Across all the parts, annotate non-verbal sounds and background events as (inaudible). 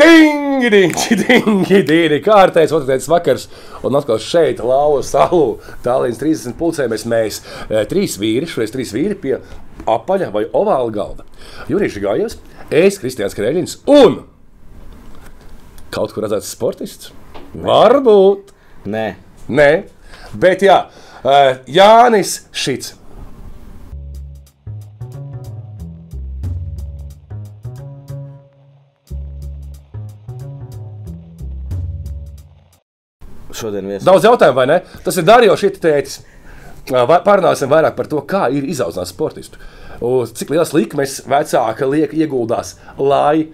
Tingi, dingi, (laughs) dingi, dingi, kārtējs otrdienas vakars, un atkal šeit, Lauva salū, tālīdz 30 pulcēmies mēs, e, trīs vīri, šoreiz trīs vīri pie apaļa vai ovāla galda. Jurijs Gājos, es, Kristiāns Kreļins un kaut kur redzēts sportists? Varbūt. Nē, Nē, bet jā, e, Jānis Šits. Šodien viesis. Daudz jautājumu, vai ne? Tas ir Dārījos tētis. Va- Parunāsim vairāk par to, kā ir izaudzināt sportistu. Cik liels likmes vecāka liek ieguldās, lai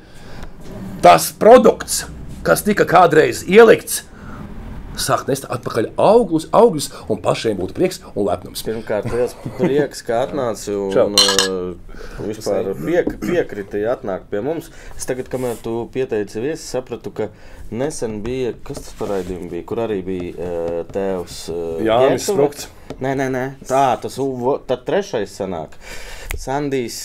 tas produkts, kas tika kādreiz ielikts, sāk nest atpakaļ augļus, augļus un pašiem būtu prieks un lepnums. Pirmkārt, liels prieks, ka atnāci un uh, vispār piek, piekriti atnākt pie mums. Es tagad, kamēr tu pieteici viesi, sapratu, ka nesen bija, kas tas par raidījumu bija, kur arī bija uh, tēvs uh, Jānis. Sprukts. Nē, nē, nē, tā, tas uvo, tad trešais sanāk. Sandijs.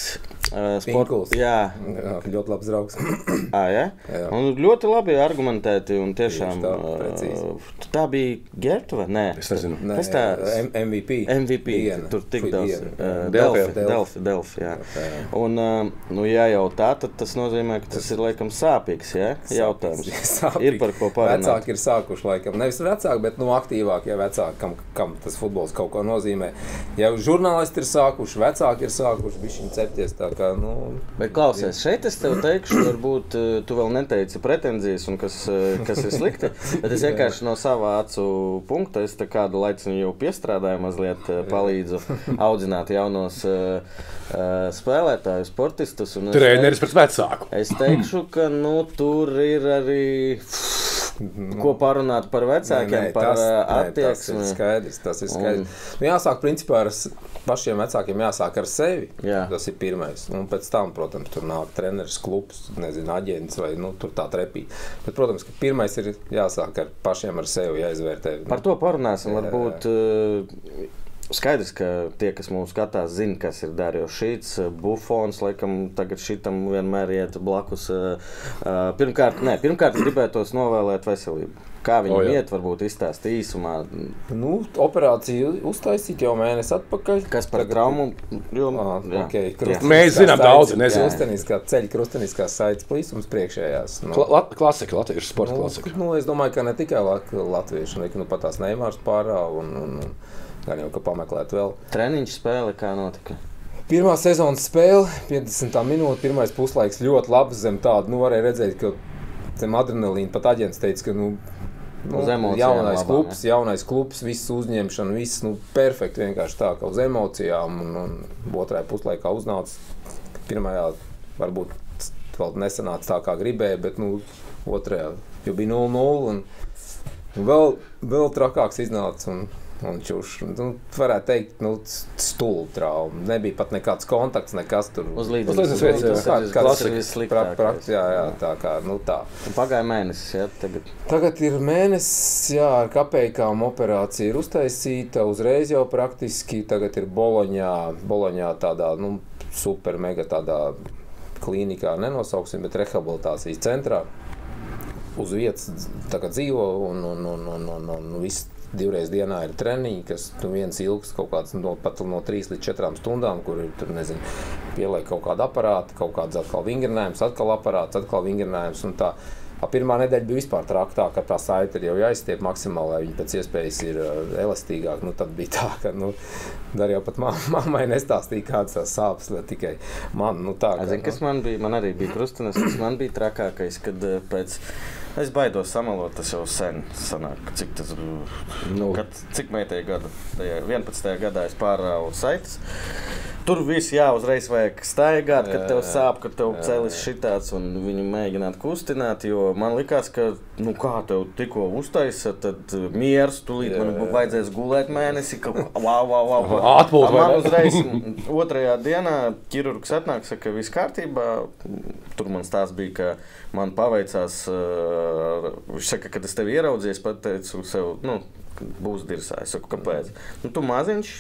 Uh, Pinkuls. Jā, Jā, ļoti labs draugs. (clears throat) À, ja? Jā. Un ļoti labi argumentēti. un Tiešām, tā, precīzi. tā bija Gertrude. Nē, Es nezinu. Nē, Kas tā? M- MVP. MVP. Viena. Tur tik Fui daudz. viena. ā, Delfi, Delfi, Delfi, Delfi, jā. Jā. Un, ā, nu, ja jau tā, tad tas nozīmē, ka tas ir laikam sāpīgs ja? jautājums. (laughs) Sāpīgi. Ir par ko parunāt. Vecāki ir sākuši, laikam, nevis vecāki, bet nu, aktīvāki, ja vecāki, kam, kam tas futbols kaut ko nozīmē. Ja žurnālisti ir sākuši, vecāki ir sākuši, viņš viņu cepties tā kā, nu, Bet klausies, šeit es tev teikšu, varbūt ā, tu vēl neteici pretenzijas, un kas, ā, kas ir slikti. Bet es (laughs) vienkārši no sava acu punkta, es te kādu laiku jau piestrādāju, mazliet ā, palīdzu audzināt jaunos ā, spēlētājus, sportistus. un es Treneris pret vecāku. Es teikšu, ka nu, tur ir arī ko parunāt par vecākiem, Nē, nē, par tas- ā, nē, Tas attieksmi. ir skaidrs. Tas ir skaidrs. Nu, jāsāk principā ar pašiem vecākiem, jāsāk ar sevi. Jā. Tas ir pirmais. Un pēc tam, protams, tur nāk treneris, klubs, nezinu, aģents vai nu, tur tā trepī. Bet, protams, ka pirmais ir jāsāk ar pašiem ar sevi jāizvērtē. Par to parunāsim. Jā, Varbūt uh, skaidrs, ka tie, kas mūsu skatās, zina, kas ir Dārījis Šīts, Bufons, laikam, tagad šitam vienmēr iet blakus. Uh, pirmkārt, nē, pirmkārt, gribētos novēlēt veselību. Kā viņam O, oh, iet, varbūt izstāstīt īsumā, Nu, operāciju uztaisīt jau mēnesi atpakaļ. kas par Tagad- traumu jomu. Ah, Jā. okay. Mēs zinām daudz, nezinu. Krusteniskā ceļa, krusteniskās saites plīsums priekšējās. Nu, Kla lat- Klasika, latviešu sporta nu, klasika. nu, es domāju, ka ne tikai lat latvieši, bet nu, pat tās Neimārs pārā un, un, un gan jau, ka pameklēt vēl. Treniņš spēle, kā notika. Pirmā sezonas spēle, 50 minūtes, pirmais puslaiks ļoti labs. Zem tāda, nu, varēja redzēt, ka zem adrenalīna pat aģents teica, ka, nu, nu Uz emocijām jaunais labām, klubs, jaunais klubs, viss uzņemšana, viss, nu, perfekti vienkārši tā, ka uz emocijām un, un otrajā puslaikā uznāca. Pirmajā varbūt vēl nesanāca tā, kā gribēja, bet, nu, otrajā jau bija 0-0 un vēl, vēl trakāks iznāca. Un, Un čūš, nu, varētu teikt, nu, stūra trauma. Nebija pat nekāds kontakts, nekas tur. Uz līdzenas vietas, jā. tas Kā- ir- kā tas ir pra- vissliktākais. pra- Jā, jā, tā kā nu, tā. Pagāja mēnesis, ja tagad. Tagad ir mēnesis, jā, ar kapekām operācija ir uztaisīta. Uzreiz jau praktiski tagad ir Boloņā, Boloņā tādā nu, super mega tādā klīnikā, nenosauksim, bet rehabilitācijas centrā. Uz vietas tagad dzīvo un, un, un, un, un, un viss divreiz dienā ir treniņi, kas nu, viens ilgs kaut kāds no, pat no 3 līdz 4 stundām, kur ir tur, nezinu, pieliek kaut kādu aparātu, kaut kāds atkal vingrinājums, atkal aparāts, atkal vingrinājums. un tā. A, Pirmā nedēļa bija vispār traka, tā, ka tā saite ir jau jāizstiep maksimāli, lai viņi pēc iespējas ir uh, elastīgāki. Nu, tad bija tā, ka nu, arī pat mam- (laughs) mammai nestāstīja, kādas tās sāpes, tikai man. Nu, tā, ka, Zini, kas man bija? Man arī bija krustenis, kas man bija trakākais, kad eh, pēc. Es baidos samalot, tas jau sen sanāk, cik tas bija. Nu. Kad, cik meitai gadu? Tajā 11. gadā es pārāvu saites. Tur viss jā, uzreiz vajag staigāt, kad tev sāp, kad tev celis šitāds un viņu mēģināt kustināt. Jo man likās, ka, nu kā tev tikko uztaisa, tad eh, miers, tūlīt man vajadzēs gulēt mēnesi. Ka, wow, wow, wow, vai Man uzreiz (laughs) otrajā dienā ķirurgs atnāk, saka, ka viss kārtībā. Tur man stāsts bija, ka man paveicās, uh, viņš saka, kad es tevi ieraudzīju, es pateicu sev, nu, būs dirsā. Es saku, kāpēc? Nu, tu maziņš,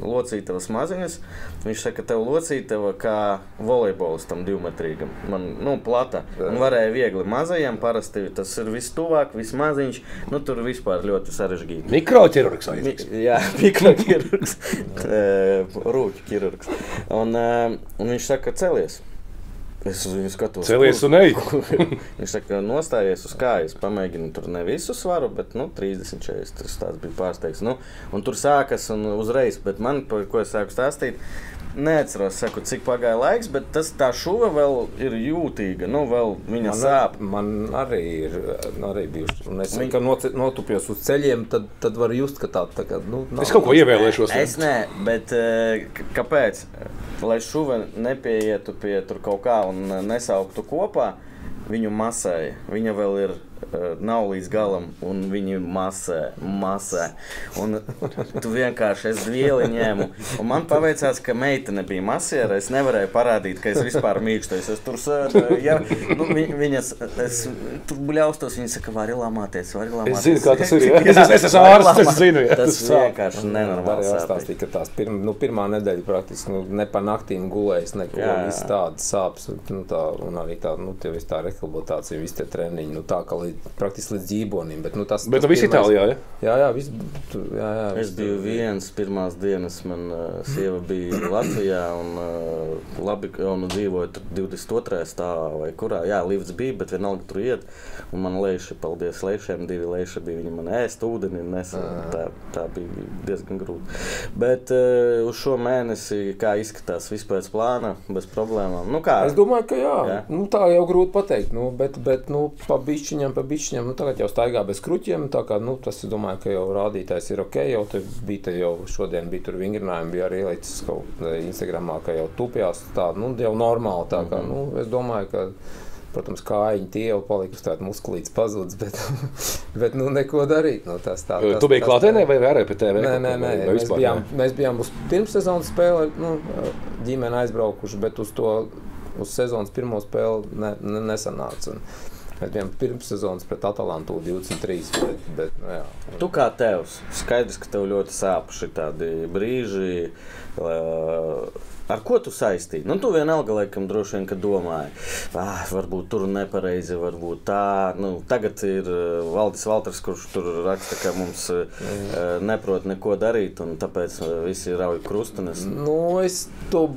locītavas maziņas. Viņš saka, ka tev locītava kā volejbolistam divmetrīgam. Man, nu, plata. Un varēja viegli mazajam, parasti tas ir vistuvāk, vismaziņš. Nu, tur vispār ļoti sarežģīti. Mikroķirurgs vai Mi, jā, (laughs) mikroķirurgs, rūķu ķirurgs. Un, un viņš saka, celies. Es uz viņu skatos. Celies kur- un ej. (laughs) Viņš saka, nostājies uz kājas. Pamēģinu tur ne visu svaru, bet nu, 30, 40. Tas bija pārsteigts. Nu, un tur sākas un uzreiz, bet man, par ko es sāku stāstīt, neatceros, saku, cik pagāja laiks, bet tas tā šuva vēl ir jūtīga. Nu, vēl viņa Man, sāp. man arī ir arī bijuši. Un es Viņ- noce- notupjos uz ceļiem, tad, tad var just, ka tā, tā kā, nu, nav- Es kaut ko ievēlēšos. Es nē, bet eh, kāpēc? Lai šuva nepieietu pie tur kaut kā un eh, nesauktu kopā, viņu masēja. Viņa vēl ir nav līdz galam, un viņi masē, masē. Un tu vienkārši es vieli ņēmu. Un man paveicās, ka meitene bija masiera. Es nevarēju parādīt, ka es vispār mīkšos. Es tur sēžu, ja nu, vi- viņas, es tur bļaustos, viņa saka, vari lamāties, vari lamāties. Es zinu, kā tas ir. jā. Es esmu- es esmu ārsts, es zinu, jā, Tas tas vienkārši nenormāli. Sāpīgi. stāstīja, ka tās pirm, nu, pirmā nedēļa praktiski nu, ne pa naktīm gulējis, neko Jā, jā. viss tādas sāpes. Nu, tā, un arī tā, nu, tie visi tā rehabilitācija, visi tie treniņi, nu, tā kā līdz, praktiski līdz dzīvonim. Bet, nu, tas, Bet tas nu viss pirmais- Itālijā, ja? Jā, jā, viss, tur, jā, jā. Es viss biju viens pirmās dienas, man uh, sieva bija Latvijā un uh, labi, ka jau nu dzīvoja tur 22. stāvā vai kurā. Jā, lifts bija, bet vienalga tur iet. Un man leiši, paldies leišiem, divi leiši bija. Viņi man ēst ūdeni nesa. Tā, tā bija diezgan grūti. Bet uh, uz šo mēnesi, kā izskatās vispār pēc plāna, bez problēmām. Nu kā? Es domāju, ka jā. Jā. jā. Nu, tā jau grūti pateikt. Nu, bet, bet nu, pa bišķiņam, pa bišķiņam, nu, tagad jau staigā bez kruķiem. tā Kā, nu, tas, domāju, ka jau rādītājs ir ok. Jau te bija te jau šodien, bija tur vingrinājumi, bija arī ielicis kaut kā Instagramā, ka jau tupjās tā, nu, jau normāli. Tā kā, nu, es domāju, ka. Protams, kājiņa tie jau palika uz tādu muskulītu pazudus, (laughs) bet, bet nu, neko darīt. Nu, tas, tā, tas, Tu biji klātienē vai arī pie TV? Nē, nē, nē. Mēs bijām, nē? mēs bijām uz pirmssezonas spēli, nu, ģimene aizbraukuši, bet uz to uz sezonas pirmo spēli ne, ne, nesanāca. Un Mēs bijām pirmssezonas pret Atalantu 23. Bet, bet, nu, jā. Tu kā tevs, skaidrs, ka tev ļoti sāp šī tādi brīži. Uh, ar ko tu saistīji? Nu, tu vienalga, laikam, droši vien, ka domāji, ah, varbūt tur nepareizi, varbūt tā. Nu, tagad ir uh, Valdis Valters, kurš tur raksta, ka mums uh, neprot neko darīt, un tāpēc uh, visi rauj krustenes. Nu, es to.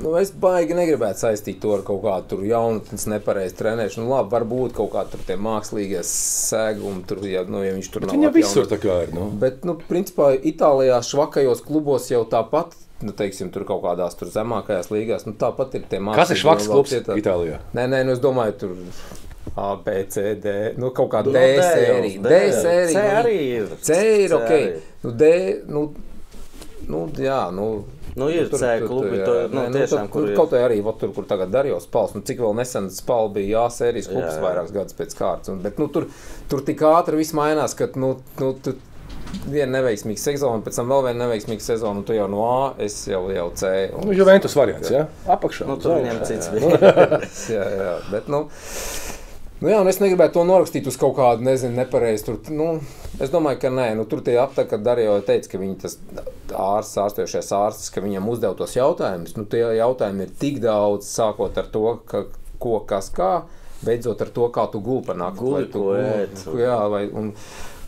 Nu, es baigi negribētu saistīt to ar kaut kādu jaunatnes nepareizu trenēšanu. Nu, labi, varbūt kaut kāda tur tie mākslīgie sēgumi, tur, ja, nu, ja viņš tur nav. Viņa visur tā kā ir. Nu. Bet, nu, principā, Itālijā švakajos klubos jau tāpat, nu, teiksim, tur kaut kādās tur zemākajās līgās, nu, tāpat ir tie mākslīgi. Kas ir švaks klubs cietā- Itālijā? Nē, nē, nu, es domāju, tur A, B, C, D, nu, kaut kāda D sērija. D sērija. C arī ir. C ir C ok. arī. Nu, D, nu, nu, jā, nu. Nu, ir C klubi, jā, to- nu, nē, tiešām, tur, kur ir- Kaut kā arī, vot tur, kur tagad Darījos Pals, nu, cik vēl nesen Spal bija jāsērijas klubs Jā, jā. vairākus gadus pēc kārtas. Un, bet, nu, tur, tur tik ātri viss mainās, ka, nu, nu tu, viena neveiksmīga sezona, pēc tam vēl viena neveiksmīga sezona, un tu jau no A, es jau, jau C. Un, Nu, Juventus variants, jā? Apakšā. Nu, tur augšu. cits bija. (laughs) jā, jā, bet, nu, Nu jā, es negribētu to norakstīt uz kaut kādu, nezinu, nepareizu. Tur, nu, es domāju, ka nē, nu, tur tie aptaka Darīja jau teica, ka viņi tas ārsts, ārstējušies ārstis, ka viņam uzdev tos jautājumus. Nu, tie jautājumi ir tik daudz, sākot ar to, ka, ko, kas, kā, beidzot ar to, kā tu gulpi pa nakti. Guli, vai tu ko guli- ēd.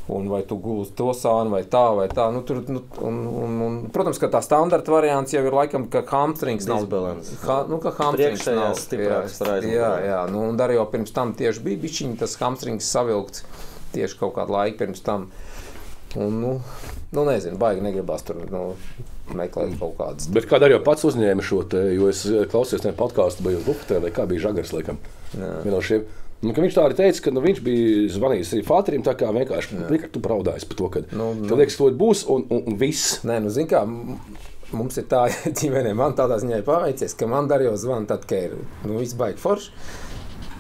Jā, vai, un, vai tu gūsi to sānu, vai tā, vai tā. Nu, tur, nu, un, un, un, protams, ka tā standarta variants jau ir laikam, ka hamstrings nav Disbalance. Ha, nu, ka hamstrings nav stiprāks par jā, aizmuguri. jā, jā, nu, un arī jau pirms tam tieši bija bišķiņi tas hamstrings savilkts tieši kaut kādu laiku pirms tam. Un, nu, nu, nezinu, baigi negribas tur nu, meklēt kaut kādas. Bet kā arī pats uzņēma šo te, jo es eh, klausījos tajā podkāstā, vai Lukatē, vai kā bija Žagars, laikam. Vienā no šiem. Nu, viņš tā arī teica, ka nu, viņš bija zvanījis arī Fāterim. Tā kā vienkārši vienkārši tu braudājies par to, ka Nu, nu, nu. liekas, to būs un, un, un viss. Nē, nu, zini, kā mums ir tā (laughs) ģimene, man tādā ziņā ir paveicies, ka man darīja zvanu tad, kad ir nu, viss baigi forši.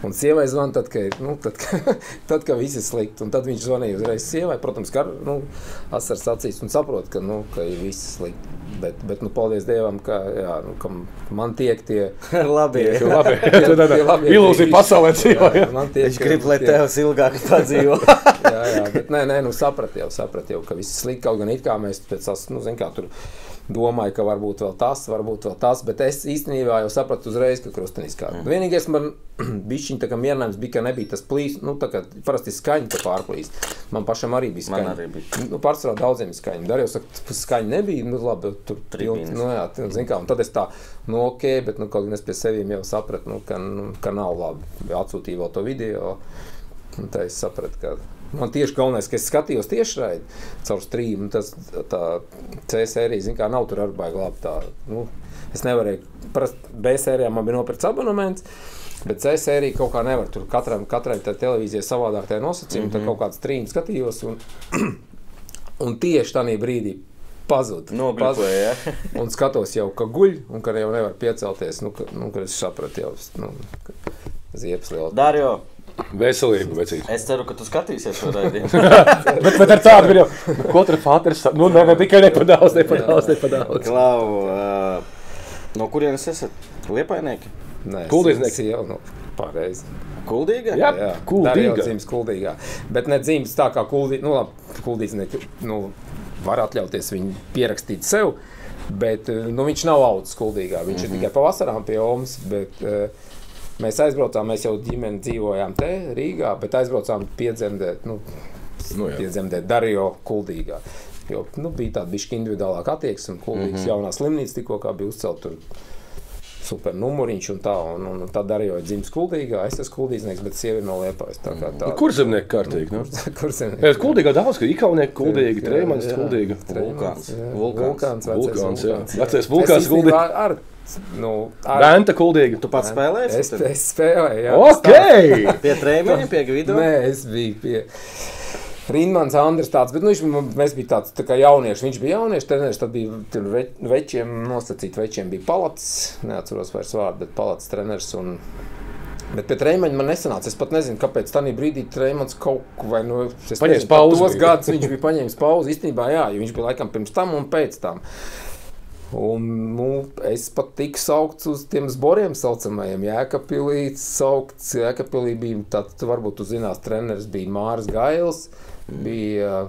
Un sievai zvanīja, tad, kad, nu, tad, (laughs) tad, kad viss ir slikti. Un tad viņš zvanīja uzreiz sievai. Protams, ka nu, asars acīs un saprot, ka, nu, ka ir viss slikti. Bet, bet nu, paldies Dievam, ka, jā, nu, ka man tiek tie (laughs) Labi. (laughs) Tu labi, tādā tie labie ilūzija pasaulē dzīvo. Viņš grib, lai tie- tevs ilgāk padzīvo. jā, jā, bet nē, nē, nu saprat jau, saprat jau, ka viss ir slikti. Kaut gan it kā mēs pēc tās, nu, zin kā tur domāju, ka varbūt vēl tas, varbūt vēl tas, bet es īstenībā jau sapratu uzreiz, ka krustenis kā. Mm. Vienīgais man (clears throat) bišķiņ tā kā mierinājums bija, ka nebija tas plīs, nu tā kā parasti skaņa pārplīst. Man pašam arī bija Man skaņa. arī bija. Nu, pārsvarā daudziem ir skaņa. Darījos, ka skaņa nebija, nu labi, tur pilns, nu jā, tu zini kā, un tad es tā, nu ok, bet nu kaut gan es pie seviem jau sapratu, nu, ka, nu, ka nav labi. Atsūtīju vēl to video, un tā es sapratu, ka Man tieši galvenais, ka es skatījos tieši raidi caur strīmu. Tas tā C sērija, zin kā, nav tur arī baigi labi. Tā, nu, es nevarēju, parasti B sērijā man bija nopirkts abonements. Bet C sērija kaut kā nevar. Tur katram, katrai tā televīzijai savādāk tā nosacījumi. Mm -hmm. Tad kaut kāds strīms skatījos. Un, (clears throat) un tieši tajā brīdī pazuda. Nogripoja, ja? (laughs) Un skatos jau, ka guļ, un ka jau nevar piecelties. Nu, ka, nu, kad es sapratu, jau nu, ziepes liela. Dario, Veselību, vecīt. es ceru, ka tu skatīsies šo raidījumu. (laughs) Bet, bet ar tādu video, ko tur Fāters, nu, ne, ne tikai nepadās, nepadās, nepadās. Klau, uh, no kurienes esat? Liepainieki? Nē, Kuldīznieks. es- Jau, nu, pareizi. Kuldīga? Jā. Jā, Kuldīga. Darījot dzīves kuldīgā. Bet ne dzīves tā kā kuldīga. Nu, labi, kuldīdznieki nu, var atļauties viņu pierakstīt sev. Bet nu, viņš nav audzis kuldīgā. Viņš mm -hmm. ir tikai pavasarā pie Omas. Bet, uh, mēs aizbraucām, mēs jau ģimeni dzīvojām te Rīgā, bet aizbraucām piedzemdēt. Nu, Nu, jā. piedzemdēt Darījo kuldīgā. Jo nu, bija tāda bišķi individuālāka attieksme. Kuldīgas mm -hmm. jaunā slimnīca tikko kā bija uzcelta. Tur super numuriņš un tā. Un, un, un tad arī jau dzimis kuldīgā. Es esmu kuldīgsnieks, bet sieviete no liepājas. Tā kā tā. Kur zemnieki kārtīgi? Nu? (laughs) Kur zem? Jā, kuldīgā daudz, ka ikaunieki kuldīgi, trēmanis kuldīgi. Vulkāns. Vulkāns. Vulkāns. Vulkāns. Vulkāns, jā. Vecais vulkāns kuldīgi. Ar, nu, ar, Venta kuldīgi. Tu pats spēlēji? es, es spēlēju. Jā, Ok! Pie trījiem, pie gvido. Nē, es biju pie. Rīnmans, Andris, tāds, bet nu, viņš, mēs bijām tāds tā kā jaunieši. Viņš bija jaunieši treneris, tad bija tur ve, večiem, nosacīt večiem bija palats, neatceros vairs vārdu, bet palats treneris. Un, Bet pie trījuma man nesanāca. Es pat nezinu, kāpēc tajā brīdī trījums kaut ko vai nu, es Paņēmis pauzi Tos gadus viņš bija paņēmis pauzi. Īstenībā, jā, viņš bija laikam pirms tam un pēc tam. Un, nu, es pat tiku saukts uz tiem zboriem, saucamajiem. Jēkabīlī saukts. Jēkabīlī bija tāds, varbūt jūs zināt, treneris bija Mārs Gails. Bija,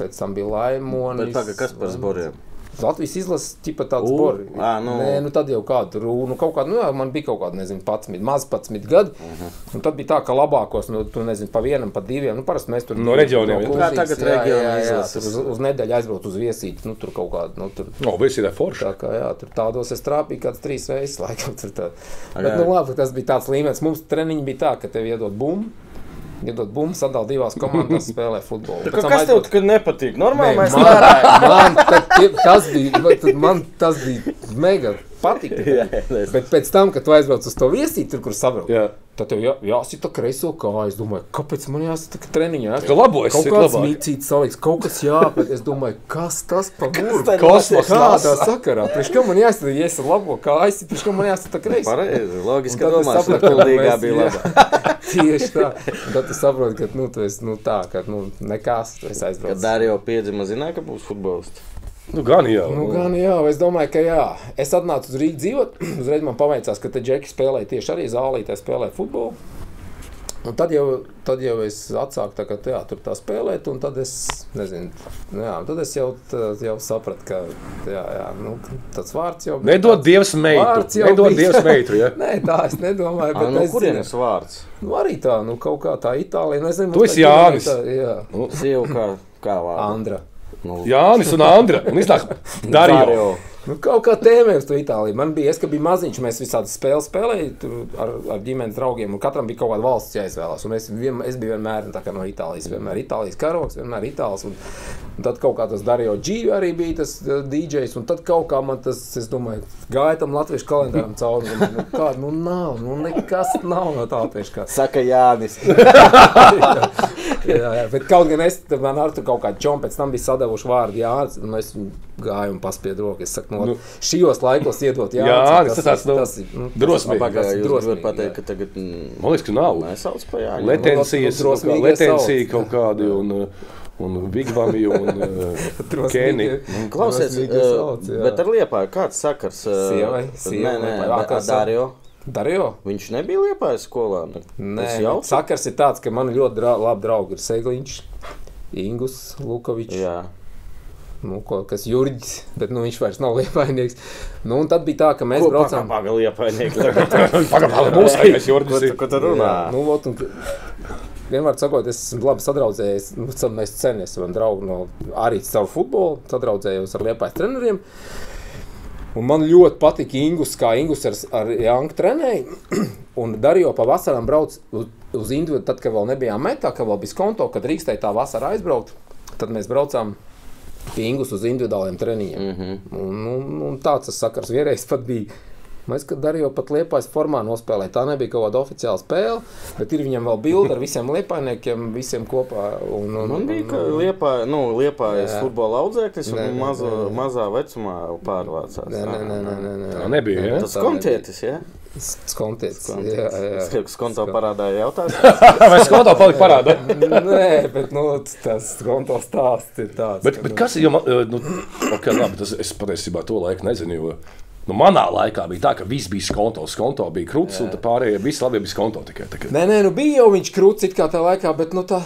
pēc tam bija Laimonis. Bet pagaid, kas par zboriem? Latvijas izlases tipa tāds. Ā, nu. Nē, nu tad jau kādu runu, kaut kādu, nu jā, man bija kaut kāda, nezinu, 11, maz 11 gadi. Uh Mhm. -huh. Un tad bija tā, ka labākos, nu, tu nezini, pa vienam, pa diviem, nu parasti mēs tur. No reģioniem. Kluzītes, Kā tagad jā, izlases? tur uz, uz nedēļu aizbraukt uz viesīti, nu tur kaut kādu, nu tur. O, visi ir forši. Tā kā jā, tur tādos es trāpīju kāds trīs reizes, laikam tur tā. Bet, nu labi, tas bija tāds līmenis. Mums treniņi bija tā, ka tev iedod bumbu. Iedod bumbu, sadalīt divās komandās, spēlē futbolu. Tam Kas tev aizbrauc- tik nepatīk? Normāli Nē, mēs man, man, tad tas bija, man tas bija mega patika. (laughs) Jā, es- Bet pēc tam, kad tu aizbrauc uz to viesīti, tur, kur Jā. tad tev jā, jāsita kreiso kāju. Es domāju, kāpēc man jāsita treniņā? Ka labo es Kaut kāds mīcīts saliks, kaut kas jāpēc. Es domāju, kas tas pa burbu? tad Kosmos Kādā sakarā? Priekš kam man jāsita, ja es labo kājas, priekš kam man jāsita kreiso? Pareizi, ka es domāšana ka kuldīgā bija jā. laba. (laughs) Tieši tā. Tad tu saproti, ka nu, tu esi nu, tā, ka nu, nekas, tu esi Kad aizbraucis. Dārija piedzima, zināja, ka būs futbolists. Nu, gan jau. Nu, gan jā, es domāju, ka jā. Es atnācu uz Rīgas dzīvot. (clears throat) Uzreiz man paveicās, ka te džeki spēlēja tieši arī zālītē, spēlēja futbolu. Un tad jau, tad jau es atsāku tā, ka, jā, tur tā spēlēt, un tad es, nezinu, nu jā, tad es jau, tā, jau sapratu, ka jā, jā, nu, tas vārds jau bija Nedod tāds- dievs meitu. Jau Nedod bija. dievs meitu, ja? (laughs) Nē, tā es nedomāju. Ah, Bet no es kurienes zinu, vārds? nu, arī tā, nu, kaut kā tā Itālija. Nezinu, Tu esi tā Jānis. Tā, jā, Sievu kā, kā vārds? Andra. Nu, Jānis un (laughs) Andra. Un iznāk Darījo. Nu, kaut kā tēmē uz to Itāliju. Man bija, es, kad biju maziņš, mēs visādi spēles spēlējām ar, ar ģimenes draugiem, un katram bija kaut kāda valsts jāizvēlās. Un es, vien, es biju vienmēr tā kā no Itālijas, vienmēr Itālijas karoks, vienmēr Itālijas. Un, un tad kaut kā tas Dario G arī bija tas uh, DJs, un tad kaut kā man tas, es domāju, gāja tam latviešu kalendāram (laughs) cauri. Nu, kā, nu nav, nu nekas nav no tā tieši kā. Saka Jānis. (laughs) (laughs) jā, jā, bet kaut gan es tam man ar to kaut kādu čomu pēc tam bija sadavuši vārdu Jānis, un es viņu gāju un paspiedu roku. Es saku, no, Nu. šajos laikos iedot Jānis. Jānis, tas tāds, nu, tas ir, nu, drosmīgi. Pagaidām, Tas ir drosmīgi, pateikt, jā. ka tagad. mm, Man liekas, ka nav. Nesauc pa Jāņu. Letencijas, Nu, drosmīgi letencija kaut kādi. Un, un Vigvami un (laughs) uh, Kenija. Klausies, uh, jā. bet ar Liepāju kāds sakars? uh, Sievai? Nē, Sievai nē, vakar ar Dario. Dario? Viņš nebija Liepājas skolā. Ne? Nē, Tas jau sakars ir tāds, ka man ļoti dra labi draugi ir Segliņš, Ingus, Lukovičs. Nu, ko, kas Jurģis, bet nu, viņš vairs nav (laughs) liepainieks. Nu, un tad bija tā, ka mēs Ko braucām. pagaidi Liepājnieki? Pagaidām, mūsu kādreiz Ko Jurgis tu- ir. ko tu runā? Jā, nu, ot, un, vienmēr sakot, es esmu labi sadraudzējies. Nu, mēs sen esam draugi no arī caur futbolu, sadraudzējos ar liepais treneriem. Un man ļoti patika Ingus, kā Ingus ar, ar Janku trenēju. (clears throat) Un Darijo pa vasarām brauc uz, uz Indiju, tad, kad vēl nebijām metā, kad vēl bija konto, kad drīkstēja tā vasarā aizbraukt. Tad mēs braucām pie Ingus uz individuāliem treniņiem. Mm -hmm. un, un, un tāds tas sakars vienreiz pat bija. Mēs, kad Darijo pat liepais formā nospēlēja, tā nebija kaut kāda oficiāla spēle, bet ir viņam vēl bilde ar visiem liepainiekiem, visiem kopā. Un, un, Man bija, ka un- Liepāja, nu, Liepājas Jā. futbola audzēknis un Nē, nē, maza, nē, nē. mazā vecumā pārvācās. Nē, nē, nē, nē, nē, nē. Tā nebija, ja? Tas kontētis, jā? Skontēts. Jā, jā. Kas konto parādā jautās? (laughs) Vai skolotā palika parādā? Nē, bet nu, tas konto stāsts ir tāds. Bet, ka, bet nu, kas ir? Jo, man, eh, nu, okay, labi, tas, es patiesībā to laiku nezinu. Jo, nu, manā laikā bija tā, ka viss bija skonto. Skonto bija krūtis, un tā pārējie visi labi bija skonto tikai. tikai. Nē, nē, nu bija jau viņš krūts it kā tā laikā, bet, nu, tā,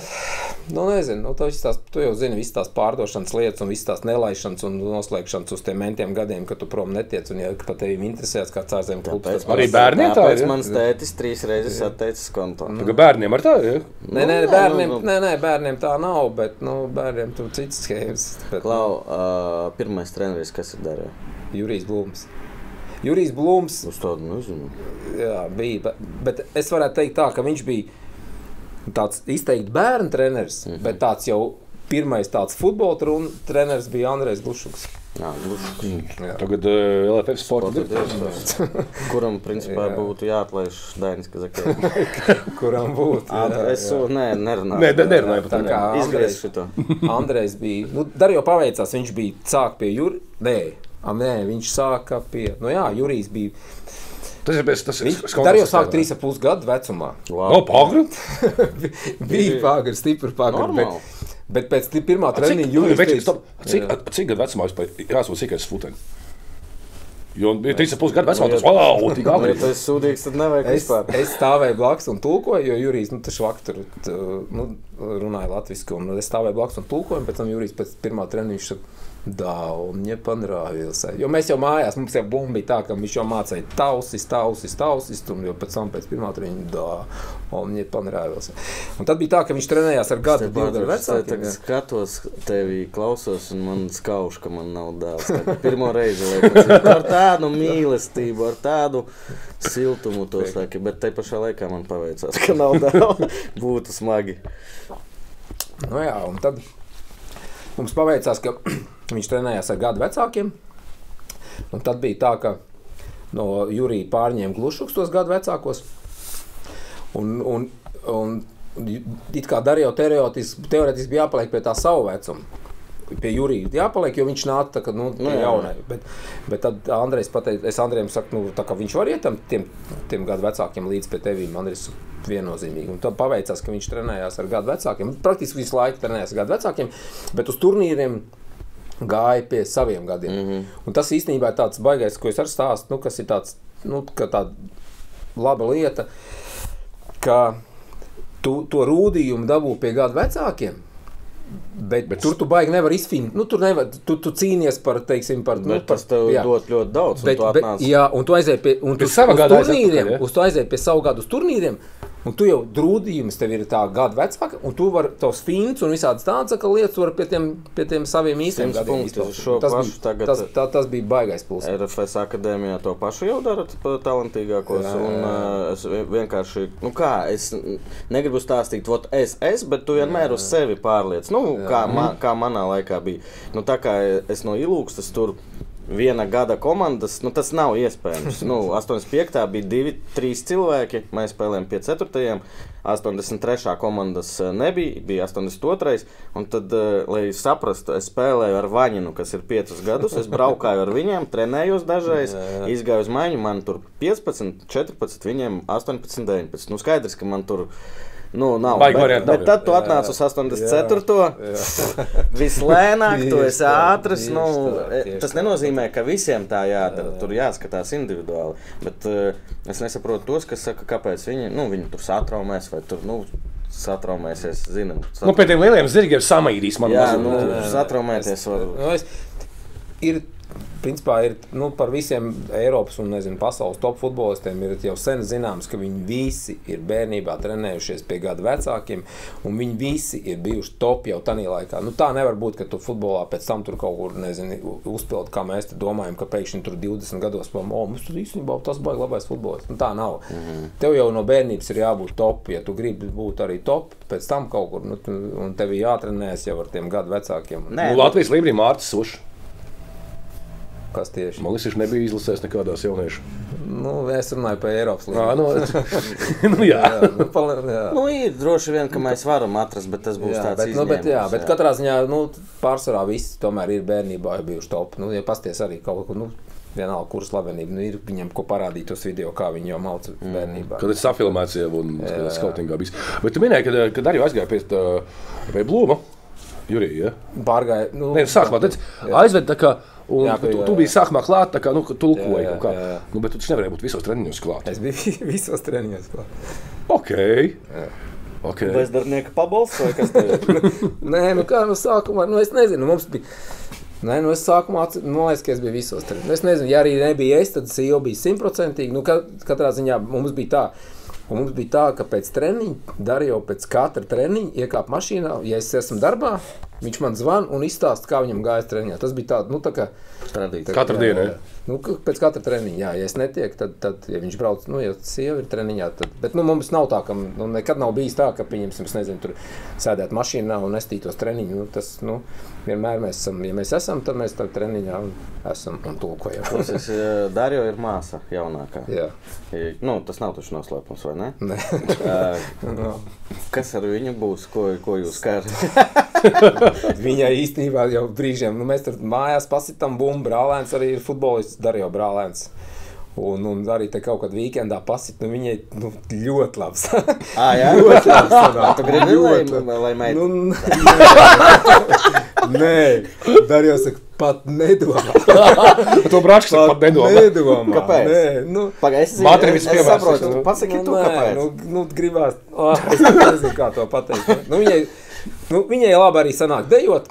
nu, nezinu, nu, tas tās, tu jau zini, visas tās pārdošanas lietas un visas tās nelaišanas un noslēgšanas uz tiem mentiem gadiem, kad tu prom netiec un, ja par tevi interesēs kāds ārzemju klubs. Tad- Arī bērniem tā ir, mans tētis trīs reizes atteicis konto. Tagad bērniem ar tā, ja? Nē, nē, Nu, bērniem, nu, nu. nē, nē, bērniem tā nav, bet, nu, bērniem tur cits schēmas. Bet, Klau, uh, pirmais treneris, kas ir darījis? Jurijs Blūms. Jurijs Blūms Uz to nezinu. jā, bija, bet, bet es varētu teikt tā, ka viņš bija tāds izteikti bērnu treneris, mm -hmm. bet tāds jau pirmais tāds futbola treneris bija Andrejs Glušuks. Jā, gluži. Tagad uh, LFF sporta direktors. Kuram, principā, Jā. būtu jāatlaiž Dainis Kazakēns. (laughs) Kuram būtu? Es to nē, nerunāju. Nē, ne- nerunāju par Tā kā Andrejs, šito. Andrejs bija, nu, Darījo paveicās, viņš bija sāk pie Jurijas, nē, a, nē, viņš sāka pie, nu jā, Jurijs bija, Tas ir bez tas. viņš, Darījo sāk 3,5 gadu vecumā. No, pagru. (laughs) bija pagri, stipri pagri, bet, bet pēc pirmā treniņa Cik, Jurijs stop, cik, Jā. cik gadu vecumā vispār jāsūt sikais futeni? Jo bija 3,5 gadu vecumā, Nu, tas wow, tik Ja agri. tu esi sūdīgs, tad nevajag Es, vispār. es stāvēju blakus un tulkoju, jo Jurijs nu, vakar tur nu, runāja latviešu. Es stāvēju blakus un tulkoju, un pēc tam Jurijs pēc pirmā treniņa Da, un viņa panrāvījās. Jo mēs jau mājās, mums jau bumba bija tā, ka viņš jau mācīja tausis, tausis, tausis, un jau pēc tam pēc pirmā treniņa, da, un viņa panrāvījās. Un tad bija tā, ka viņš trenējās ar gadu, divu gadu Es vecākiem. jā. skatos tevi, klausos, un man skauž, ka man nav dēls. (laughs) Pirmo reizi liekas, ar tādu mīlestību, ar tādu siltumu to saki, bet te pašā laikā man paveicās, ka nav dēls. (laughs) Būtu smagi. Nu, jā, un tad mums paveicās, ka viņš trenējās ar gadu vecākiem. Un tad bija tā, ka no Jurija pārņēma glušuks tos gadu vecākos. Un, un, un it kā darīja teorētiski, teorētiski bija jāpaliek pie tā savu vecumu. Pie Jurija jāpaliek, jo viņš nāca tā, ka, nu, Nu, jaunai. Bet, bet tad Andrejs pateica, es Andrejam saku, nu, tā kā viņš var iet tam tiem, tiem gadu vecākiem līdz pie tevīm. Andrejs viennozīmīgi. Un tad paveicās, ka viņš trenējās ar gadu vecākiem. Praktiski visu laiku trenējās ar gadu vecākiem, bet uz turnīriem gāja pie saviem gadiem. Mm -hmm. Un tas īstenībā ir tāds baisais, ko es arī stāstu, nu, kas ir tāds, nu, tāda laba lieta, ka tu to rūdījumu dabū pie gadu vecākiem. Bet, bet tur tu baigi nevar izfinīt. Nu, tur nevar, tu, tu cīnies par, teiksim, par, nu, tas tev jā. dod ļoti daudz, un Bet, tu bet, jā, un tu aizēji pie, un tu, sava uz turnīriem, uz tu aizēji pie savu gadu uz turnīriem, un tu jau drūdījums tev ir tā gada vecāka, un tu vari tos fins un visādas tādas ka lietas var pie tiem, pie tiem saviem īstiem gadiem tas, bija, tagad- tas, tā, tas bija baigais plus. RFS akadēmijā to pašu jau darat, pa talantīgākos. Jā, jā, Un, uh, es vi- vienkārši, nu kā, es negribu stāstīt, vot es, es, bet tu vienmēr uz sevi pārliec. Nu, kā, ma, kā manā laikā bija. Nu, tā kā es no ilūkstas tur. Viena gada komandas, nu tas nav iespējams. Nu, (laughs) 85. bija divi, trīs cilvēki. Mēs spēlējām pie 4. 83. komandas eh, nebija, bija 82. Un tad, eh, lai saprastu, es spēlēju ar Vaņinu, kas ir 5 gadus. Es braukāju ar viņiem, trenējos dažreiz, izgāju uz maiņu. Man tur 15, 14, viņiem 18, 19. Nu, skaidrs, ka man tur Nu, nav. Baigi Bet, varianti nav, bet tad tu atnāc uz 84. (laughs) (laughs) Vislēnāk, tu esi ātrs. Nu, e, tieši tas nenozīmē, ka visiem tā jādara. Tur jāskatās individuāli. Bet uh, es nesaprotu tos, kas saka, kāpēc viņi, nu, viņi tur satraumēs vai tur. Nu, Satraumēsies, zinām. Nu, pēc tam lieliem zirgiem samaidīs man Jā, mazu. nu, satraumēties var. Nu, es, ir, principā, ir nu, par visiem Eiropas un nezinu, pasaules top futbolistiem ir jau sen zināms, ka viņi visi ir bērnībā trenējušies pie gada vecākiem, un viņi visi ir bijuši top jau tajā laikā. Nu, tā nevar būt, ka tu futbolā pēc tam tur kaut kur nezinu, uzpildīt, kā mēs domājam, ka pēkšņi tur 20 gados pamēģinām, o, mums tur īstenībā tas baigi labais futbolists. Nu, tā nav. Mm -hmm. Tev jau no bērnības ir jābūt top, ja tu gribi būt arī top, pēc tam kaut kur, nu, un tev ir jātrenējas jau ar tiem gadu vecākiem. Nē, Nu, Latvijas līmenī Mārcis Sušs. Kas tieši? Man liekas, viņš nebija izlasējis nekādās jauniešu. Nu, es runāju par Eiropas Ā, līniju. nu, (laughs) nu, jā. Jā, nu, pali- jā. Nu, ir droši vien, ka mēs varam atrast, bet tas būs Jā, tāds bet, nu, bet, jā, izņēmums, bet katrā ziņā nu, pārsvarā visi tomēr ir bērnībā bijuši top. Nu, ja pasties arī kaut ko, nu, vienalga, kuras slavenība, nu, ir viņiem ko parādīt tos video, kā viņi jau malca bērnībā. Kad es safilmēju jau un skautingā bijis. Bet tu minēji, ka, kad arī aizgāju pie, pie Blūma. Jurija, ja? Pārgāja, nu, Nē, sākumā teica, aizved tā kā, un Jā, jā, tu, jā, tu biji sākumā klāt, tā kā, nu, ka tulkoji Jā, jā, kā. jā, jā. Nu, bet tu taču nevarēji būt visos treniņos klāt. Es biju (laughs) visos treniņos. klāt. Ok. okay. Bezdarbnieka pabalsts vai kas ir? (laughs) Nē, nu kā no sākuma, nu es nezinu, mums bija. Nē, nu es sākumā atceros, liekas, ka es biju visos treniņos. Es nezinu, ja arī nebija es, tad sieva bija simtprocentīgi. Nu, ka, katrā ziņā mums bija tā. Un mums bija tā, ka pēc treniņa, Darīju pēc katra treniņa, iekāpa mašīnā. Ja es esmu darbā, viņš man zvana un izstāsta, kā viņam gājas treniņā. Tas bija tāds, nu, tā kā. Tradīcija. Katru dienu, jā. Nu, pēc katra treniņa, jā, ja es netieku, tad, tad ja viņš brauc, nu, ja sieva ir treniņā, tad, bet, nu, mums nav tā, ka, nu, nekad nav bijis tā, ka, pieņemsim, es nezinu, tur sēdēt mašīnā un nestītos treniņu, nu, tas, nu, vienmēr mēs esam, ja mēs esam, tad mēs tā treniņā esam un tulkojam. Klausies, eh, Darjo ir māsa jaunākā. Jā, I- Nu, tas nav taču noslēpums, vai ne? (laughs) Nē. Eh, (laughs) Nu, Kas ar viņu būs? Ko, ko jūs skarat? (laughs) (laughs) Viņai īstenībā jau brīžiem, nu, mēs tur mājās pasitām bumbu, brālēns arī ir futbolists, Darījo brālēns. Un, un arī te kaut kad weekendā pasit, nu, viņai nu, ļoti labs. (laughs) Ah, jā, (laughs) ļoti labs sanāk. Tu gribi, lai, Ļoti. lai meita? Nu, nē, Darījos saka, pat nedomā. To brāčku saka, pat nedomā. nedomā. Kāpēc? Nē, nu, Pagaid, es, Māte ir es, es saprotu, nu. pasaki tu, kāpēc. nu, nu, gribās, oh, es nezinu, kā to pateikt. Nu, viņai, nu, viņai labi arī sanāk dejot,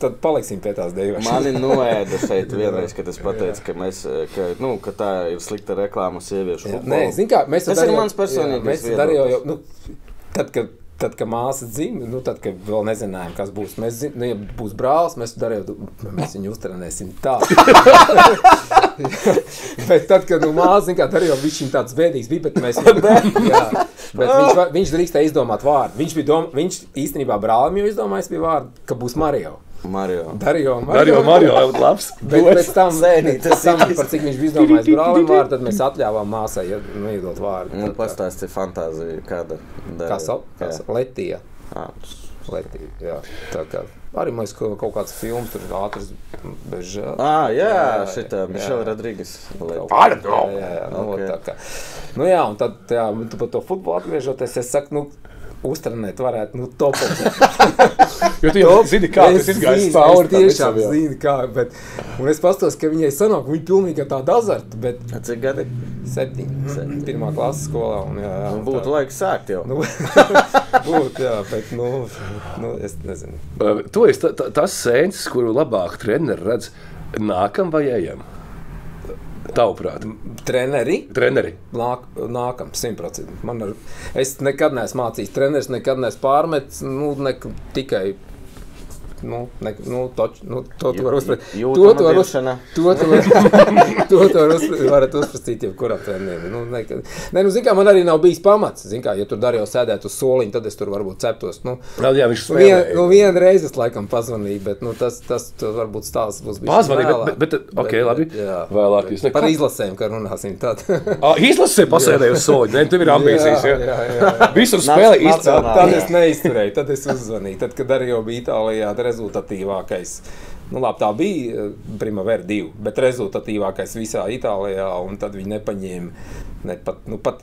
tad paliksim pie tās dejošanas. Mani (laughs) noēda šeit vienreiz, kad es pateicu, ka, mēs, ka, nu, ka tā ir slikta reklāma sieviešu futbolā. Nē, zini kā, mēs Tas ar ir Dariju- mans personīgais viedoklis. darījām jau, nu, tad, kad, tad, kad māsa dzimta, nu, tad, kad vēl nezinājām, kas būs. Mēs zinām, nu, ja būs brālis, mēs darījām, mēs viņu uztrenēsim tā. (laughs) bet tad, kad nu, māsa zina, darīja, viņš ir tāds bēdīgs, bija, bet mēs (laughs) jā, bet viņš, viņš drīkstēja izdomāt vārdu. Viņš, bija dom, viņš īstenībā brālim jau izdomājis bija vārdu, ka būs Mario. Mario. Darījo Mario, Mario, labs. Bet pēc tam, pēc tam par cik viņš bija izdomājis brālim vārdu, tad mēs atļāvām māsai ja, nu, iedot vārdu. Nu, pastāsti fantāziju, kāda. Kā sauc? Letija. Ah, Letija. Jā. Tā kā arī mēs kaut, kāds films tur ātrs bez žēl. ah, jā, Jā, šitā jā. Mišela Rodrīgas. Pārdo! Jā, jā, jā, nu, Ok. okay. tā kā. Nu jā, un tad, jā, tu par to futbolu atgriežoties, es saku, nu, uztrenēt varētu, nu, topot. Jo tu jau zini, kā tas izgājis cauri. Es tiešām visam, jā. zinu, kā, bet, un es pastos, ka viņai sanāk, viņa pilnīgi tāda azarta, bet Cik gadi? septiņi, pirmā klases skolā, un jā, jā. Nu, Būtu laiks sākt jau. Nu, (laughs) būtu, jā, bet, nu, nu, es nezinu. Tu esi ta- ta- tas sēns, kuru labāk treneri redz nākam vai ejam. Tavuprāt, Treneri treneri. nāk, nākam, simtprocentīgi. Es nekad neesmu mācījis treneris, nekad neesmu pārmetis, nu, ne, tikai. Nu, ne, nu, toč, nu, to tu vari uzspēlēt. To tu vari diršana. To tu vari- uzspēlēt. (laughs) varat uzprasīt jebkuram trenerim. Nu, nekad. Nē, nu, zin kā, man arī nav bijis pamats. Zin kā, ja tur darīju sēdēt uz soliņa, tad es tur varbūt ceptos. Nu, Jā, jā, viņš Nu, vien, nu, vienu reizi es laikam pazvanīju, bet nu, tas, tas, tas varbūt stāsts būs bijis Pazvanīja, vēlāk. bet- bet- ok, labi. Jā, Vēlāk jūs nekad- Par izlasēm, kā runāsim. Tad. (laughs) Ah, Izlasē pasēdēja uz soļa. Nē, tev ir ambīcijas. jā, Ja? jā, jā. Visur spēlē izcēlīt. Tad, tad es neizturēju, tad es uzzvanīju. Tad, kad arī jau bija Itālijā rezultatīvākais. Nu, labi, tā bija eh, Primavera 2, bet rezultatīvākais visā Itālijā. un Tad viņi nepaņēma ne pat. Nu, pat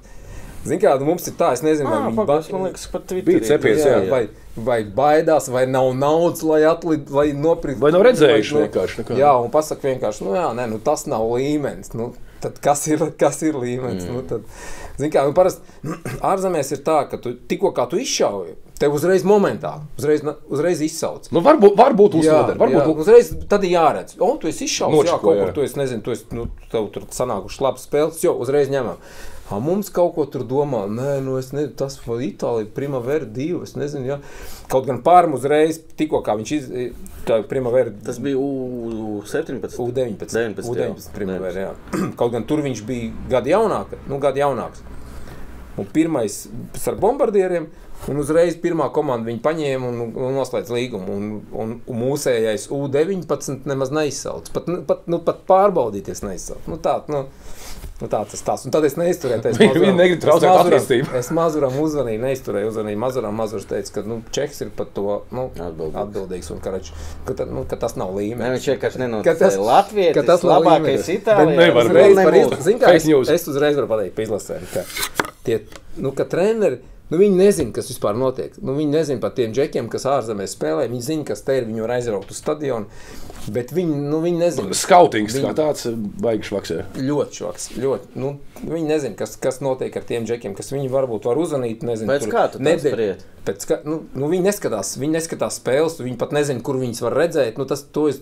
Zini, kā nu, mums ir tā, es nezinu, vai Ah, viņi pagaidām, ba- man liekas, pat Bija Twitterī. cepies, jā, jā. vai, vai baidās, vai nav naudas, lai atlid, lai nopirktu. Vai nav redzējuši vai, nu, vienkārši nekā? Jā, un pasaka vienkārši, nu jā, nē, nu tas nav līmenis. Nu, tad kas ir, kas ir līmenis? Mm. Nu, tad, zini, kā, nu, parasti (clears throat) ārzemēs ir tā, ka tu tikko kā tu izšauji, tev uzreiz momentā, uzreiz, uzreiz izsauc. Nu, varbūt, varbūt Jā, uzmanīgi. jā, Varbūt uzreiz tad ir jāredz. O, tu esi izšauts, jā, Nočako, kaut jā. kur tu esi, nezinu, tu esi, nu, tev tur sanākuši labs spēles, jo uzreiz ņemam. A, mums kaut ko tur domā, nē, nu es nezinu, tas vai Itālija, Primavera 2, es nezinu, jā. Kaut gan pārm uzreiz, tikko kā viņš iz, tā Primavera Tas bija U17. U19. 19, jā. U19 primavera, jā. (clears throat) Kaut gan tur viņš bija gadu jaunāks, nu, gadu jaunāks. Un pirmais ar bombardieriem, un uzreiz pirmā komanda viņu paņēma un, un noslēdz līgumu. Un, un, un mūsējais U19 nemaz neizsauc. Pat, nu, pat, nu, pat pārbaudīties neizsauc. Nu, tā, nu, Nu, tā tas tas. Un tad es neizturēju. Es (laughs) Viņi- viņi Mazuram- negrib es traucēt attīstību. Es mazuram uzvanīju, neizturēju uzvanīju. Mazuram mazurs teica, ka nu, Čeks ir par to nu, Atbildīgs. atbildīgs un ka, rač- ka, ta, nu, ka tas nav līmenis. viņš vienkārši Ka nenoticēja. tas- Latvijas ka tas labākais. Itālijā. Nevar būt. Zini kā, es, es uzreiz varu pateikt par izlasēm, ka, tie, nu, ka treneri, nu, viņi nezina, kas vispār notiek. Nu, viņi nezina par tiem džekiem, kas ārzemēs spēlē. Viņi zina, kas te ir, viņi var aizraukt uz stadionu, bet viņi, nu, viņi nezina. Skautings kā Viņi- tāds baigs švaksē. Ļoti švaks. Ļoti. Nu, viņi nezina, kas, kas notiek ar tiem džekiem, kas viņi varbūt var uzvanīt. Nezinu, Pēc kā tu nedēļ- spriedi? Pēc kā, nu, nu, viņi neskatās, viņi neskatās spēles, viņi pat nezina, kur viņas var redzēt. Nu, tas, to es,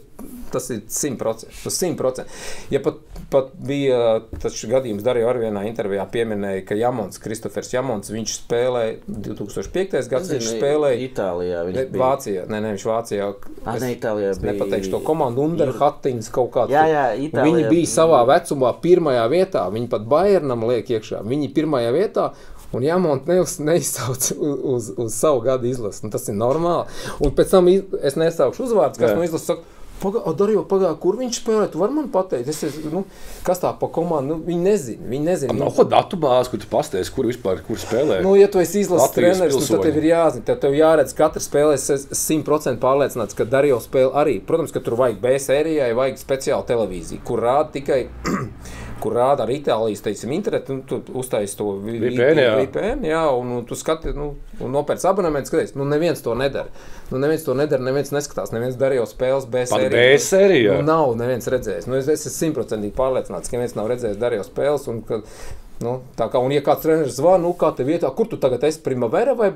tas ir simtprocentīgi. Tas simtprocentīgi. Ja pat, pat bija tas gadījums, Darīja arī vienā intervijā pieminēja, ka Jamons, Kristofers Jamons, viņš spēlēja 2005. gads, viņš spēlēja Itālijā. Viņš bija Vācijā. Nē, ne, viņš Vācijā. Ah, es- ne, Itālijā Es bija- nepateikšu to komandu, Underhattings kaut kādā. Jā, jā, Itālijā Viņi bija savā vecumā pirmajā vietā. Viņi pat Bayernam liek iekšā. Viņi pirmajā vietā. Un Jāmont neizsauc uz, uz, uz savu gadu izlasi. Nu, tas ir normāli. Un pēc tam iz, es nesaukšu uzvārdus, kas Jā. no izlases saka. Pagā, Darīju, pagā, kur viņš spēlē? Tu vari man pateikt, es, esmu, nu, kas tā pa komandu. Nu, viņi nezina. Viņi nezina. Nav ko datu bāzi, kur tu pasties, kur vispār kur spēlē. Nu, ja tu esi izlases treneris, nu, tad tev ir jāzina, tev, tev jāredz, ka katra spēlē es esmu simtprocentīgi pārliecināts, ka Darījo spēle arī. Protams, ka tur vajag B sērijai, vajag speciālu televīziju, kur rāda tikai. (clears throat) Kur rāda ar Itālijas teiksim, internetu, nu, tu uztaisīji to VPN, jā. VPN, jā, un, un tu skaties, nu, un nopērci abonementu, skaties, nu, neviens to nedara. Nu, neviens to nedara, neviens neskatās, neviens darīja spēles B sērijā. B sērijā? Nu, nav neviens redzējis. Nu, es, es esmu simtprocentīgi pārliecināts, ka neviens nav redzējis darīja spēles. Un, ka, nu, tā kā, un, ja kāds treneris zvana, nu, kā te vietā, kur tu tagad esi primavera vai,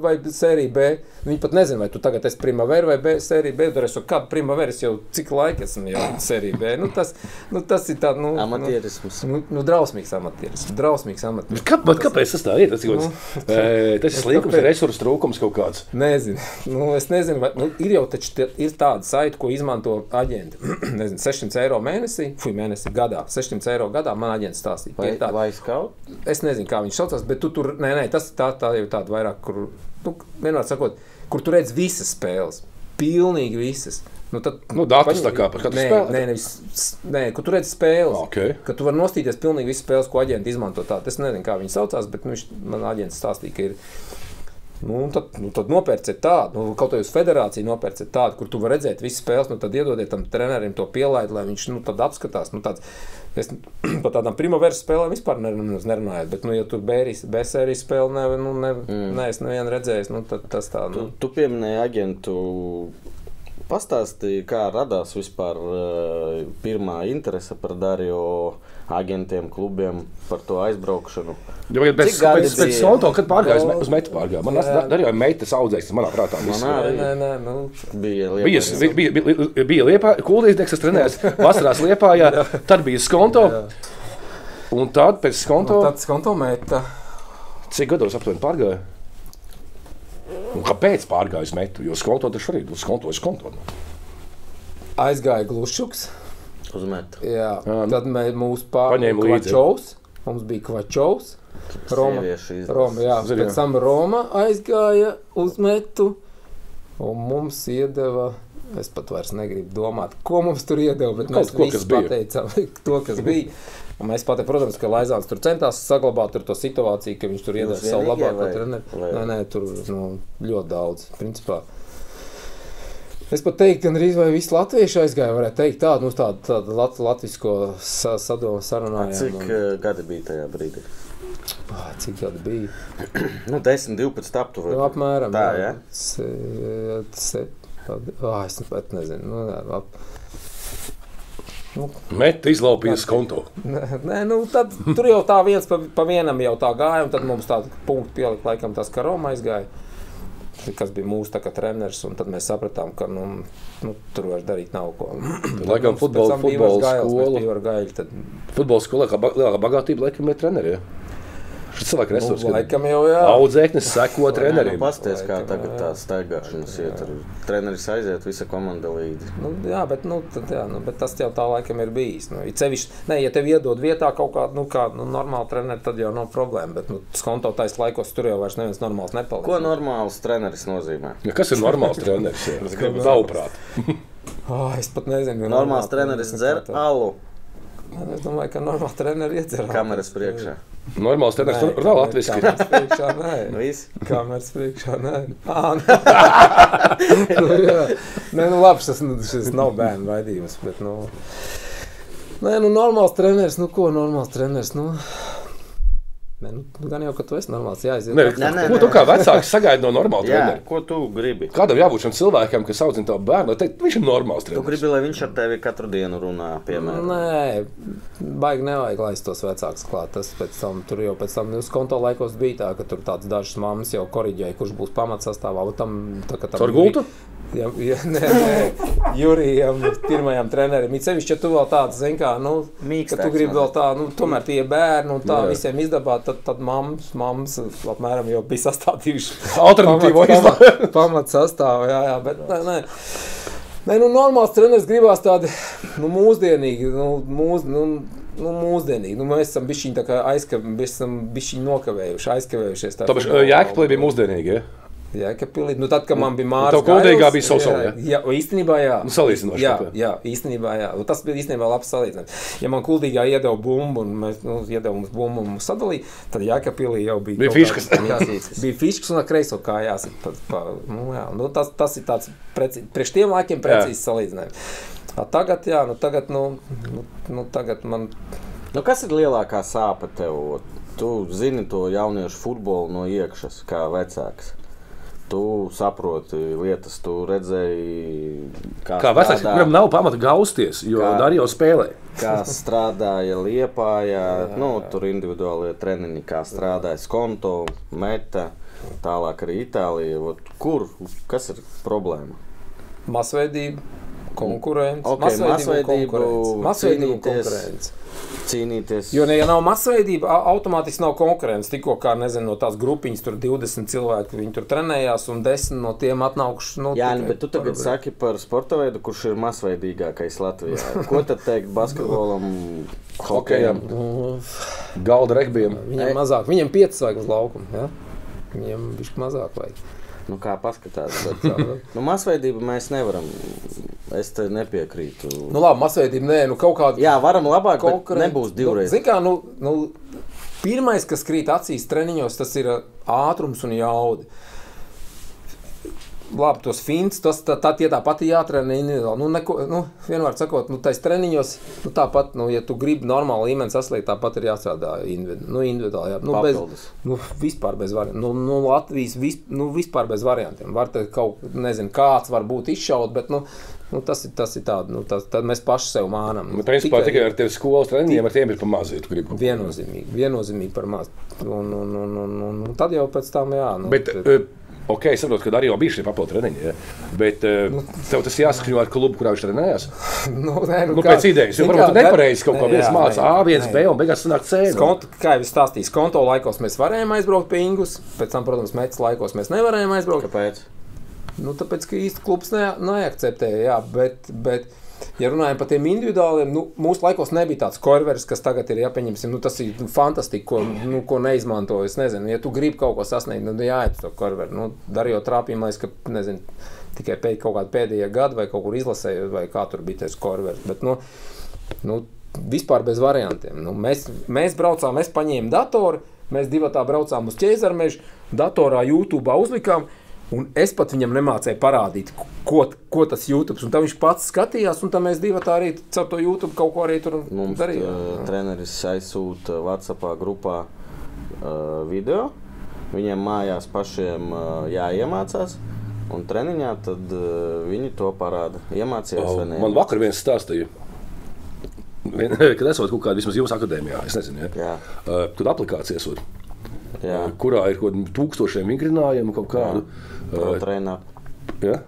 vai sērija B, viņi pat nezina, vai tu tagad esi primavera vai B, sērija B. Tur es jau kādu primavera, es jau cik laika esmu jau sērija B. Nu, tas, nu, tas ir tāds, nu, Amatierisms. Nu, nu, drausmīgs amatieris. Drausmīgs amatieris. Kā, bet kāpēc tas tā ir? Tas, nu, tas ir slinkums, kāpēc? resursu trūkums kaut kāds. Nezinu. (laughs) Nu, es nezinu, vai nu, ir jau taču tie- ir tāda saita, ko izmanto aģenti. (clears throat) nezinu, 600 eiro mēnesī, fui, mēnesī gadā. 600 eiro gadā man aģents stāstīja. Vai, Vai, tāda, vai skaut? es nezinu, kā viņš saucās, bet tu tur, nē, nē, tas tā, tā jau tāda vairāk, kur, nu, vienmēr sakot, kur tu redz visas spēles. Pilnīgi visas. Nu, tad, Nu, datus tā kā par katru nē, spēli. Nē, nevis, nē, kur tu redz spēles. Ok. Ka tu vari nostīties pilnīgi visas spēles, ko aģenti izmanto. Tātad es nezinu, kā viņi saucās, bet nu, viņš, man aģents stāstīja, ka ir. Nu, tad, nu, tad nopērciet tādu, nu, kaut kādā federācijā nopērciet tādu, kur tu vari redzēt visas spēles. Nu, tad iedodiet tam trenerim to pielaidi, lai viņš nu, tad apskatās. Nu, tāds, es (clears throat) par tādām primavera spēlēm vispār nerunāju, nerunāju bet, nu, ja tur bija B-sērijas spēle, ne, nu, ne, mm. ne, es nevienu redzēju, nu, tad tas tā. Tu, Nu. tu pieminēji aģentu. Pastāstīji, kā radās vispār uh, pirmā interese par Darīju agentiem, klubiem, par to aizbraukšanu. Jo, Cik gadi pēc, pēc? Sonto, kad Nu, me- uz metu pārgāja, man jā. arī jau meitas audzēs, tas manā prātā. Man viss. arī. Nē, nē, nu, Bija Bija, lieta. bija, bija, bija, bija liepā, kuldītnieks, kas trenējās vasarās liepā, (laughs) jā, tad bija skonto. Un tad pēc skonto, tāds konto meta. cik gados aptuveni pārgāja? Un kāpēc pārgāja uz metu? Jo skonto taču arī, uz skonto, skonto. Aizgāja glušuks. Uzmet. Jā, Jā, nu. tad mēs mūsu līdzi. kvačovs. Mums bija kvačovs. Roma. Roma, jā, Zinu, jā. pēc tam Roma aizgāja uz metu. Un mums iedeva, es pat vairs negribu domāt, ko mums tur iedeva, bet Kaut mēs ko, visi pateicām (laughs) to, kas bija. Un mēs pat, protams, ka Laizāns tur centās saglabāt tur to situāciju, ka viņš tur iedeva savu labāko treneru. Nē, nē, tur nu, ļoti daudz. Principā. Es pat teiktu, ka arī visi latvieši aizgāja. Varētu teikt, tādu nu, tādu, tādu lat, latviešu sa, sadomu sarunājumu. Cik uh, gadi bija tajā brīdī? Ā, Cik gadi bija? (clears throat) Nu, 10, 12 aptuveni. Nu, apmēram Tā, jā. ja? Se, se, ā, es pat nezinu. Nu, jā, ap, Met izlaupījies konto. Nē, (laughs) nē, nu, tad, tur jau tā viens pa, pa vienam jau tā gāja, un tad mums tādu punktu pielika, laikam, tas, ka Roma aizgāja. Kas bija mūsu treneris, tad mēs sapratām, ka nu, nu, tur vairs darīt nav ko. Mums pēc futbola- futbola skola. Ivara Gaļa, Futbola skolā lielākā bagātība laikam ir treneri. Ja? Šis cilvēks nu, resursi. laikam jau jā. Audzēknis seko Nu, trenerim. Pasties, kā Laikam, tagad tā staigāšanas iet. Treneris aiziet, visa komanda līdzi. Nu, jā, bet, nu, tad, jā, nu, bet tas jau tā laikam ir bijis. Nu, it sevišķi, ne, ja tev iedod vietā kaut kādu nu, kā, nu, normālu treneru, tad jau nav problēma. Bet nu, skontotais laikos tur jau vairs neviens normāls nepaliek. Ko normāls treneris nozīmē? Ja, kas ir normāls treneris? ja? Tavuprāt. Oh, (laughs) es pat nezinu. Normāls treneris dzer alu Es domāju, ka normāls treneris iedzer. kameras priekšā. Normāls treneris tur nav latviski. Kameras priekšā, nē. (laughs) Viss. (laughs) Kameras priekšā, nē. Ā, nu, (laughs) jā. nē, nu labi, tas, nu, šis nav bērnu vaidījums, bet, nu. Nē, nu, normāls treneris, nu, ko normāls treneris, nu. Nē, nu, gan jau, ka tu esi normāls, jāiziet. Nē, Nē, nē, ko nē. tu kā vecāks sagaidi no normāla Jā, trenera? ko tu gribi? Kādam jābūt šim cilvēkam, kas audzina tavu bērnu, teikt, viņš ir normāls Tu treneris? gribi, lai viņš ar tevi katru dienu runā, piemēram. Nē, baigi nevajag laist tos vecākus klāt. Tas pēc tam, tur jau pēc tam, uz konta laikos bija tā, ka tur tādas dažas mammas jau korģēja, kurš būs pamatsastāvā. Tam, tā, tam Caur gultu? Jā, jā, (laughs) nē, nē, Jurijam, pirmajam trenerim. Ir sevišķi, ja tu vēl tāds, zini, kā, nu, ka Mīkstāks tu gribi vēl tā, nu, tomēr tie bērni un tā Jā. visiem izdabāt, tad, tad mammas, mammas apmēram jau bija sastādījuši (laughs) Alternatīvo pamat, pamat, pamat sastāvu, jā, jā, bet nē, nē. Nē, nu, normāls treneris gribās tādu nu, mūsdienīgu, nu, mūs, nu, nu, mūsdienīgi. Nu, mēs esam bijuši bijuši nokavējuši, aizkavējušies. tā Tāpēc Jēkabpilī bija mūsdienīgi. Ja? Jā, ka pilīt. Nu, tad, kad man bija Mārcis tev kuldīgā bija Sousou, jā, jā, īstenībā jā. Nu, salīdzinoši Jā, jā, īstenībā jā. Nu, Tas bija īstenībā labs salīdzinājums. Ja man kuldīgā iedeva bumbu un mēs nu, iedevām mums bumbu un sadalīja, tad Jākapilī jau bija. Bija fiškas. jā, Bija fiškas un ar kreiso kājās. Pa, pa, nu, jā, nu, tas, tas ir tāds preci, priekš tiem laikiem precīzs salīdzinājums. A, Tagad, jā, nu, tagad, nu, nu, nu, tagad man Nu, kas ir lielākā sāpe tev? Tu zini to jauniešu futbolu no iekšas, kā vecāks. Tu saproti lietas, tu redzēji, kā, Kā vecāks, strādā- kuram nav pamata gausties, jo arī jau spēlē. kā (laughs) strādāja Liepājā, nu, tur individuālie treniņi, kā strādāja Skonto, Meta, tālāk arī Itālija. Ot, kur, kas ir problēma? masveidība. Konkurence. Ok, masveidība, un masveidību, konkurence. cīnīties. konkurence. Cīnīties. Jo, ne, ja nav masveidība, automātiski nav konkurence. Tikko kā nezinu, no tās grupiņas tur 20 cilvēki viņi tur trenējās, un 10 no tiem atnākuši. Nu, Jā, tikai bet tu tagad par- saki par sporta veidu, kurš ir masveidīgākais Latvijā. (laughs) Ko tad teikt basketbolam, hokejam? Nu, Galda regbijam. viņam mazāk, viņam 5 vajag uz laukumu. Ja? Viņam viņš mazāk vajag. Nu, kā paskatās. Bet, nu, masveidību mēs nevaram. Es te nepiekrītu. Nu, labi, masveidība, nē, nu kaut kāda. Jā, varam labāk, bet konkurence- nebūs divreiz. Nu, zini kā, nu, nu, pirmais, kas krīt acīs treniņos, tas ir ātrums un jauda. Labi, tos fins, tas tā, tā tie tāpat ir jātrenē individuāli. Nu, neko, nu, vienmēr sakot, nu, tais treniņos, nu, tāpat, nu, ja tu gribi normālu līmeni sasniegt, tāpat ir jāstrādā individu, nu, individuāli. Jā. Nu, bez, Papildus. nu, vispār bez variantiem. Nu, nu, Latvijas vis, nu, vispār bez variantiem. Var te kaut, nezinu, kāds var būt izšaut, bet, nu, nu tas ir, tas ir tāds, nu, tas, tad mēs paši sev mānam. Nu, principā tikai ar tevi skolas treniņiem, ar tiem ir pa maz, ja tu gribi. Viennozīmīgi, viennozīmīgi par maz. Un, un, un, un, un, un tad jau pēc tam, jā. Nu, Bet, eh, ok, es saprotu, ka arī jau bija šie papildu treniņi. Ja? Bet eh, tev tas jāsaskaņo ar klubu, kurā viņš trenējās. nu, nē, Nu, pēc idejas, jo varbūt nepareizi kaut ko viens mācīja nē, A, viens nē. B un beigās sanāk C. nu. Konto, kā jau es stāstīju, konto laikos mēs varējām aizbraukt pie Ingus, pēc tam, protams, metas laikos mēs nevarējām aizbraukt. Kāpēc? Nu, tāpēc, ka īsti klubs ne, neakceptēja, jā, bet, bet, ja runājam par tiem individuāliem, nu, mūsu laikos nebija tāds korveris, kas tagad ir jāpieņemsim, nu, tas ir nu, fantastiski, ko, nu, ko neizmanto. Es nezinu, ja tu gribi kaut ko sasniegt, nu, jāiet uz to korveri. Nu, darījot trāpījumais, ka, nezinu, tikai pēc kaut kāda pēdējā gada vai kaut kur izlasēju, vai kā tur bija tas korveris. Bet, nu, nu, vispār bez variantiem. Nu, mēs, mēs braucām, es paņēmu datoru, mēs divi tā braucām uz ķēzarmežu, datorā YouTube uzlikām. Un es pat viņam nemācīju parādīt, ko, ko tas YouTube. Un tad viņš pats skatījās, un tad mēs divi tā arī caur to YouTube kaut ko arī tur Mums darījām. uh, treneris aizsūta WhatsApp grupā uh, video. Viņiem mājās pašiem uh, jāiemācās. Un treniņā tad uh, viņi to parāda. Iemācījās Oh, vai nē? man vakar viens stāstīja. Vien, (laughs) kad esat kaut kādā, vismaz jūsu akadēmijā, es nezinu, ja? Jā, Uh, tur aplikācija esot, jā. kurā ir kaut kādi tūkstošiem vingrinājumu kaut kādu. Pro Uh, trenā. ja?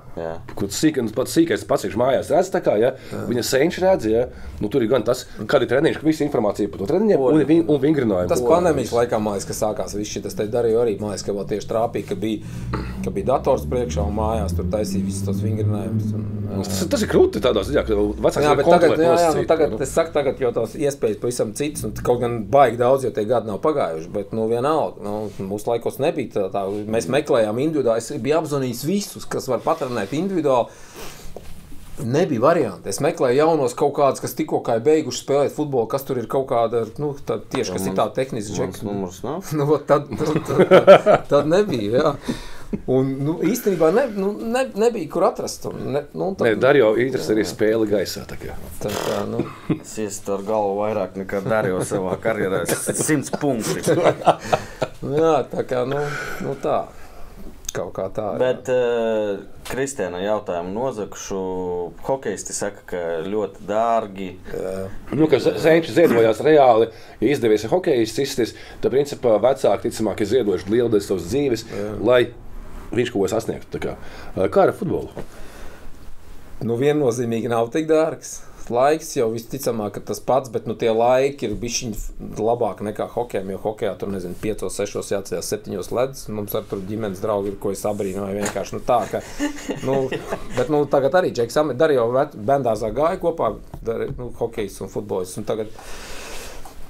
Kur sīkais, pats sīkais pats viņš mājās redz, kā ja? viņa senčs redz, ja? nu, tur ir gan tas, kāda ir treniņš, ka visa informācija par to treniņiem un, ving, un vingrinājumu. Tas pandēmijas laikā, man liekas, ka sākās viss šis. Es darīju arī, liekas, ka vēl tieši trāpīja, ka bija, ka bija dators priekšā un mājās tur taisīja visus tos vingrinājumus. Un, Tas, tas ir krūti tādā ziņā, ka vecāks Jā, ir bet tagad, jā, jā, nu, tagad nu. es saku, tagad jau tās iespējas pavisam citas. Nu, kaut gan baigi daudz, jo tie gadi nav pagājuši. Bet, nu, vienalga, nu, mūsu laikos nebija tā. tā mēs meklējām individuāli. Es biju apzvanījis visus, kas var patrenēt individuāli. Nebija varianti. Es meklēju jaunos kaut kādus, kas tikko kā ir beiguši spēlēt futbolu, kas tur ir kaut kāda, nu, tā, tieši kas ir tā tehniski Mans džeks. numurs nav. (laughs) Nu, tad, tad, tad, tad nebija. Jā. Un, nu, īstenībā ne, nu, ne, nebija kur atrast. Un, ne, nu, tad, Nē, Darjo interesē arī spēle gaisā. tā kā. tā, tā, nu, Es iestu ar galvu vairāk nekā darīju savā karjerā. Simts punkti. (laughs) nu, jā, tā kā nu, nu, tā. Kaut kā tā. jā. Bet uh, Kristiāna jautājumu nozagšu. Hokeisti saka, ka ļoti dārgi. Nu, ka Zenčs ziedojās reāli, ja izdevies hokejs izsties, tad principā vecāki ticamāk ir ziedojuši lielu daļu savas dzīves, lai viņš kaut ko sasniegtu. Tā Kā, kā ar futbolu? Nu, viennozīmīgi nav tik dārgs. Laiks jau visticamāk, tas pats, bet nu, tie laiki ir bijuši labāki nekā hokeja. Jo hokeja tur nezinu, 5, 6, jāatcerās 7 ledus. Mums ar tur ģimenes draugi ir, ko es abrīnoju. Vienkārši nu, tā, ka, nu, bet nu, tagad arī Džeks Amets darīja jau bendāzā gāja kopā, darī, nu, hokejs un futbolists. Un tagad,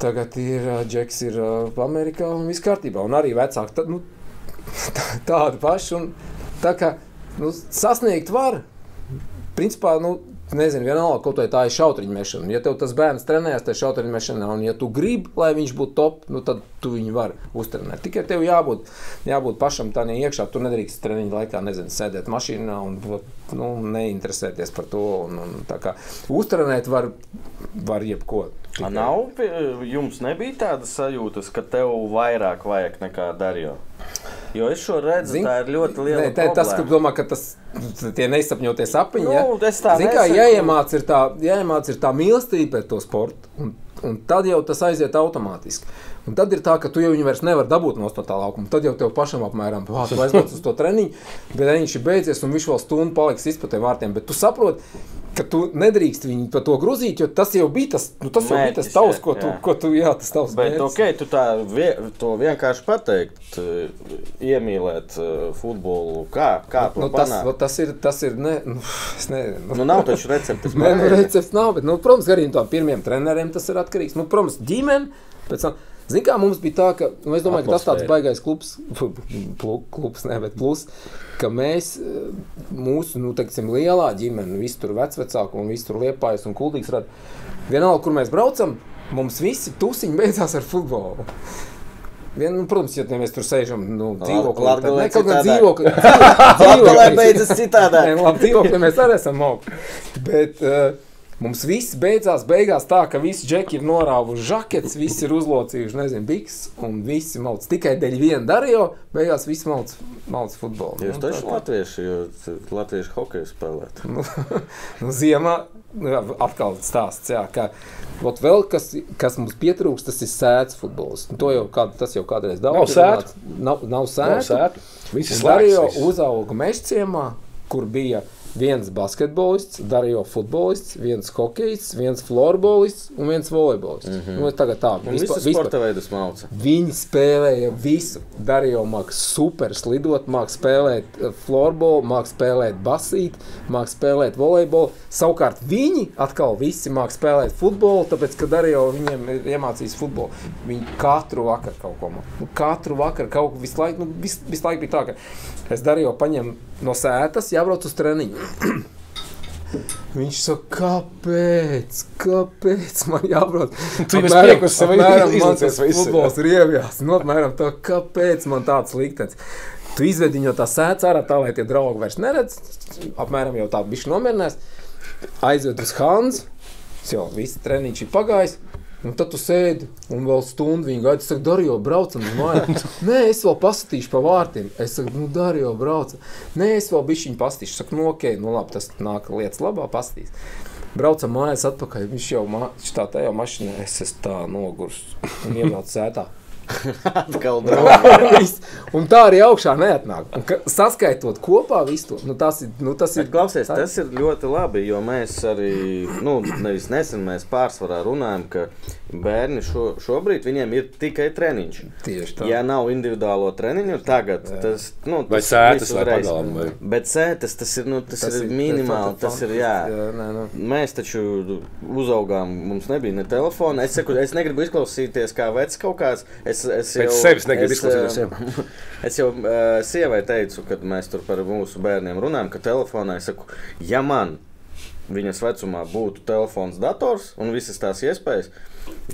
tagad ir Džeks ir Amerikā un viss kārtībā. Un arī vecāki tā, nu, tā- tādi paši. Un, tā kā nu, sasniegt var, principā, nu, nezinu, vienalga, kaut vai tā ir šauteņa mešana. Ja tev tas bērns trenējas tajā šauteņa mešanā, un ja tu gribi, lai viņš būtu top, nu, tad tu viņu vari uztrenēt. Tikai tev jābūt, jābūt pašam tādā iekšā. Tu nedrīkst treniņa laikā, nezinu, sēdēt mašīnā un nu, neinteresēties par to. Un, un, tā kā uztrenēt var, var jebko. A, Nav, pie- jums nebija tāda sajūta, ka tev vairāk vajag nekā darīju. Jo es šo redzu, Zin- tā ir ļoti liela tā, tas, ka domā, ka tas tie neizsapņotie sapņi. ja? Nu, tā Zini, kā jāiemāc ir tā, jāiemāc ir tā mīlestība pret to sportu. Un, un tad jau tas aiziet automātiski. Un tad ir tā, ka tu jau viņu vairs nevari dabūt no tā laukuma. Tad jau tev pašam apmēram, tu aizbrauc uz to treniņu, bet treniņš ir beidzies un viņš vēl stundu paliks izpratē vārtiem. Bet tu saproti, ka tu nedrīkst viņu par to grozīt, jo tas jau bija tas, nu, tas jau bija tas Mērķis, tavs, jā, ko tu, jā. ko tu, jā, tas tavs Bet, mērķis. ok, tu tā vie, to vienkārši pateikt, eh, iemīlēt eh, futbolu. Kā, kā to Nu, tas, panākt? vot tas ir, tas ir, ne, nu, es nezinu. Nu, nav taču receptes. (laughs) Nē, nu, recepts nav. Bet, nu, protams, arī no pirmiem treneriem tas ir atkarīgs. Nu, protams, ģimene. Pēc tam, Zini, kā mums bija tā, ka nu, es domāju, ka tas tāds baisais klubs, (laughs) klubs, ne, bet plus, ka mēs, eh, mūsu, nu, teiksim, lielā ģimene, visi tur vecvecāki un visi tur liepājas un kuldīgs rada. Vienalga, kur mēs braucam, mums visi tusiņi beidzās ar futbolu. Vien, nu, protams, ja mēs tur sēžam, nu, dzīvoklī, tad ne, kaut kā dzīvoklī. Latgalē beidzas citādāk. (laughs) Nē, labi, dzīvoklī mēs arī esam augi. Bet uh, mums viss beidzās beigās tā, ka visi džeki ir norāvuši žaketes, visi ir uzlocījuši, nezinu, biks, un visi malc. Tikai dēļ viena darīja, beigās visi malc, malc futbolu. Jūs Nu, taču tā- latvieši, jo latviešu hokeju spēlēt. nu, (laughs) nu, ziemā nu, atkal stāsts, jā, ka ot, vēl kas, kas mums pietrūkst, tas ir sēdes futbols. To jau, kād, tas jau kādreiz daudz Nav sētu? Nav, nav Nav sētu. sētu. Visi Un Darījo uzauga mežciemā, kur bija viens basketbolists, Darījo futbolists, viens hokejists, viens florbolists un viens volejbolists. Mm -hmm. nu, tagad tā, vispār- vispār- sporta veidus māca. Viņi spēlēja visu. Darīja mākslinieks super slidot, mākslinieks spēlēt eh, florbolu, mākslinieks spēlēt basīti, mākslinieks spēlēt volejbolu. Savukārt viņi atkal visi mākslinieks spēlēt futbolu, tāpēc, ka Darīja viņiem ir iemācījis futbolu. Viņi katru vakaru kaut ko mācīja. Nu, katru vakaru kaut ko visu laiku, nu, vis, visu laiku bija tā, ka es Darīju paņem no sētas, jābrauc uz treniņu. (clears throat) Viņš saka, kāpēc? Kāpēc man jābrauc? Tu jau piekusi sev tas visu. Futbols riebjās. Nu, apmēram tā, kāpēc man tāds liktenis? Tu izvedi viņu tā sēdz ārā, tā lai tie draugi vairs neredz. Apmēram jau tā bišķi nomierinās. Aizved uz Hanzu. Jau viss treniņš ir pagājis. Un tad tu sēdi un vēl stundu viņa gaida. Es saku, Dārījā, braucam uz mājām. (laughs) Nē, es vēl paskatīšu pa vārtiem. Es saku, nu, Dārījā, braucam. Nē, es vēl bišķiņu paskatīšu. Es saku, nu, ok, nu, labi, tas nāk lietas labā pastīs. Braucam mājās atpakaļ. Viņš jau ma šitā tajā mašīnā, es esmu tā nogurs un iebraucu sētā. Atkal draugi. (laughs) Viss. un tā arī augšā neatnāk. Un, ka, saskaitot kopā visu to, nu, tas ir. Nu, tas ir Bet, klausies, tas ir ļoti labi, jo mēs arī, nu, nevis nesen, mēs pārsvarā runājam, ka bērni šo, šobrīd viņiem ir tikai treniņš. Tieši tā. Ja nav individuālo treniņu, tagad tas nu, Vai tas sētas viss vai pagalma, vai- Bet sētas tas ir, nu, tas tas ir, ir minimāli. Tas ir, jā. jā nē, nu. Mēs taču uzaugām, mums nebija ne telefona. Es, saku, es negribu izklausīties kā vecs kaut kāds. Es, es Pēc sevis negribu izklausīties, eh, (laughs) Es jau uh, sievai teicu, kad mēs tur par mūsu bērniem runājam, ka telefonā es saku, ja man viņas vecumā būtu telefons, dators un visas tās iespējas,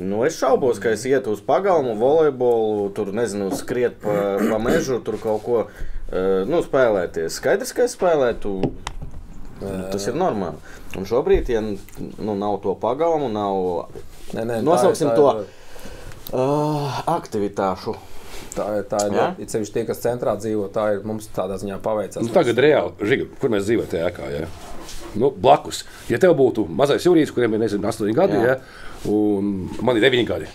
nu es šaubos, ka es ietu uz pagalmu, volejbolu, tur nezinu, skriet pa, pa mežu, tur kaut ko uh, nu, spēlēties. Skaidrs, ka es spēlētu. nu, Tas ir normāli. Un šobrīd, ja nu, nav to pagalmu, nav Nē, nē, tā Nosauksim ir- tā to. Uh, aktivitāšu. Tā tā ir. Ja sevišķi tie, kas centrā dzīvo, tā ir mums tādā ziņā paveicās. Nu, tagad reāli, Žiga, kur mēs dzīvojam tajā ēkā. Ja? Nu, blakus. Ja tev būtu mazais jūrijas, kuriem ir nezinu, 8 gadi, ja? un man ir 9 gadi,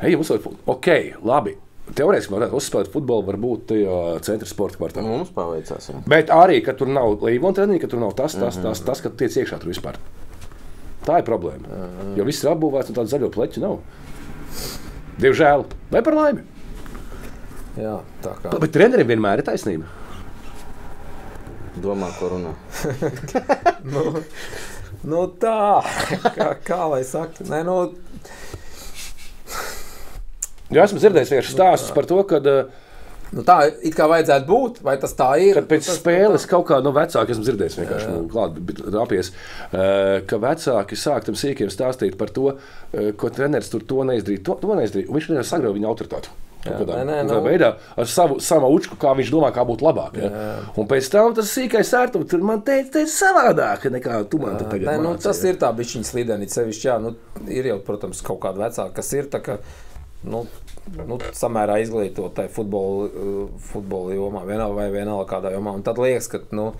Ej, mums ir ok, labi. Teorētiski varētu uzspēlēt futbolu, varbūt tajā centra sporta kvartālā. Mums paveicās. Jā. Bet arī, ka tur nav līnija treniņa, ka tur nav tas, tas, tas, tas ka tiec iekšā tur vispār. Tā ir problēma. Jo viss ir apbūvēts un tādu zaļo pleķu nav. Diemžēl, vai par laimi. Jā, tā kā. Bet treneriem vienmēr ir taisnība. Domā, ko runā. (laughs) Nu, nu tā, kā, kā lai saka, nē, nu, Jo esmu dzirdējis vienkārši stāstus par to, ka nu tā it kā vajadzētu būt, vai tas tā ir? Kad pēc tas, spēles kaut kā no vecāka esmu dzirdējis, vienkārši nu, klāt, rāpies, eh, ka vecāki sāk tam sīkiem stāstīt par to, eh, ko treneris tur to neizdarīja. To, to neizdarīja. Viņš vienkārši sagrauj viņa autoritāti. Jā, kādā, nē, nē, nu- veidā ar savu, savu učku, kā viņš domā, kā būtu labāk. Ja? Un pēc tam tas sīkais sērtums tur man teica, tas ir savādāk nekā tu man te tagad Nē, nu, māci, tas ja. ir tā bišķiņa slideni, sevišķi, jā, nu, ir jau, protams, kaut kāda vecāka, kas ir tā, ka, nu, nu, samērā izglītotai futbola, uh, futbola jomā, vienā vai vienalga kādā jomā, un tad liekas, ka, nu,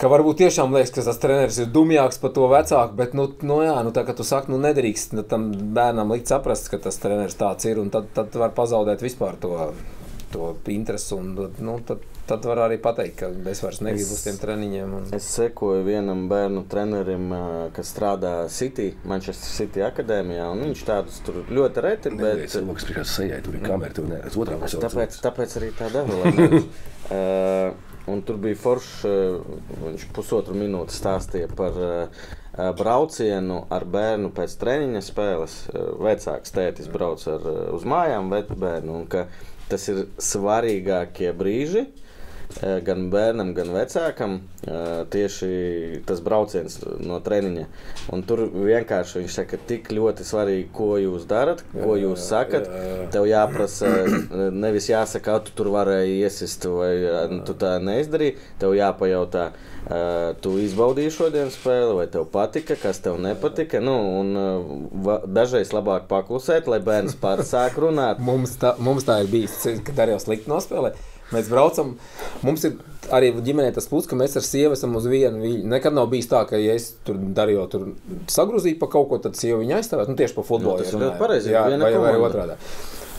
ka varbūt tiešām liekas, ka tas treneris ir dumjāks par to vecāku, bet, nu, nu jā, nu, tā kā tu saki, nu, nedrīkst nu, tam bērnam likt saprast, ka tas treneris tāds ir, un tad, tad var pazaudēt vispār to, to interesi, un, nu, tad, tad var arī pateikt, ka es vairs negribu uz tiem treniņiem. Un... Es sekoju vienam bērnu trenerim, kas strādā City, Manchester City akadēmijā. un Viņš tādus tur ļoti reti, Bet bet cilvēks priekšā sejai, tur ir kamera, tur neredz otrā pusē. tāpēc, tāpēc arī tā dara. Un tur bija foršs, uh, viņš pusotru minūti stāstīja par braucienu ar bērnu pēc treniņa spēles. Vecāks tētis brauc ar, uz mājām, bet bērnu. ka Tas ir svarīgākie brīži gan bērnam, gan vecākam. uh, Tieši tas brauciens no treniņa. Un tur vienkārši viņš saka, tik ļoti svarīgi, ko jūs darat, ko jūs sakat. Tev jāprasa, (clears throat) nevis jāsaka, ka tu tur varēji iesist, vai tu tā neizdarīji. Tev jāpajautā, tu izbaudīji šodienas spēli, vai tev patika, kas tev nepatika. Nu, un, dažreiz labāk paklusēt, lai bērns pats sāk runāt. Mums tā, mums tā ir bijis, kad arī jau slikti nospēlē. Mēs braucam, mums ir arī ģimenē tas plus, ka mēs ar sievu esam uz vienu viļņu. Nekad nav bijis tā, ka, ja es tur darīju, tur sagrozīju pa kaut ko, tad sieva viņu aizstāvēt. Nu, tieši pa futbolu. Nu, tas ir pareizi, Jā, vai, vai otrādā.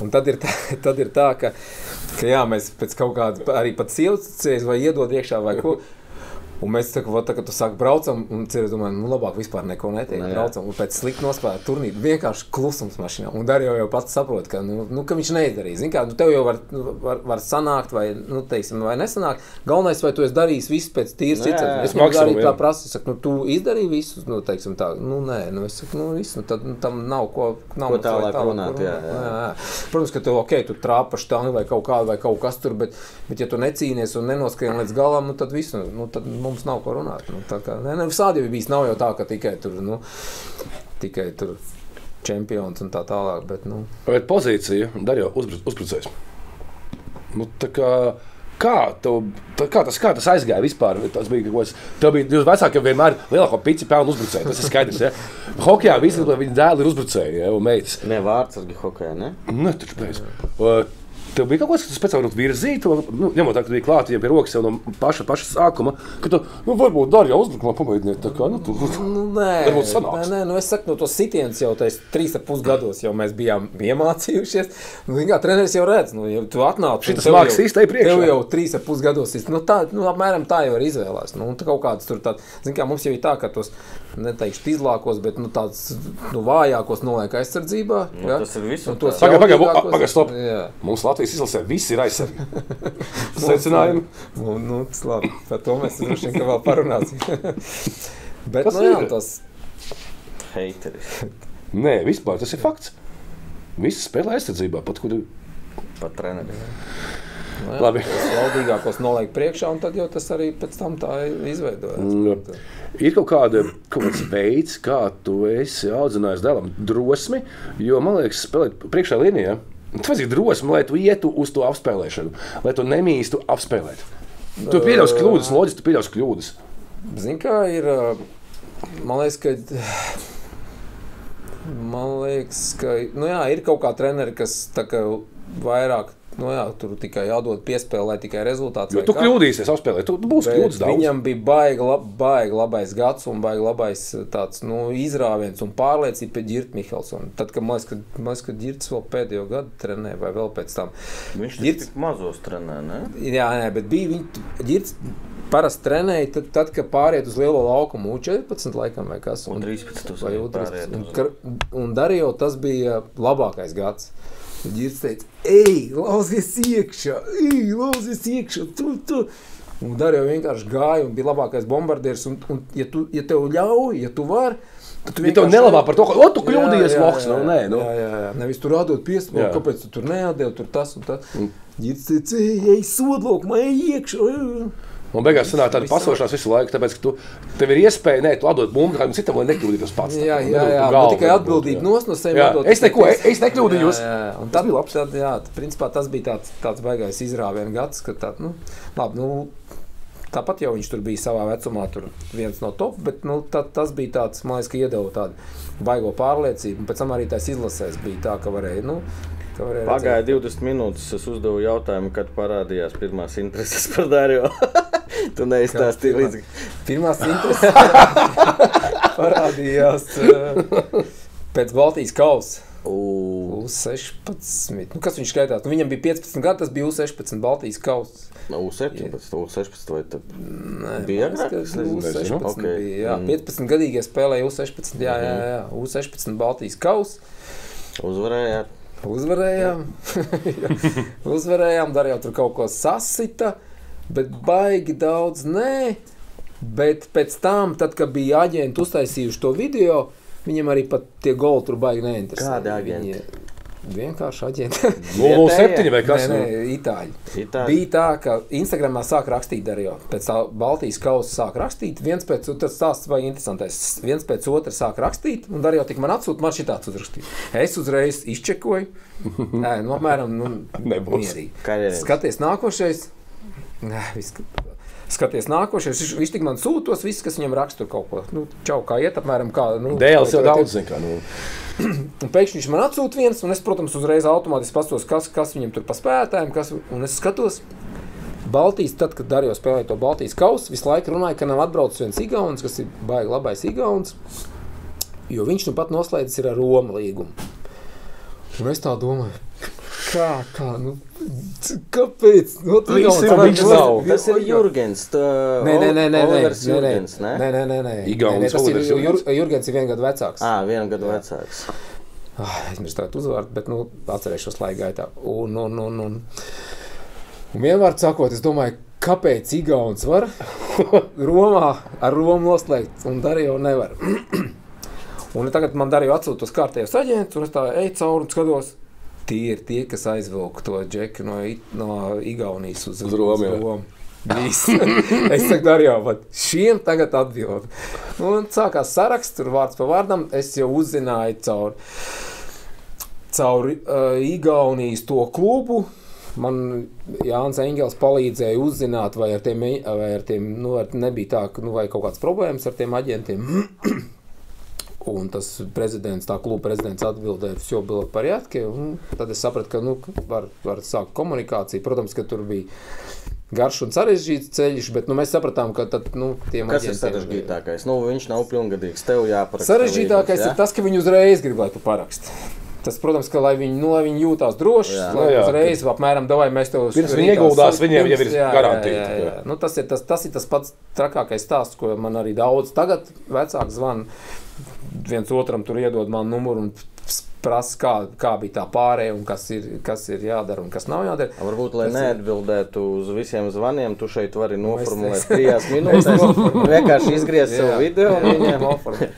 Un tad ir tā, (laughs) tad ir tā ka, ka jā, mēs pēc kaut kāda arī pat sievas vai iedod iekšā vai ko. Un mēs tā, tā, kad tu sāki braucam, un cilvēks domā, nu labāk vispār neko neteikt. Nu, jā. Braucam, un pēc slikta nospēlēta turnīra vienkārši klusums mašīnā. Un Darīja jau pats saprot, ka, nu, nu, ka viņš neizdarīs. Zini, kā, nu, tev jau var, nu, var, var sanākt, vai, nu, teiksim, vai nesanākt. Galvenais, vai tu esi darījis visu pēc tīras Nu, cits. jā. Es man arī tā prasu, saku, nu, tu izdarīji visu, nu, teiksim tā, nu, nē, nu, es saku, nu, visu, nu, tad nu, tam nav ko, nav Ko tālāk vajag runāt, jā, jā. jā, jā. Protams, ka tev, ok, tu trāpa štāni vai kaut kādu vai kaut kas tur, bet, bet ja tu necīnies un nenoskrien līdz galam, nu, tad visu, nu, tad mums nav ko runāt. Nu, tā kā, nē, ne, visādi jau bijis, nav jau tā, ka tikai tur, nu, tikai tur čempions un tā tālāk, bet, nu, Bet pozīcija darīja uzbrucējs. Nu, tā kā Kā, tev, tā- kā, tas, kā tas aizgāja vispār? Tas bija kaut kas, tev bija jūs vecāki vienmēr lielāko pici pelnu uzbrucēji. Tas ir skaidrs. Ja? Hokejā visi viņa dēli ir uzbrucēji ja? un meitas. Ne vārds ar hokeju, ne? Ne, taču beidz. Tev bija kaut kas, kas tam virzīja, to, nu, ņemot vērā, ka tu biji klāts jau pie rokas jau no paša, paša sākuma, ka tu, nu, varbūt dari jau uzbrukumā pamēģiniet, tā kā, nu, tu, Nu, nē, Varbūt sanāks. nē, nē, nu es saku, no tos sitienus jau tajos trīs ar pus gados jau mēs bijām iemācījušies. Nu, kā treneris jau redz, nu, ja tu atnāc. tev māks ej priekšā. Tev jau trīs ar pus gados, ir, nu, tā, nu, apmēram tā jau var izvēlēties. Nu, un tā kaut kādas tur tādas, zin kā mums jau ir tā, ka tos, neteikšu, izlākos, bet, nu, tāds, nu, vājākos noliek aizsardzībā. Nu, ja? tas ir visur Un tos tā. Pagaid, pagaid, jaudīgākos- pagaid, stop. Jā. Mums Latvijas izlasē viss ir aizsargi. (laughs) Secinājumi. Nu, nu, tas labi. Par to mēs droši vien vēl parunāsim. (laughs) Bet, Tas nu, jā, ir. tas Heiteris. (laughs) Nē, vispār tas ir fakts. Visi spēlē aizsardzībā, pat kur Pat treneris. Labi. tas jaudīgākos noliek priekšā, un tad jau tas arī pēc tam tā izveidojas. Mm. ir kaut, kāda, kaut kāds veids, kā tu esi audzinājis dēlam drosmi. Jo man liekas, spēlēt priekšā līnijā. Tas vajag drosmi, lai tu ietu uz to apspēlēšanu, lai tu nemīstu apspēlēt. Tu pieļaus kļūdas, loģiski, tu pieļaus kļūdas. Zini, kā ir. Man liekas, ka. Man liekas, ka nu jā, ir kaut kā treneri, kas kā vairāk. Nu jā, tur tikai jādod piespēle, lai tikai rezultāts. Jo tu kā. kļūdīsies apspēlēt, tu tu būsi kļūdas daudz. Viņam bija baigi, lab, baigi labais gads un baigi labais tāds, nu, izrāviens un pārliecība pēc Girta Mihelsona. Tad, kad man liekas, ka, man liekas, ka Girts vēl pēdējo gadu trenē vai vēl pēc tam. Viņš Girts- tik mazos trenē, ne? Jā, nē, bet bija viņa Girts. Parasti trenēja, tad, tad, kad pāriet uz lielo laukumu, U14 laikam vai kas. Un 13 vai arī pāriet U13. Un, un Darijo tas bija labākais gads. Girts teica, ej, lauzies iekšā, ej, lauzies iekšā, tu, tu. Un Darijo vienkārši gāja un bija labākais bombardieris. Un, un ja, tu, ja tev ļauj, ja tu vari, tad tu Ja tev nelabā par to, ka, o, tu kļūdījies, jā, nu, nē, nu. Jā, jā, jā. Nevis tur rādot piespēli, Jā. kāpēc tu tur neatdevi, tur tas un tas. Girts teica, ej, ej, sodlaukumā, ej iekšā. ej." Un beigās sanāk tāda Visu pasošanās visu laiku, tāpēc, ka tu, tev ir iespēja, nē, tu atdot bumbu kādam citam, lai nekļūdītos pats. Jā, Tā jā, nedod jā. tu galvu, tikai jā. nos no sevis. Jā, es neko, piespēli. es nekļūdījos. Jā, jā, un Tas tad, bija labs. tad, jā, principā, tas bija tāds, tāds baigais izrāviens gads, ka tā, nu, labi, nu, tāpat jau viņš tur bija savā vecumā, tur viens no top, bet nu, tā, tas bija tāds, man liekas, ka iedeva tādu baigo pārliecību. Un pēc tam arī tās izlasēs bija tā, ka varēja, nu, ka varēja Pagāja 20 minūtes, es uzdevu jautājumu, kad parādījās pirmās intereses par Dāriju. (laughs) tu neizstāstīji pirmā? līdz Pirmās intereses (laughs) parādījās uh, pēc Baltijas kausa. U- U16. Nu, kas viņš skaitās? Nu, viņam bija 15 gadi, tas bija U16 Baltijas kausa. U17, U16 vai tad Nē, Bija Es nezinu, U16 nezinu. Ok. bija. Jā, Mm. 15 gadīgie spēlēja U16. Jā, jā, jā. U16 Baltijas kausa. uzvarējāt? Uzvarējām. (laughs) Uzvarējām, darījām tur kaut ko sasita, bet baigi daudz nē. Bet pēc tam, tad, kad bija aģenti uztaisījuši to video, viņiem arī pat tie goli tur baigi neinteresē. Kādi aģenti? Viņi Vienkārši aģenti. (laughs) 007 vai kas? Nē, itāļi. Itāļi? Bija tā, ka Instagramā sāk rakstīt arī. Pēc tā Baltijas kausa sāk rakstīt. Viens pēc otras stāsts vai interesantais. Viens pēc otra sāk rakstīt, un arī jau tik man atsūta, man šī tāds uzrakstīt. Es uzreiz izčekoju. (laughs) Nē, nu, apmēram, nu, Nebūs. mierīgi. Skaties nākošais. Nē, viss, Skaties, nākošais. Viņš, viņš tik man sūtos, viss, kas viņam rakstur kaut ko. Nu, čau, kā iet, apmēram kā. Nu, Dēls jau daudz zina, kā. Nu. (clears throat) Un pēkšņi viņš man atsūta viens, un es, protams, uzreiz automātiski paskatos, kas, kas viņam tur pa spētājiem, kas, un es skatos. Baltijas, tad, kad Dārījos spēlēja to Baltijas kausu, visu laiku runāja, ka nav atbraucis viens Igaunis, kas ir baigi labais Igaunis, jo viņš nu pat noslēdzis ar Romu līgumu. Un es tā domāju, kā, kā, nu, kāpēc? Nu, tu ir, var- viņš nav. Tas ir Jurgens. tā Nē, nē, nē, nē, nē, Olivers nē, nē, Jurgens, ne? nē, nē, nē, nē. Nē, nē, tas ir Jurgens. Ir vienu gadu vecāks. Ā, vienu gadu vecāks. Ah, aizmirsu tādu uzvārdu, bet nu, atcerēšos laika gaitā. Un, un, un, un. un vienmēr sakot, es domāju, kāpēc Igaunis var (laughs) Romā ar Romu noslēgt, un Darīju jau nevar. (clears throat) un tagad man Darīju atsūta tos kārtējos aģentus, un es tā eju cauri un skatos. Tie ir tie, kas aizvilka to džeku no, no Igaunijas uz, Uz Romu, jā. Romu. (laughs) Es saku, Darījā, bet šiem tagad atbild. Un sākās saraksts, tur vārds pa vārdam. Es jau uzzināju caur, caur uh, Igaunijas to klubu, Man Jānis Engels palīdzēja uzzināt, vai ar tiem, vai ar tiem nu, ar, nebija tā, ka nu, vai kaut kādas problēmas ar tiem aģentiem. (clears throat) Un tas prezidents, tā kluba prezidents atbildēja, jau bija parjātki. Tad es sapratu, ka nu, var, var sākt komunikāciju. Protams, ka tur bija garš un sarežģīts ceļš, bet nu, mēs sapratām, ka tad, nu, tiem Kas ir sarežģītākais? Nu, viņš nav pilngadīgs. Tev jāparaksta. Sarežģītākais līgums, ir tas, ka viņi uzreiz grib, lai tu paraksti. Tas, protams, ka lai viņi, nu, lai viņi jūtās droši, Jā. lai jā, uzreiz, apmēram, davai mēs tev uz Pirms viņi ieguldās, viņiem jau ir garantīti. Nu, tas, ir tas, tas ir tas pats trakākais stāsts, ko man arī daudz tagad vecāki zvana. Viens otram tur iedod man numuru un prasa, kā, kā bija tā pārējai un kas ir, kas ir jādara un kas nav jādara. Varbūt, lai ir- neatbildētu uz visiem zvaniem, tu šeit vari Nu, es- noformulēt es- trijās (laughs) minūtēs. Vienkārši izgriezt savu video un viņiem (laughs) Noformulēt.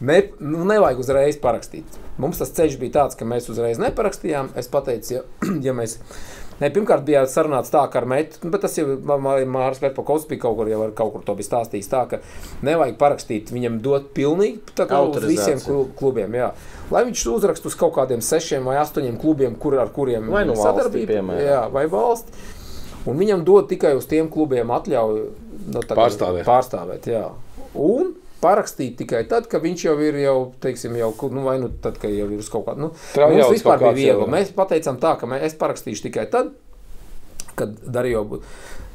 Ne, nu, nevajag uzreiz parakstīt. Mums tas ceļš bija tāds, ka mēs uzreiz neparakstījām. Es pateicu, ja, (clears throat) ja mēs. Ne, pirmkārt, bija sarunāts tā, ka ar meitu, nu, bet tas jau Mārcis Kalniņš bija kaut kur, jau ar kaut kur to bija stādījis. Tā, ka nevajag parakstīt, viņam dot pilnīgi visiem klu- klubiem. Jā. Lai viņš uzrakstu uz kaut kādiem sešiem vai astoņiem klubiem, kur, ar kuriem Vai nu viņam valstī, sadarbība, jā, vai valsts. Un viņam dod tikai uz tiem klubiem atļauju nu, tā kā Pārstāvēt. pārstāvēt jā. Un parakstīt tikai tad, kad viņš jau ir jau, teiksim, jau, nu, vai nu tad, kad jau ir uz kaut kāda. Nu, mums vispār bija viegli. jau- Mēs pateicām tā, ka mē, es parakstīšu tikai tad, kad darīju.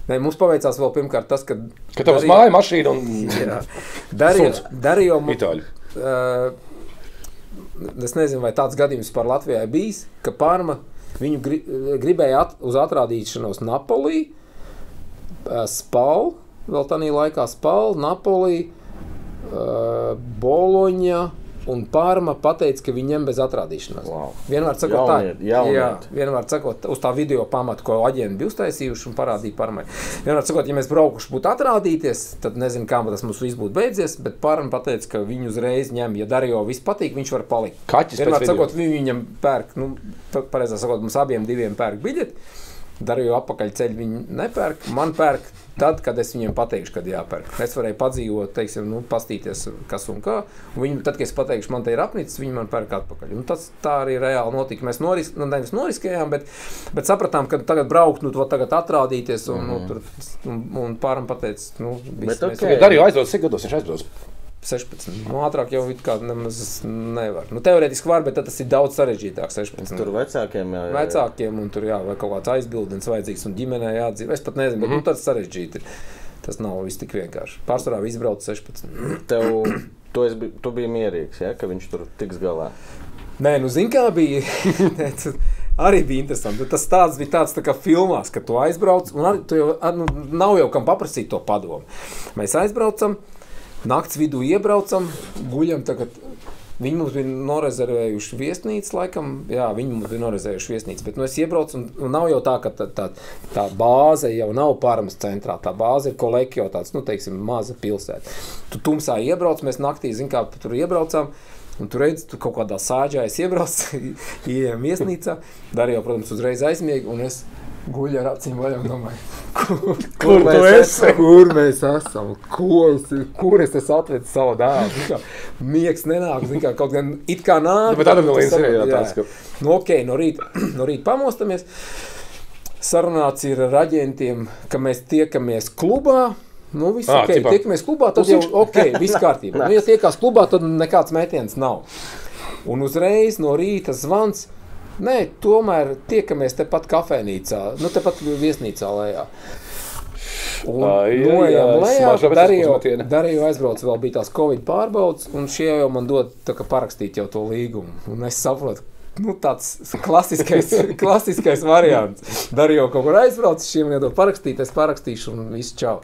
Ne, mums paveicās vēl pirmkārt tas, ka. Ka tev uz māja mašīna un (laughs) Jā, darīju, Suns. darīju, itāļu. Uh, es nezinu, vai tāds gadījums par Latvijai bijis, ka Parma viņu gri, gribēja at, uz atrādīšanos Napolī, uh, Spālu, vēl tādā laikā Spālu, Napolī, uh, Boloņa. Un Pārma pateica, ka viņi ņem bez atrādīšanās. Wow. Vienmēr sakot, tā, Jaunieti, jaunieti. jā, vienmēr sakot, uz tā video pamata, ko aģenti bija uztaisījuši un parādīja Pārmai. Vienmēr sakot, ja mēs braukuši būtu atrādīties, tad nezinu, kā tas mums viss būtu beidzies, bet Pārma pateica, ka viņi uzreiz ņem, ja Darijo viss patīk, viņš var palikt. Kaķis Vienmēr sakot, viņi viņam pērk, nu, pa- pareizāk sakot, mums abiem diviem pērk biļeti. Darīju apakaļ ceļu, viņi nepērk. Man pērk tad, kad es viņiem pateikšu, kad jāpērk. Es varēju padzīvot, teiksim, nu, pastīties, kas un kā. Un viņi, tad, kad es pateikšu, man te ir apnicis, viņi man pērk atpakaļ. Un tas tā arī reāli notika. Mēs noris, nu, nevis noriskējām, bet, bet sapratām, ka tagad braukt, nu, to tagad atrādīties. Un, nu, tur, un, un pāram pateica, nu, viss, Bet mēs- ok. Ja Darīju aizbrauc, cik gados viņš aizbrauc? 16. Nu, ātrāk jau nemaz nevar. Nu, teorētiski var, bet tas ir daudz sarežģītāk. 16. Tur vecākiem jā, jā. vecākiem, un tur jā, vai kaut kāds aizbildnis vajadzīgs, un ģimenē jādzīvo. Es pat nezinu, bet mm -hmm. nu, tas sarežģīti. ir. Tas nav viss tik vienkārši. Pārsvarā viss brauc 16. Tev, tu, bi- tu biji mierīgs, ja, ka viņš tur tiks galā. Nē, nu zini, kā bija. (laughs) Arī bija interesanti. Tas tāds bija tāds tā kā filmās, ka tu aizbrauc, un arī tu jau ar- nu, nav jau kam paprasīt to padomu. Mēs aizbraucam, naktas vidū iebraucam, guļam. Tagad, Viņi mums bija norezervējuši viesnīcu, laikam. Jā, viņi mums bija norezervējuši viesnīcu. Bet nu, es iebraucu, un, un nav jau tā, ka tā, tā, tā bāze jau nav Parmas centrā. Tā bāze ir kolekcija, tāds, nu, teiksim, maza pilsēta. Tu tumsā iebrauc, mēs naktī, zinām, kā tur iebraucām. Un tur redzi, tu kaut kādā sāģā es iebraucu, (laughs) ienāku viesnīcā. Darīju, protams, uzreiz aizmiegu, guļu ar acīm vaļā un domāju, kur, Kur tu mēs esi? Kur mēs esam? Ko es, kur es esmu atvedis savu dēlu? Miegs nenāk, zini, kā, kaut gan it kā nāk. Nu, bet adrenalīns ir, jā, tāds, ka- Nu, ok, no rīta, (clears throat) no rīta pamostamies. Sarunāts ir ar aģentiem, ka mēs tiekamies klubā. Nu, viss Ā, ok, tipā tiekamies klubā, tad jau pusiņš. ok, viss kārtībā. (laughs) Nu, ja tiekās klubā, tad nekāds mētījums nav. Un uzreiz no rīta zvans. Nē, tomēr tiekamies tepat kafejnīcā, nu tepat viesnīcā lejā. Un nojām lejā, darīju, darīju aizbrauc, vēl bija tās Covid pārbaudas, un šie jau man dod tā parakstīt jau to līgumu. Un es saprotu, nu tāds klasiskais, (laughs) klasiskais variants. Darīju kaut kur aizbrauc, šiem iedod parakstīt, es parakstīšu un viss čau.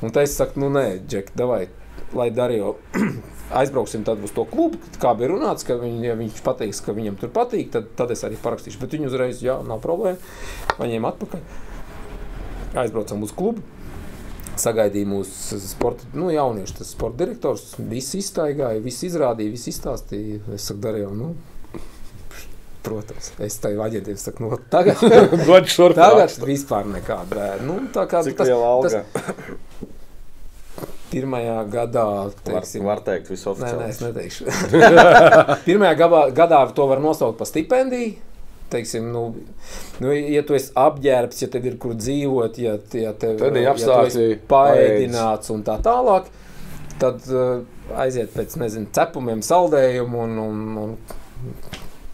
Un tā es saku, nu nē, Džek, davai, lai darīju. (clears throat) Aizbrauksim tad uz to klubu, kā bija runāts, ka viņ, ja viņš pateiks, ka viņam tur patīk, tad, tad es arī parakstīšu. Bet viņi uzreiz, jā, nav problēma, paņēma atpakaļ. Aizbraucam uz klubu, sagaidīja mūsu sporta, nu, jauniešu tas sporta direktors. Viss iztaigāja, viss izrādīja, viss izstāstīja. Es saku, darīju, nu, protams, es tam aģentiem saku, nu, tagad, (laughs) tagad vispār nekāda. Nu, tā kā Cik liela alga? (laughs) pirmajā gadā, Var, teiksim, var teikt, Nē, visoficiāli. nē, es neteikšu. (laughs) (laughs) Pirmajā gadā, gadā to var nosaukt par stipendiju. teiksim, nu, nu, ja tu esi apģērbs, ja tev ir kur dzīvot, ja, ja tev Tad ir ja apstākļi esi paēdināts un tā tālāk, tad uh, aiziet pēc, nezinu, cepumiem, saldējumu un, un, un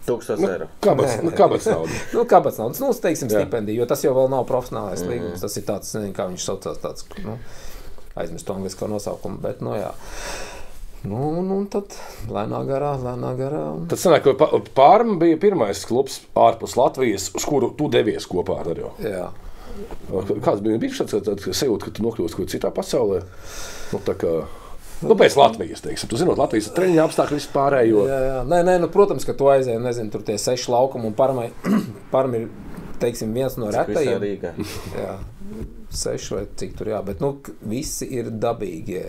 Tūkstoš Nu, eiro. Kāpēc? Nu, kāpēc nauda? (laughs) nu, kāpēc naudas, nu, teiksim, Jā. stipendiju, jo tas jau vēl nav profesionālais Mhm. līgums, tas ir tāds, nezinu, kā viņš saucās, tāds, nu, aizmirstu anglisko nosaukumu, bet, nu, jā. Nu, un, un tad lēnā garā, lēnā garā. Tad sanāk, ka Pārma bija pirmais klubs ārpus Latvijas, uz kuru tu devies kopā ar Dariju. Jā. Kāds bija bijis šāds tāds sajūta, ka tu nokļūsi kaut kur citā pasaulē? Nu, tā kā, nu, pēc Latvijas, teiksim, tu zinot Latvijas treniņa apstākļus vispārējo. Jā, jā. Nē, nē, nu, protams, ka tu aizēji, nezinu, tur tie seši laukumi un parmai, parmai ir, teiksim, viens no Visā retajiem. Rīgā. Jā, seši vai cik tur jā, bet, nu, visi ir dabīgi.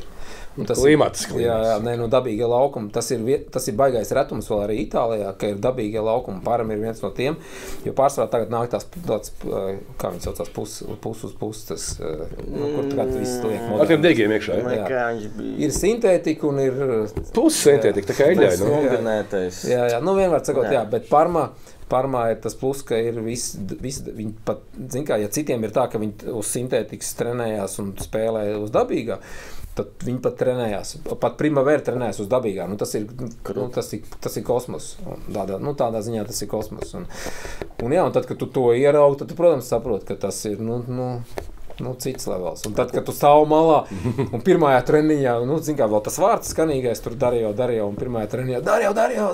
Un tas Klimats, ir, jā, jā, nē, nu, dabīgie laukumi, tas ir, tas ir baigais retums vēl arī Itālijā, ka ir dabīgie laukumi. Parmai ir viens no tiem, jo pārsvarā tagad nāk tās, tāds, eh, kā viņi saucās, pus, pus uz puses, tas, eh, nu, kur tagad viss liek Ar tiem degiem iekšā. Jā. bija. Ir sintētika un ir Pussentētika, tā kā eļļai. Nu. Kombinētais. Jā, jā, nu vienmēr sakot, Jā. jā, bet Parmā. Parmā ir tas plus, ka ir viss, vis, viņi pat, zin kā, ja citiem ir tā, ka viņi uz sintētikas trenējās un spēlē uz dabīgā, tad viņi pat trenējās, pat primavera trenējās uz dabīgā. Nu, tas, ir, nu, tas, ir, tas ir kosmos. Un Tādā, nu, tādā ziņā tas ir kosmos. Un, un, jā, un tad, kad tu to ieraugi, tad, tu, protams, saproti, ka tas ir. Nu, nu, Nu, cits levels. Un tad, kad tu stāv malā un pirmā treniņā, nu, zini, kā vēl tas vārds skanīgais, tur darīja, darīja, un pirmā treniņā darīja, darīja,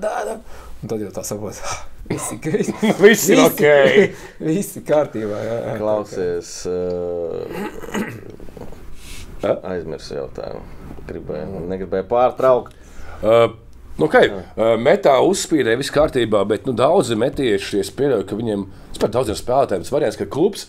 darīja. Un tad jau tā saprot, ah, visi, (laughs) visi, Viss ir ok. visi kārtībā. Jā, jā. Klausies, uh, aizmirsu jautājumu. Gribēju, negribēju pārtraukt. Uh, nu, okay. uh, metā uzspīdēja viss kārtībā, bet nu, daudzi metieši es pieļauju, ka viņiem par daudziem spēlētājiem tas variants, ka klubs.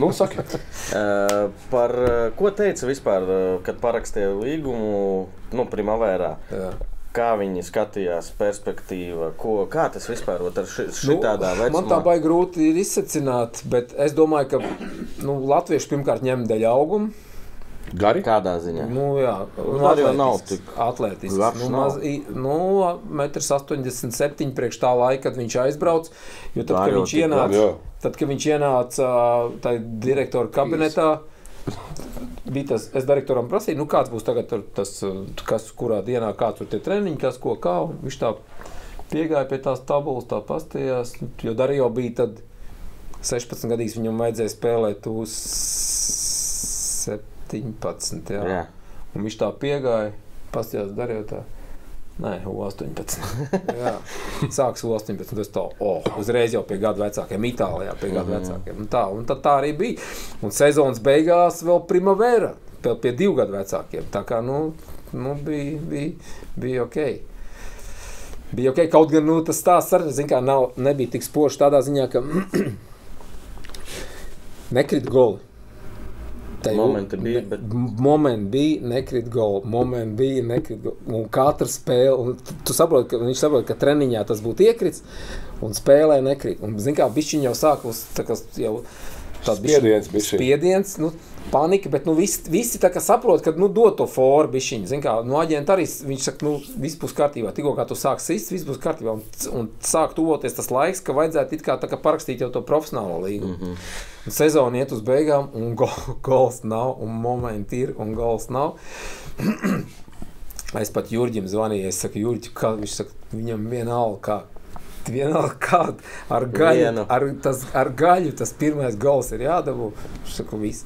nu, saka, Uh, par uh, ko teica vispār, kad parakstīja līgumu nu, Primavērā? Jā. Kā viņi skatījās, perspektīva, ko, kā tas vispār ot ar šitādā Nu, vecumā? Man tā baigi grūti ir izsacināt, bet es domāju, ka nu, Latvieši pirmkārt ņem daļu augumu. Gari. Kādā ziņā? Nu, jā, nu, jau nav tik atletisks. Nu, maz, nu, 1,87 m priekš tā laika, kad viņš aizbrauca. Jo tad, kad viņš ienāca, Jā. tad, kad viņš ienāca tajā direktora kabinetā, bija tas, es direktoram prasīju, nu, kāds būs tagad tur tas, kas, kurā dienā, kāds tur tie treniņi, kas ko kā. Viņš tā piegāja pie tās tabulas, tā pastījās, jo Darijo bija tad 16 gadīgs, viņam vajadzēja spēlēt uz 17. Jā. Jā. Un viņš tā piegāja, pastījās Darijo tā. Nē, U18. (laughs) Jā, sāks U18. Tas tā, oh, uzreiz jau pie gadu vecākiem, Itālijā pie gadu Mhm. vecākiem. Un tā, un tad tā arī bija. Un sezonas beigās vēl primavera, vēl pie divu gadu vecākiem. Tā kā, nu, nu bija, bija, bija ok. Bija ok, kaut gan nu, tas stāsts arī, zin kā, nav, nebija tik spožs tādā ziņā, ka (clears throat) nekrit goli. Tai- Momenti bija, bet- Momenti bija, nekrit goli. Momenti bija, nekrit goli. Un katra spēle, un tu, tu saproti, ka viņš saprot, ka treniņā tas būtu iekrits, un spēlē nekrit. Un, zin kā, bišķiņ jau sāk uz, tā kā jau tāds Spiediens bišķiņ. Spiediens, nu, panika, bet nu, visi, visi saprot, ka nu, dod to foru bišķiņu. Zin kā, nu, aģenti arī, viņš saka, nu, viss būs kārtībā. Tikko kā tu sāks sist, viss būs kārtībā. Un, un sāk tuvoties tas laiks, ka vajadzētu it kā, kā parakstīt jau to profesionālo līgumu. Mm -hmm. Sezona iet uz beigām, un go, (laughs) gols nav, un momenti ir, un gols nav. (clears throat) es pat Jurģim zvanīju, es saku, Jurģi, kā viņš saka, viņam vienalga, kā. (laughs) Vienalga, kā ar gaļu, Vienu. ar, tas, ar gaļu tas pirmais gols ir jādabū. Viņš saka, viss.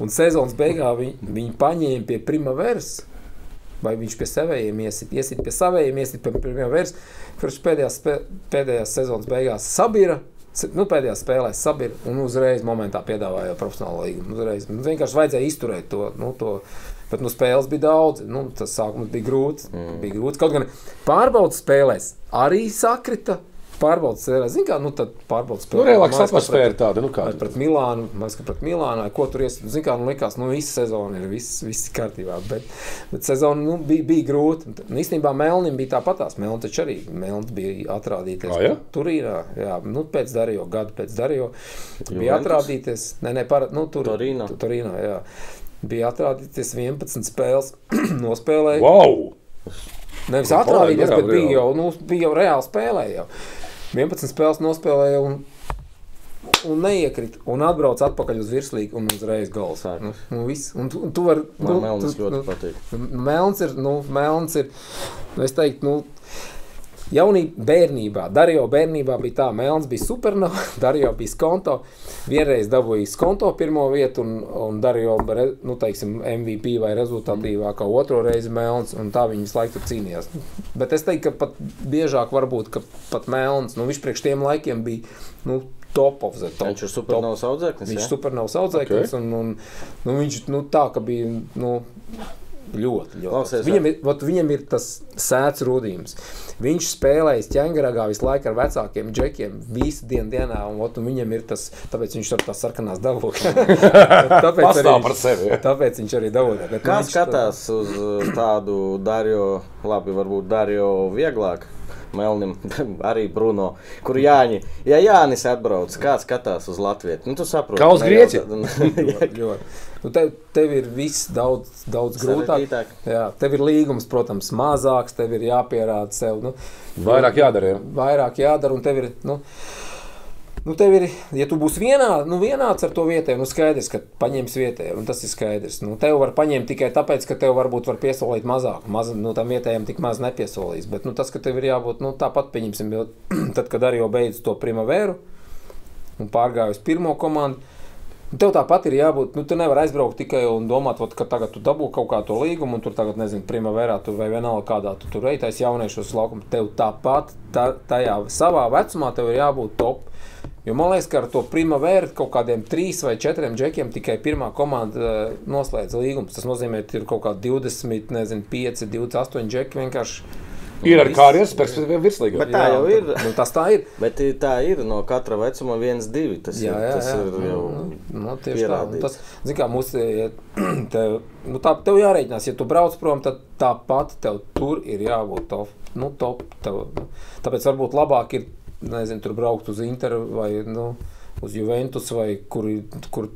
Un sezonas beigās viņi, viņi paņēma pie primaveras, vai viņš pie saviem iesit, iesit pie saviem, iesit pie primaveras, kurš pēdējās, spē, pēdējās sezonas beigās sabira. Nu, pēdējā spēlē sabira un uzreiz momentā piedāvāja profesionālo līgumu. Uzreiz. Nu, vienkārši vajadzēja izturēt to. Nu, to bet nu, spēles bija daudz. Nu, tas sākums bija grūts. Mm. Bija grūts. Kaut gan pārbaudas spēlēs arī sakrita. Pārbaudas spēlēs, zināmā mērā, nu, tad pārbaudas Nu, spēlēs. relaks atmosfēra tāda, nu Vai kāda. pret Milānu, mēs kā pret Milānu, vai ko tur ies. Zinu, kā, nu, likās, nu, visa sezona ir viss, viss kārtībā. Bet, bet sezona nu, bija, bija grūta. Un Īstenībā Melnim bija tāpatās. Melns taču arī Melns bija atrādīties Ā, ja? Turīnā. Jā, nu, pēc darījo, gadu pēc darījo. Bija atrādīties. Nē, nē, par, nu, tur, Torino. tu- Torino, jā. Bija atrādīties 11 spēles, (clears throat) nospēlēja. Wow! Nevis Nu, atrādīties, bet bija jau, nu, bija jau reāli spēlēja. Jau. 11 spēles nospēlēja un, un neiekrita. Un atbrauc atpakaļ uz virslīgu un uzreiz gals. Nu, nu, viss. un, tu- un tu vari. Man Melnis tu- ļoti nu, patīk. Melns ir, nu, melns ir, nu, es teiktu, nu, jaunībā, bērnībā, Darijo bērnībā bija tā, Melns bija supernova, (laughs) Darijo bija skonto, vienreiz dabūja skonto pirmo vietu un, un Darijo, nu, teiksim, MVP vai rezultatīvākā otro reizi Melns, un tā viņi visu laiku cīnījās. Bet es teiktu, ka pat biežāk varbūt, ka pat Melns, nu, viņš priekš tiem laikiem bija, nu, top of the top. Viņš ir supernovs audzēknis. Viņš ir supernovs audzēknis, okay. un, un nu, viņš nu, tā, ka bija nu, ļoti, ļoti. Klausies, viņam, ir, vat, viņam ir tas sēdz rudījums. Viņš spēlējas ķēngaragā visu laiku ar vecākiem džekiem, visu dienu dienā, un, ot, un viņam ir tas, tāpēc viņš ir tās sarkanās dabūkas. (laughs) tāpēc, Pastāv par sevi, ja? tāpēc viņš arī. Bet, Kā skatās uz uh, tādu Darjo, labi, varbūt Darjo vieglāk? Melnim, (laughs) arī Bruno, kur Jāņi, ja Jānis atbrauc, kā skatās uz Latviju? Nu, tu saproti, Kā uz ne Grieķi? jau- Ļoti, ļoti. Nu, tev, tev ir viss daudz, daudz grūtāk. Jā, tev ir līgums, protams, mazāks, tev ir jāpierāda sev. Nu, Vairāk jādara. Ja? vairāk jādara, un tev ir. Nu, Nu, tev ir, ja tu būsi vienā, nu, vienāds ar to vietēju, nu, skaidrs, ka paņems vietēju, un tas ir skaidrs. Nu, tev var paņemt tikai tāpēc, ka tev varbūt var piesolīt mazāk. Maz, nu, tam vietējiem tik maz nepiesolīs. Bet nu, tas, ka tev ir jābūt nu, tāpat, pieņemsim, jo (clears throat) tad, kad arī jau beidz to primavēru un pārgāju uz pirmo komandu. nu, Tev tāpat ir jābūt. Nu, tu nevari aizbraukt tikai un domāt, ot, ka tagad tu dabū kaut kādu līgumu, un tur tagad, nezinu, primavērā tu vai vienalga kādā tu tur ej, taisa jauniešos laukumu. Tev tāpat tā, tajā savā vecumā tev ir jābūt top. Jo man liekas, ka ar to primavēru kaut kādiem trīs vai četriem džekiem tikai pirmā komanda eh, noslēdz līgumus. Tas nozīmē, ka ir kaut kādi 20, nezinu, 5, 28 džeki vienkārši. Ir ar karjeras perspektīvu virslīgā. Bet tā jau ir. Nu, tas tā ir. Bet tā ir no katra vecuma viens, divi. Tas Jā, ir, jā, tas jā. ir jau. Nu, nu, tieši tā. pierādīts. Un Tas, zin kā, mums, ja, (clears throat) tev, nu, tā, tev jārēķinās, ja tu brauc prom, tad tāpat tev tur ir jābūt top. Nu, top tev, nu. Tāpēc varbūt labāk ir, nezinu, tur braukt uz Interu vai nu, uz Juventus vai kur, kur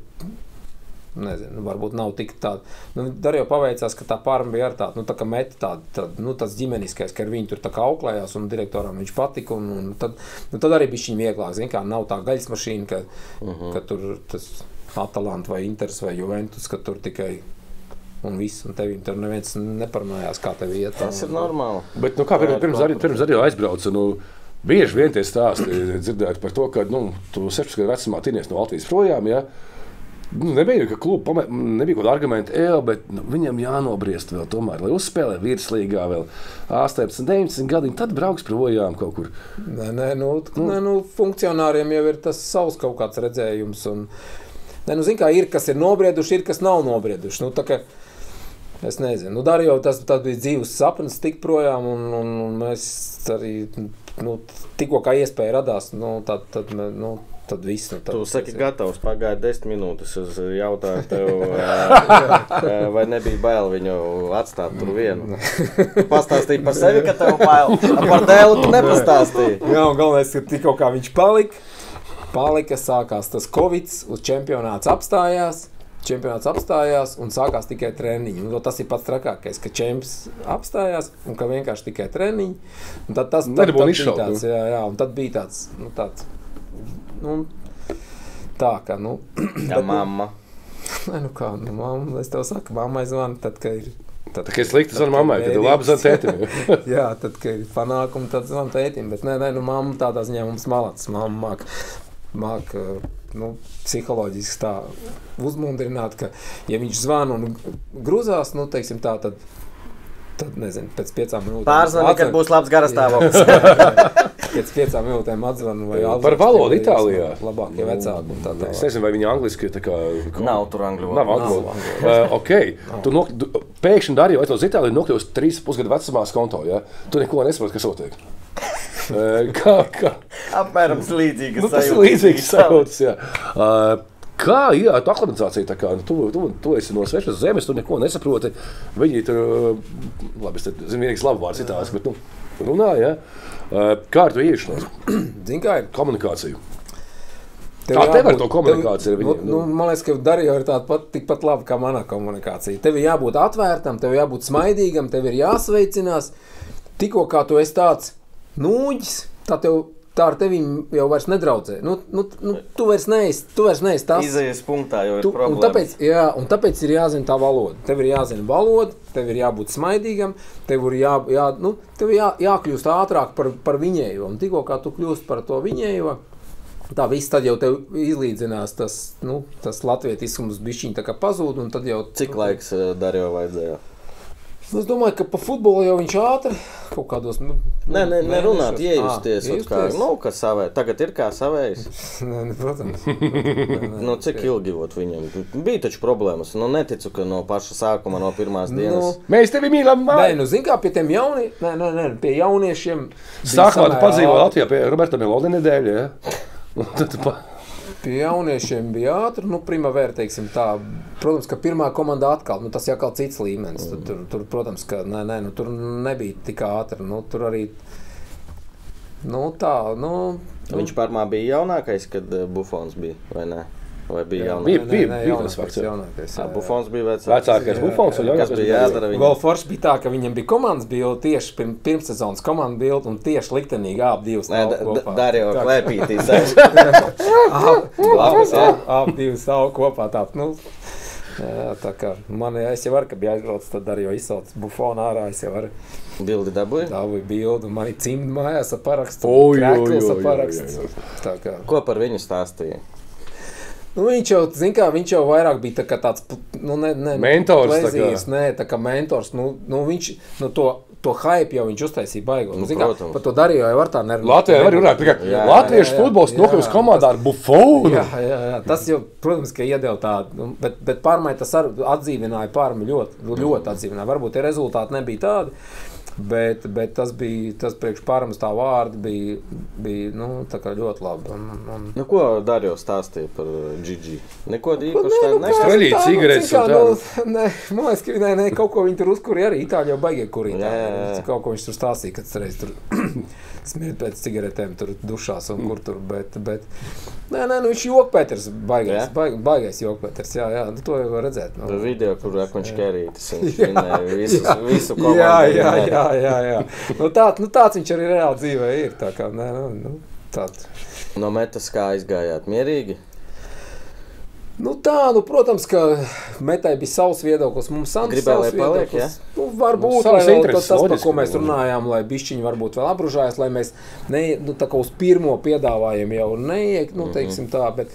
Nezinu, varbūt nav tik tāda. Nu, Dar jau paveicās, ka tā pārma bija ar tādu, nu, tā kā meta tādu, tādu, nu, tāds ģimeniskais, ka ar viņu tur tā kā auklējās, un direktoram viņš patika, un, un tad, nu, tad arī bija viņa vieglāk, zin kā, nav tā gaļas mašīna, ka, uh -huh. ka tur tas Atalanta vai Inters vai Juventus, ka tur tikai un viss, un tevim tur neviens neparunājās, kā tev iet. Tas ir normāli. Bet, nu, kā pirms, pirms, arī, pirms arī aizbraucu, nu, bieži vien tie stāsti dzirdēt par to, ka nu, tu 16 gadu vecumā tinies no Latvijas projām. Ja? Nu, nebija ka kluba pamē, nebija kaut kāda argumenta, ej, bet nu, viņam jānobriest vēl, tomēr, lai uzspēlē virslīgā vēl 18, 19 gadi. Tad brauks projām kaut kur. Nē, nē, nu, nu. Nē, nu, funkcionāriem jau ir tas savs kaut kāds redzējums. Un, nē, nu, zin, kā, ir kas ir nobrieduši, ir kas nav nobrieduši. Nu, tā kā, Es nezinu, nu, tas tas bija dzīves sapnis, tik projām, un, un, un mēs arī nu, tikko kā iespēja radās, nu, tad, tad, mē- nu, tad viss. Nu, tad, Tu saki, gatavs. Pagāja desmit minūtes. Es jautāju, tev, (laughs) vai nebija bail viņu atstāt tur vienu. Tu pastāstīji par sevi, ka tev bail. Par dēlu tu nepastāstīji. Jā, galvenais, ka tikko kā viņš palika, palika, sākās tas Covid, uz čempionāts apstājās. Čempionāts apstājās un sākās tikai treniņi. Un, to tas ir pats trakākais, ka čempions apstājās un ka vienkārši tikai treniņi. Un Tad tas tad, tad Nedabūna bija tāds, jā, jā, un tad bija tāds, nu, tāds, nu, tā kā, nu, (clears throat) Jā, mamma. (laughs) Nē, nu kā, nu, mamma, es tev saku, mammai zvanu, tad, kad ir. Tad, Tā kā es slikti zvanu mammai, tad ir labi zvanīt tētim. (laughs) Jā, tad, kad ir panākumi, tad zvanām tētim. Bet, nē, nē, nu, mamma tādā ziņā mums malāts. Mamma māk, māk nu, psiholoģiski tā uzmundrināt, ka, ja viņš zvana un grūzās, nu, teiksim tā, tad, tad nezinu, pēc piecām minūtēm. Pārzvani, kad atzvan- būs labs garastāvoklis. Pēc piecām minūtēm atzvanu vai Par atzvanu, valodu Itālijā. Labākie vecāki un tā Es nezinu, vai viņi angliski tā kā. Nav tur angļu Nav valodas. angļu. Uh, okay. Tu nok, pēkšņi darīji, vai tos Itālijā nokļūst trīs pusgadu vecumā konto. Ja? Tu neko nesaproti, kas notiek. (laughs) Uh, kā, kā? Apmēram līdzīga Nu, tas ir līdzīgs sajūtas. jā. Uh, Kā tā aklimatizācija tā kā nu, tu, tu, tu esi no svešas zemes, tu neko nesaproti. Viņi tur, labi, es zinu, vienīgs labu vārds itālis, bet, nu, runā. Uh, Kā ar to iešanos? Zini, kā ir? Komunikāciju. Tev Kā tev ar to komunikāciju tev- viņiem, nu? nu, man liekas, ka Darija ir tāda pat, tikpat laba kā mana komunikācija. Tev ir jābūt atvērtam, tev ir jābūt smaidīgam, tev ir jāsveicinās. Tikko kā tu esi tāds nūģis, tā tev tā ar tevi jau vairs nedraudzē. Nu, nu, nu, tu vairs neesi, tu vairs neesi tas. Izējas punktā jau ir Tu, un, problēma. tāpēc, jā, un tāpēc ir jāzina tā valoda. Tev ir jāzina valoda, tev ir jābūt smaidīgam, tev ir jā, jā, nu, tev jā, jākļūst ātrāk par, par viņējo. Un tikko kā tu kļūsi par to viņējo, tā viss tad jau tev izlīdzinās tas, nu, tas latvietiskums bišķiņ tā kā pazūd, un tad jau... Cik laiks eh, Darjo vajadzēja? Nu, Es domāju, ka pa futbolu jau viņš ātri kaut kādos... Nu, Nē, nē, nerunāt, iejusties. Ot Kā, nu, kas savai. Tagad ir kā savējs. (laughs) Nē, (laughs) nē, protams. Nu, cik ilgi ot viņam? Bija taču problēmas. Nu, neticu, ka no paša sākuma, no pirmās dienas. Nu, Mēs tevi mīlam, Nē, māj! nu, zini, kā pie tiem jauniem, nē, nē, nē, pie jauniešiem. padzīvo ātri. Latvijā pie Roberta Melodi nedēļa, ja? (laughs) Un tad pa... Pie jauniešiem bija ātri, nu, primavera, teiksim tā. Protams, ka pirmā komanda atkal, nu, tas jau kā cits līmenis. Tur, tur, tur, protams, ka nē, nē, nu, tur nebija tik ātri. Nu, tur arī, nu, tā, nu. Viņš parmā bija jaunākais, kad eh, Bufons bija, vai ne? Vai bija Jā, jaunākais? bija. Bija tas jā. jaunākais, Jā. Bufons bija vecāks. Vecākais bufons un jaunākais bija bija jādara viņam? Golfors bija tā, ka viņam bija komandas bilde tieši pirms, pirmssezonas komandas bilde un tieši liktenīgi ap divas Nē. Darīja Tā kā- klēpītī. sēž. Abas ap divas stāv kopā. Tā, nu, jā, tā kā man, jau varu, ka bija aizbraucis, tad arī jau izsaucis bufonu ārā. Es jau varu. Bildi dabūja. Tā bija bilde, man ir cimta mājās ar parakstu. Oi, oi, oi, parakstu. Tā kā. Ko par viņu stāstīja? Nu, viņš jau, kā, viņš jau vairāk bija tā tāds, nu, ne, ne, Mentors, tā kā. plezījis, nē, tā kā mentors, nu, nu viņš, nu, to, to hype jau viņš uztaisīja baigot. Nu, Nu, kā, par to darīju jau var tā nerunāt. Latvijā runāt, tikai Jā, latviešu futbols nokļūst komandā ar bufonu. Jā, jā, jā, tas jau, protams, ka iedeva tādu, nu, bet, bet pārmaiņa tas ar, atdzīvināja pārmi ļoti, nu, ļoti atdzīvināja. Varbūt tie rezultāti nebija tādi, bet, bet tas bija, tas priekš pārmas tā vārdi bija, bija nu, tā kā ļoti labi. Un, un, un, Nu, ko Darīja stāstīja par Gigi? Neko īpaši Nē, tādu nu, kā, nestāstīja. Strelīt tā, nu, cigaretes un nu, (laughs) nē, Man liekas, ka nē, nē, kaut ko viņi tur uzkurīja arī. Itāļi jau baigīja kurīt. Jā, jā, jā. Kaut ko viņš tur stāstīja, kad reiz tur (clears throat) smiet pēc cigaretēm tur dušās un kur tur. Bet, bet, nē, nē, nu, viņš jokpēters, baigais, Jā? baig, baigais jokpēters. Jā, jā, nu, to jau var redzēt. Nu. Video, kur Akunčs Kerītis (laughs) Jā, vinēja visu, jā. (laughs) visu Jā, komandu. jā, vinēja. jā, jā, jā. Nu, tā, nu, tāds viņš arī reāli dzīvē ir. Tā kā, nē, nu, nu, tāds. No metas kā aizgājāt mierīgi? Nu tā, nu, protams, ka metai bija savs viedoklis. Mums Sants Gribēja, savs paliek, viedoklis. Nu, varbūt Nu, vēl intereses, tas, tas, par ko mēs runājām, lai bišķiņi varbūt vēl apružājas, lai mēs ne, nu, tā kā uz pirmo piedāvājumu jau neiek, nu, teiksim tā, bet,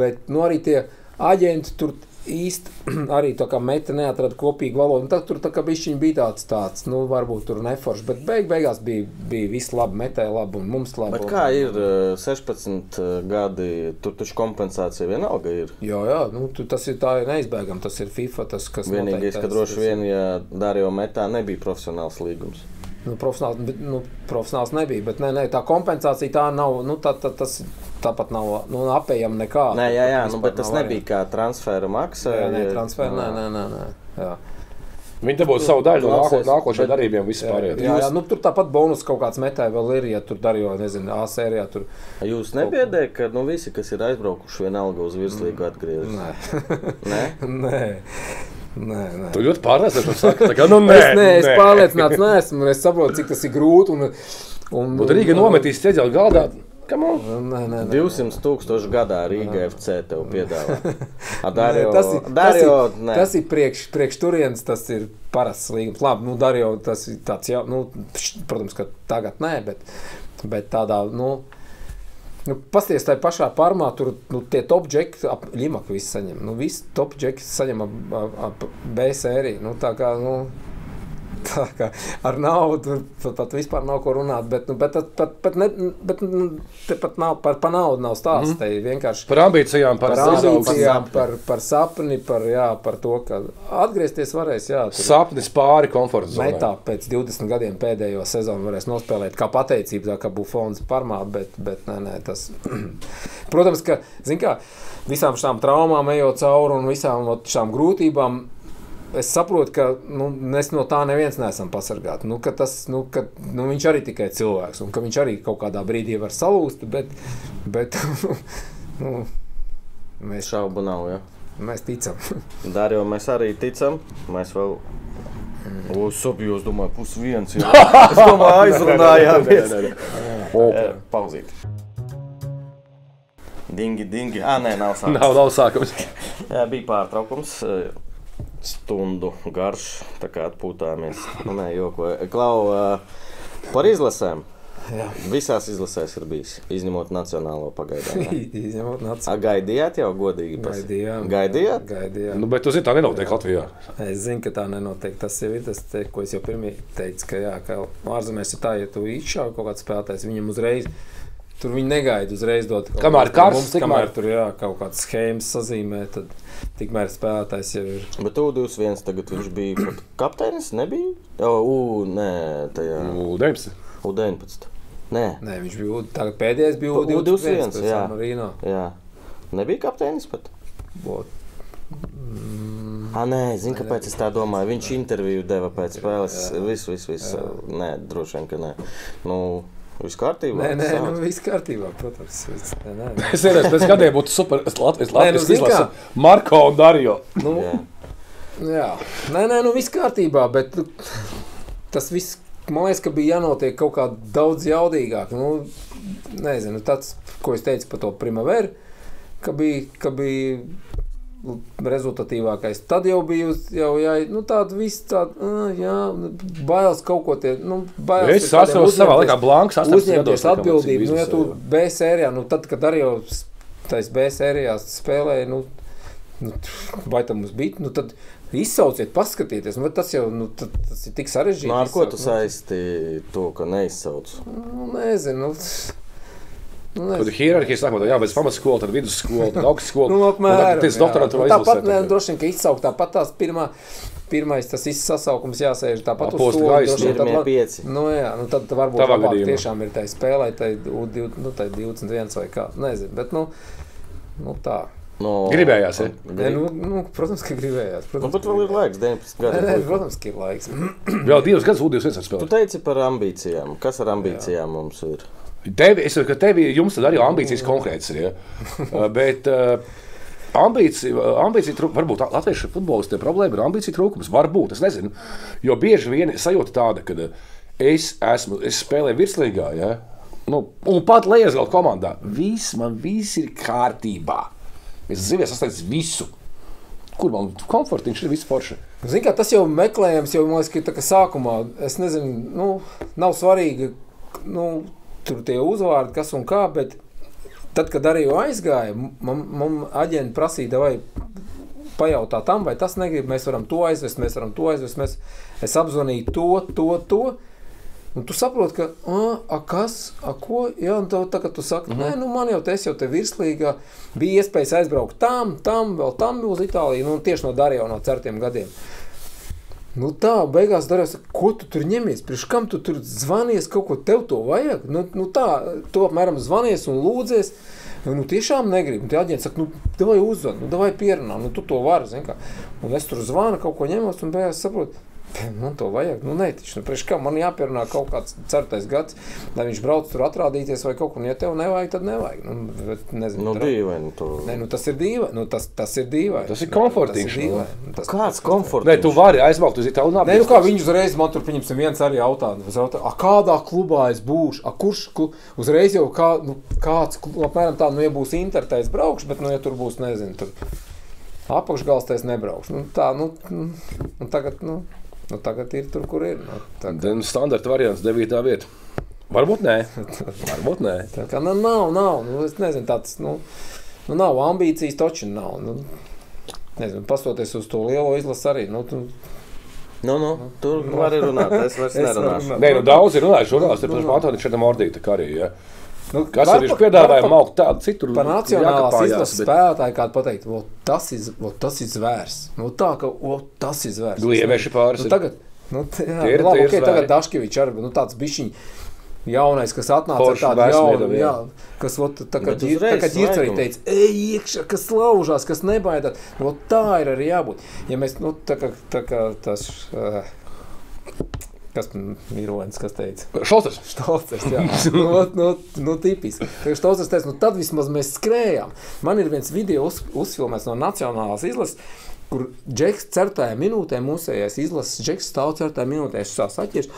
bet nu, arī tie aģenti tur īsti (clears throat) arī tā kā meta neatrada kopīgu valodu. Un Tad tur tā kā bišķiņi bija tāds, tāds, nu, varbūt tur neforši, bet beig, beigās bija, bija viss labi, metē labi un mums labi. Bet kā ir eh, 16 gadi, tur taču kompensācija vienalga ir. Jā, jā, nu, tu, tas ir tā ir neizbēgami. Tas ir FIFA, tas, kas Vienīgais, ka droši vien, ja Darīja metā nebija profesionāls līgums. Nu, profesionāls, nu, profesionāls nebija. Bet nē, nē, tā kompensācija tā nav. Nu, tā, tā, tas tāpat nav nu, apējama nekā. Nē, jā, jā, nu, bet tas nebija kā transfera maksa. Jā, nē, ja- transfer, nē, nē, nē, nē. Jā. Viņi dabūja savu daļu no nāko- nākošajiem darbībiem vispār. Jā, jā, nu, tur tāpat bonus kaut kāds metāls vēl ir, ja tur darīja, nezinu, A sērijā. Tur... Jūs nebiedējat, ka nu, visi, kas ir aizbraukuši, vienalga uz virslīgu atgriežas? Nē, Nē? (laughs) nē, nē. nē. Tu ļoti pārliecināts, nu, nē, es, nē, es nē. pārliecināts neesmu, un es saprotu, cik tas ir grūti. Un, un, Būtu Rīga nometīs ceļā galdā. On? Nē, nē, nē. 200 tūkstoši gadā Rīgā FC tev piedāvā. (laughs) A, Nē, Dario, tas ir, tas Dario, ir, nē. tas ir priekš, priekš turienes, tas ir parasts līgums. Labi, nu, Dario, tas ir tāds, jau, nu, protams, ka tagad nē, bet, bet tādā, nu, nu pasties tajā pašā parmā, tur, nu, tie top džeki, ap Limaku visi saņem, nu, visi top džeki saņem ap, ap, ap B sēriju, nu, tā kā, nu, (laughs) ar naudu pat, pat vispār nav ko runāt, bet, nu, bet, pat, pat, ne, bet nu, te pat nav par, par naudu nav stāsts. Mm. Te vienkārši Par ambīcijām, par, par par ambīcijām, par, par sapni, par, jā, par to, ka atgriezties varēs. Jā, tur sapnis pāri komforta zonai. metā pēc 20 gadiem pēdējo sezonu varēs nospēlēt kā pateicību, tā kā bufons parmā, bet, bet nē, nē, tas. (clears throat) Protams, ka, zin kā, visām šām traumām ejot cauri un visām šām grūtībām. Es saprotu, ka nu, mēs no tā neviens neesam pasargāti. Nu, ka tas, nu, ka, nu, viņš arī tikai cilvēks, un ka viņš arī kaut kādā brīdī var salūzt, bet, bet (laughs) nu, mēs, Šaubu nav, ja. mēs ticam. (laughs) Dario, mēs arī ticam. Mēs vēl. Mm. Sapņu, es domāju, pusdienas. (laughs) Es domāju, aizrunājāmies. Eh, Pauzīt. Dingi, dingi. Ah, nē, nav sākums. Nav, nav sākums. Jā, bija pārtraukums. Stundu garš, tā kā atpūtāmies. Nu, nē, jokoju. Klau, par izlasēm. Jā. Visās izlasēs ir bijis, izņemot nacionālo pagaidām. (laughs) Izņemot A, nāciju. gaidījāt jau godīgi? pasi- Gaidījām. Gaidījāt? Gaidījām. Nu, bet tu zini, tā nenotiek Latvijā. Es zinu, ka tā nenotiek. Tas jau ir tas, te, ko es jau pirmie teicu, ka, jā, ka ārzemēs ir tā, ja tu izšauj kaut kāds spēlētājs, viņam uzreiz. Tur viņi negaida uzreiz dot kaut Kamēr karsts, tikmēr- kamēr tur jā, kaut kādas schēmas sazīmē, tad tikmēr spēlētājs jau ir. Bet U21 tagad viņš bija pat kapteinis, nebija? O, U, nē, tajā Nu, 19. U19. Nē, Nē, viņš bija U- pēdējais bija Pa- U21, U21, pēc jā. Marino. jā. Nebija kapteinis pat. Vot. Ah, nē, zinu, kāpēc es tā domāju. Viņš interviju deva pēc spēles. Viss, viss, viss. Nē, droši vien, ka nē. Nu, viss kārtībā. Nē, nē, nu, viss kārtībā, protams. Viss, nē, nē. Es vienreiz pēc gadiem būtu super. Es Latvijas nu, Latvijas zini izlasu? Marko un Dario. Nu, Jā. Jā, nē, nē, nu viss kārtībā, bet nu, tas viss, man liekas, ka bija jānotiek kaut kā daudz jaudīgāk. Nu, nezinu, tāds, ko es teicu par to primaveru, ka bija, ka bija rezultatīvākais. Tad jau bija jau jā, nu, tāda jā, nu, bailes kaut ko tie, nu. Es atceros savā laikā Blanks 18 Uzņemties atbildību, nu, ja tu. B sērijā, nu, tad, kad arī jau tais B sērijā spēlēja, nu, nu, vai tam mums bija, nu, tad izsauciet, paskatieties, nu, bet tas jau, nu, tad, tas ir tik sarežģīti. Nu, ar ko tu izsaukt, saisti to, ka neizsauc? Nu, nezinu, nu, nu, nezinu. ir hierarhija, sākot jā, bez pamatskola, tad vidusskola, tad augstskola. (laughs) Nu, apmēram, tas jā. doktorantūra Nu, Tāpat, ne, droši vien, ka izsaukt tāpat tās pirmā, pirmais tas izsasaukums jāsēž tāpat uz stūra, tad man-. Nu, jā, nu tad varbūt Tavā labāk tiešām ir tā spēlē, tai U20, nu, tai 21 vai kā, nezinu, bet, nu, nu tā. No, Gribējās, ja? Nē, nu, nu, protams, ka gribējās. Nu, Protams, bet vēl ir laiks, 19 Nē, nē, gadi. (laughs) protams, ka ir laiks. (clears throat) Vēl divas gadus U21 Tu spēlē. teici par ambīcijām. Kas ar ambīcijām mums ir? Tevi, es saprotu, ka tevi, jums arī ambīcijas konkrētas ir. Ja? Uh, (laughs) Bet ambīcija, ambīcija trūkums, varbūt latviešu futbolistiem problēma ir ambīcija trūkums. Varbūt, es nezinu. Jo bieži vien sajūta tāda, ka es esmu, es spēlēju virslīgā, ja? nu, un pat Lietuvas komandā. Viss man viss ir kārtībā. Es zinu, es esmu visu. Kur man komfortiņš ir viss forši? Zini, kā tas jau meklējams, jau man liekas, ka tā kā sākumā, es nezinu, nu, nav svarīgi, nu, tur tie uzvārdi, kas un kā, bet tad, kad arī aizgāja, man, man aģenti prasīja, vai pajautā tam, vai tas negrib, mēs varam to aizvest, mēs varam to aizvest, mēs, es apzvanīju to, to, to, Un tu saproti, ka, ah, a, kas, a, ko, jā, un tev tagad tu saki, -hmm. nē, nu man jau te es jau te virslīgā, bija iespējas aizbraukt tam, tam, vēl tam uz Itāliju, nu tieši no Darija no certiem gadiem. Nu tā, beigās darās, ko tu tur ņemies, priekš kam tu tur zvanies, kaut ko tev to vajag. Nu, nu tā, tu apmēram zvanies un lūdzies. Nu, tiešām negribu. Tie aģenti saka, nu, vai uzzvan, nu, vai pierunā, nu, tu to vari. zini kā. Un es tur zvanu, kaut ko ņemos, un beigās saprotu, man to vajag. Nu, nē, taču, nu, priekš kā man jāpierunā kaut kāds certais gads, lai viņš brauc tur atrādīties vai kaut ko. Un, ja tev nevajag, tad nevajag. Nu, bet nezinu, Nu, dīvaini. Tu... Nē, nu, tas ir dīvaini. Nu, tas, tas ir dīvaini. Tas ir komfortīgs, Tas ir dīvaini. Nu, tas- Kāds komforts? Nē, tu vari aizbraukt uz Itāliju. un Nē, nu kā viņi uzreiz man tur pieņemsim viens arī jautā, jautā a, kādā klubā es būšu, a, kurš klu, uzreiz jau kā, nu, kāds, apmēram tā, nu, ja būs intertais braukšu, bet, nu, ja tur būs, nezinu, tur apakšgals, tad es nebraukšu. Nu, tā, nu, nu, nu, tagad, nu, nu, tagad ir tur, kur ir. Nu, tagad, standarta variants, 9. vieta. Varbūt nē. Varbūt nē. tā kā, nu, nav, nav, nu, es nezinu, tāds, nu, nu nav ambīcijas, toči nav. Nu, nezinu, pastoties uz to lielo izlasu arī, nu, tu, Nu, nu, tur var runāt. Es vairs (laughs) nerunāšu. Nē, nu daudz ir runājuši žurnālisti par Antoni Četam Ordītu kā arī. Ja. Nu, Kas var ir pa- augt tādu citu? Par nacionālās izlases bet spēlētāju kādu pateikt, "Vo, tas ir, vo, tas ir zvērs. Nu, tā, ka, vo, tas ir zvērs. Gliemeži pāris Nu, ir. tagad, nu, t, jā, ir- nu, labi, ir okay, tagad Daškevičs arī, nu, tāds bišķiņ jaunais, kas atnāca ar tādu jaunu, jā. kas, vo, tā kā tā kā ģirts arī teica, ej iekšā, kas laužās, kas nebaidāt. Nu, tā ir arī jābūt. Ja mēs, nu, tā kā, tā kā tas, uh, kas ir ronis, kas teica? Šolters. Stolcers, jā. nu, nu, nu, tipiski. Stolcers teica, nu, tad vismaz mēs skrējām. Man ir viens video uz, uzfilmēts no Nacionālās izlases, kur Džeks certajā minūtē, mūsējais izlases, Džeks stāv certajā minūtē, es sāku saķers.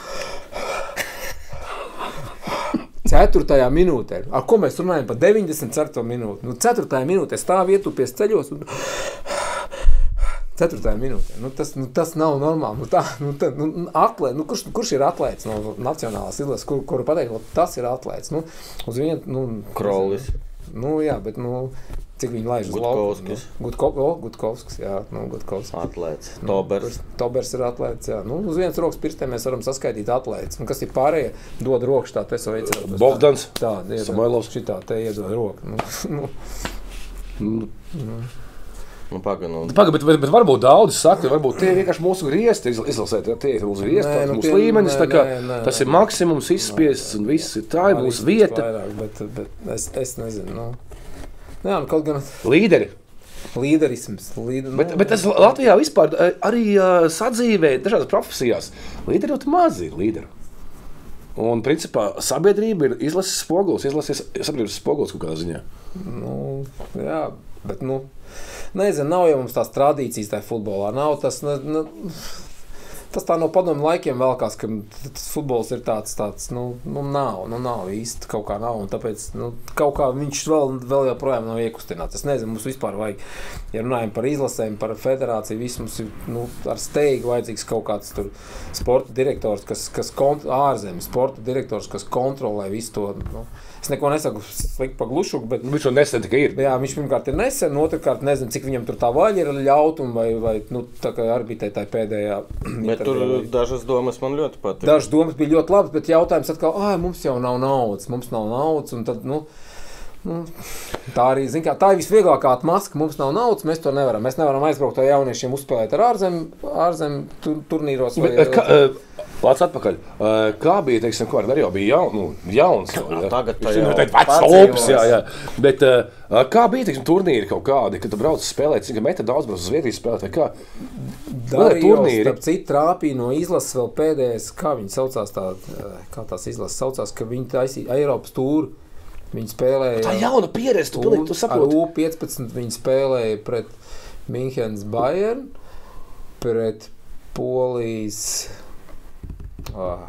Ceturtajā minūtē, ar ko mēs runājam par 94. minūti. Nu, ceturtajā minūtē stāv ietupies ceļos. Un... Ceturtajā minūtē. Nu, tas, nu, tas nav normāli. Nu, tā, nu, tā, nu, atlē, nu, kurš, kurš ir atlēts no Nacionālās izlases, kur, kuru pateikt, tas ir atlēts? Nu, uz vienu, nu, Krolis. Nu, jā, bet nu, cik viņi laiž uz Gutkovskis. Nu, Gutko, oh, Gutkovskis, jā, nu, Gutkovskis. Atlēts. Nu, Tobers. Tobers ir atlēts. Jā. Nu, uz vienas rokas pirkstiem mēs varam saskaitīt atlētus. Un kas ir pārējie? Dod roku tā, tas veids. Bogdans, Tā, iedod. Samailovs. Šitā te iedod roku. Nu, (laughs) nu, Nu, Pagaidām. Pagaid, bet, bet, bet varbūt daudzi saka, ka varbūt tie vienkārši mūsu griezti izl- izlasēt. ja Tie ir mūsu griezti, Nē, nu mūsu tie- līmenis. nē, kā nē, nē, Tas ir maksimums, izspiests un viss ir tā, ir mūsu vieta. Vairāk, bet, bet es, es nezinu. Nu. Jā, nu, kaut gan Līderi. līderisms. Līder, Bet, bet tas Latvijā vispār eh, arī uh, sadzīvē dažādās profesijās. Līderi ļoti maz ir līderi. Un, principā, sabiedrība ir izlases spogulis, izlases sabiedrības spogulis kaut kādā ziņā. Nu, jā, bet, nu, nezinu, nav jau mums tās tradīcijas tajā futbolā. Nav tas, ne, ne, tas tā no padomu laikiem vēlkās, ka tas futbols ir tāds, tāds nu, nu, nav, nu, nav īsti kaut kā nav. Tāpēc nu, kaut kā viņš vēl, vēl joprojām nav iekustināts. Es nezinu, mums vispār vajag, ja runājam par izlasēm, par federāciju, viss mums ir nu, ar steigu vajadzīgs kaut kāds tur sporta direktors, kas, kas kont ārzemēs, sporta direktors, kas kontrolē visu to. Nu, es neko nesaku slikti par glušuku, bet Nu, Viņš jau nesen tikai ir. Jā, viņš pirmkārt ir nesen, otrkārt nezinu, cik viņam tur tā vaļa ir ļaut, un vai, vai nu, tā kā arbitē tā pēdējā. Bet tur dažas domas man ļoti patīk. Dažas domas bija ļoti labas, bet jautājums atkal, ah, mums jau nav naudas, mums nav naudas, un tad, nu, nu, tā arī, zin kā, tā ir visvieglākā atmaska, mums nav naudas, mēs to nevaram. Mēs nevaram aizbraukt ar jauniešiem uzspēlēt ar ārzem, ārzem tur, turnīros. vai- Bet, eh, kā, eh, Lācis atpakaļ. Eh, Kā bija, teiksim, ko ar Darīju bija jaun, nu, jauns? jā. tagad jau ir tāds vecs lops, jā, jā. Bet eh, kā bija, teiksim, turnīri kaut kādi, kad tu brauc spēlēt, cik metri daudz brauc uz Zviedrijas spēlēt, vai kā? Darījos, turnīri. starp citu, trāpīja no izlases vēl pēdējais, kā viņi saucās, tā, kā tās izlases saucās, ka viņi taisīja Eiropas tūru. Viņi spēlēja. Tā jauna pieredze, tu pilnīgi, saproti. Ar U15 viņi spēlēja pret Münchenes Bayern, pret Polijas. Ah,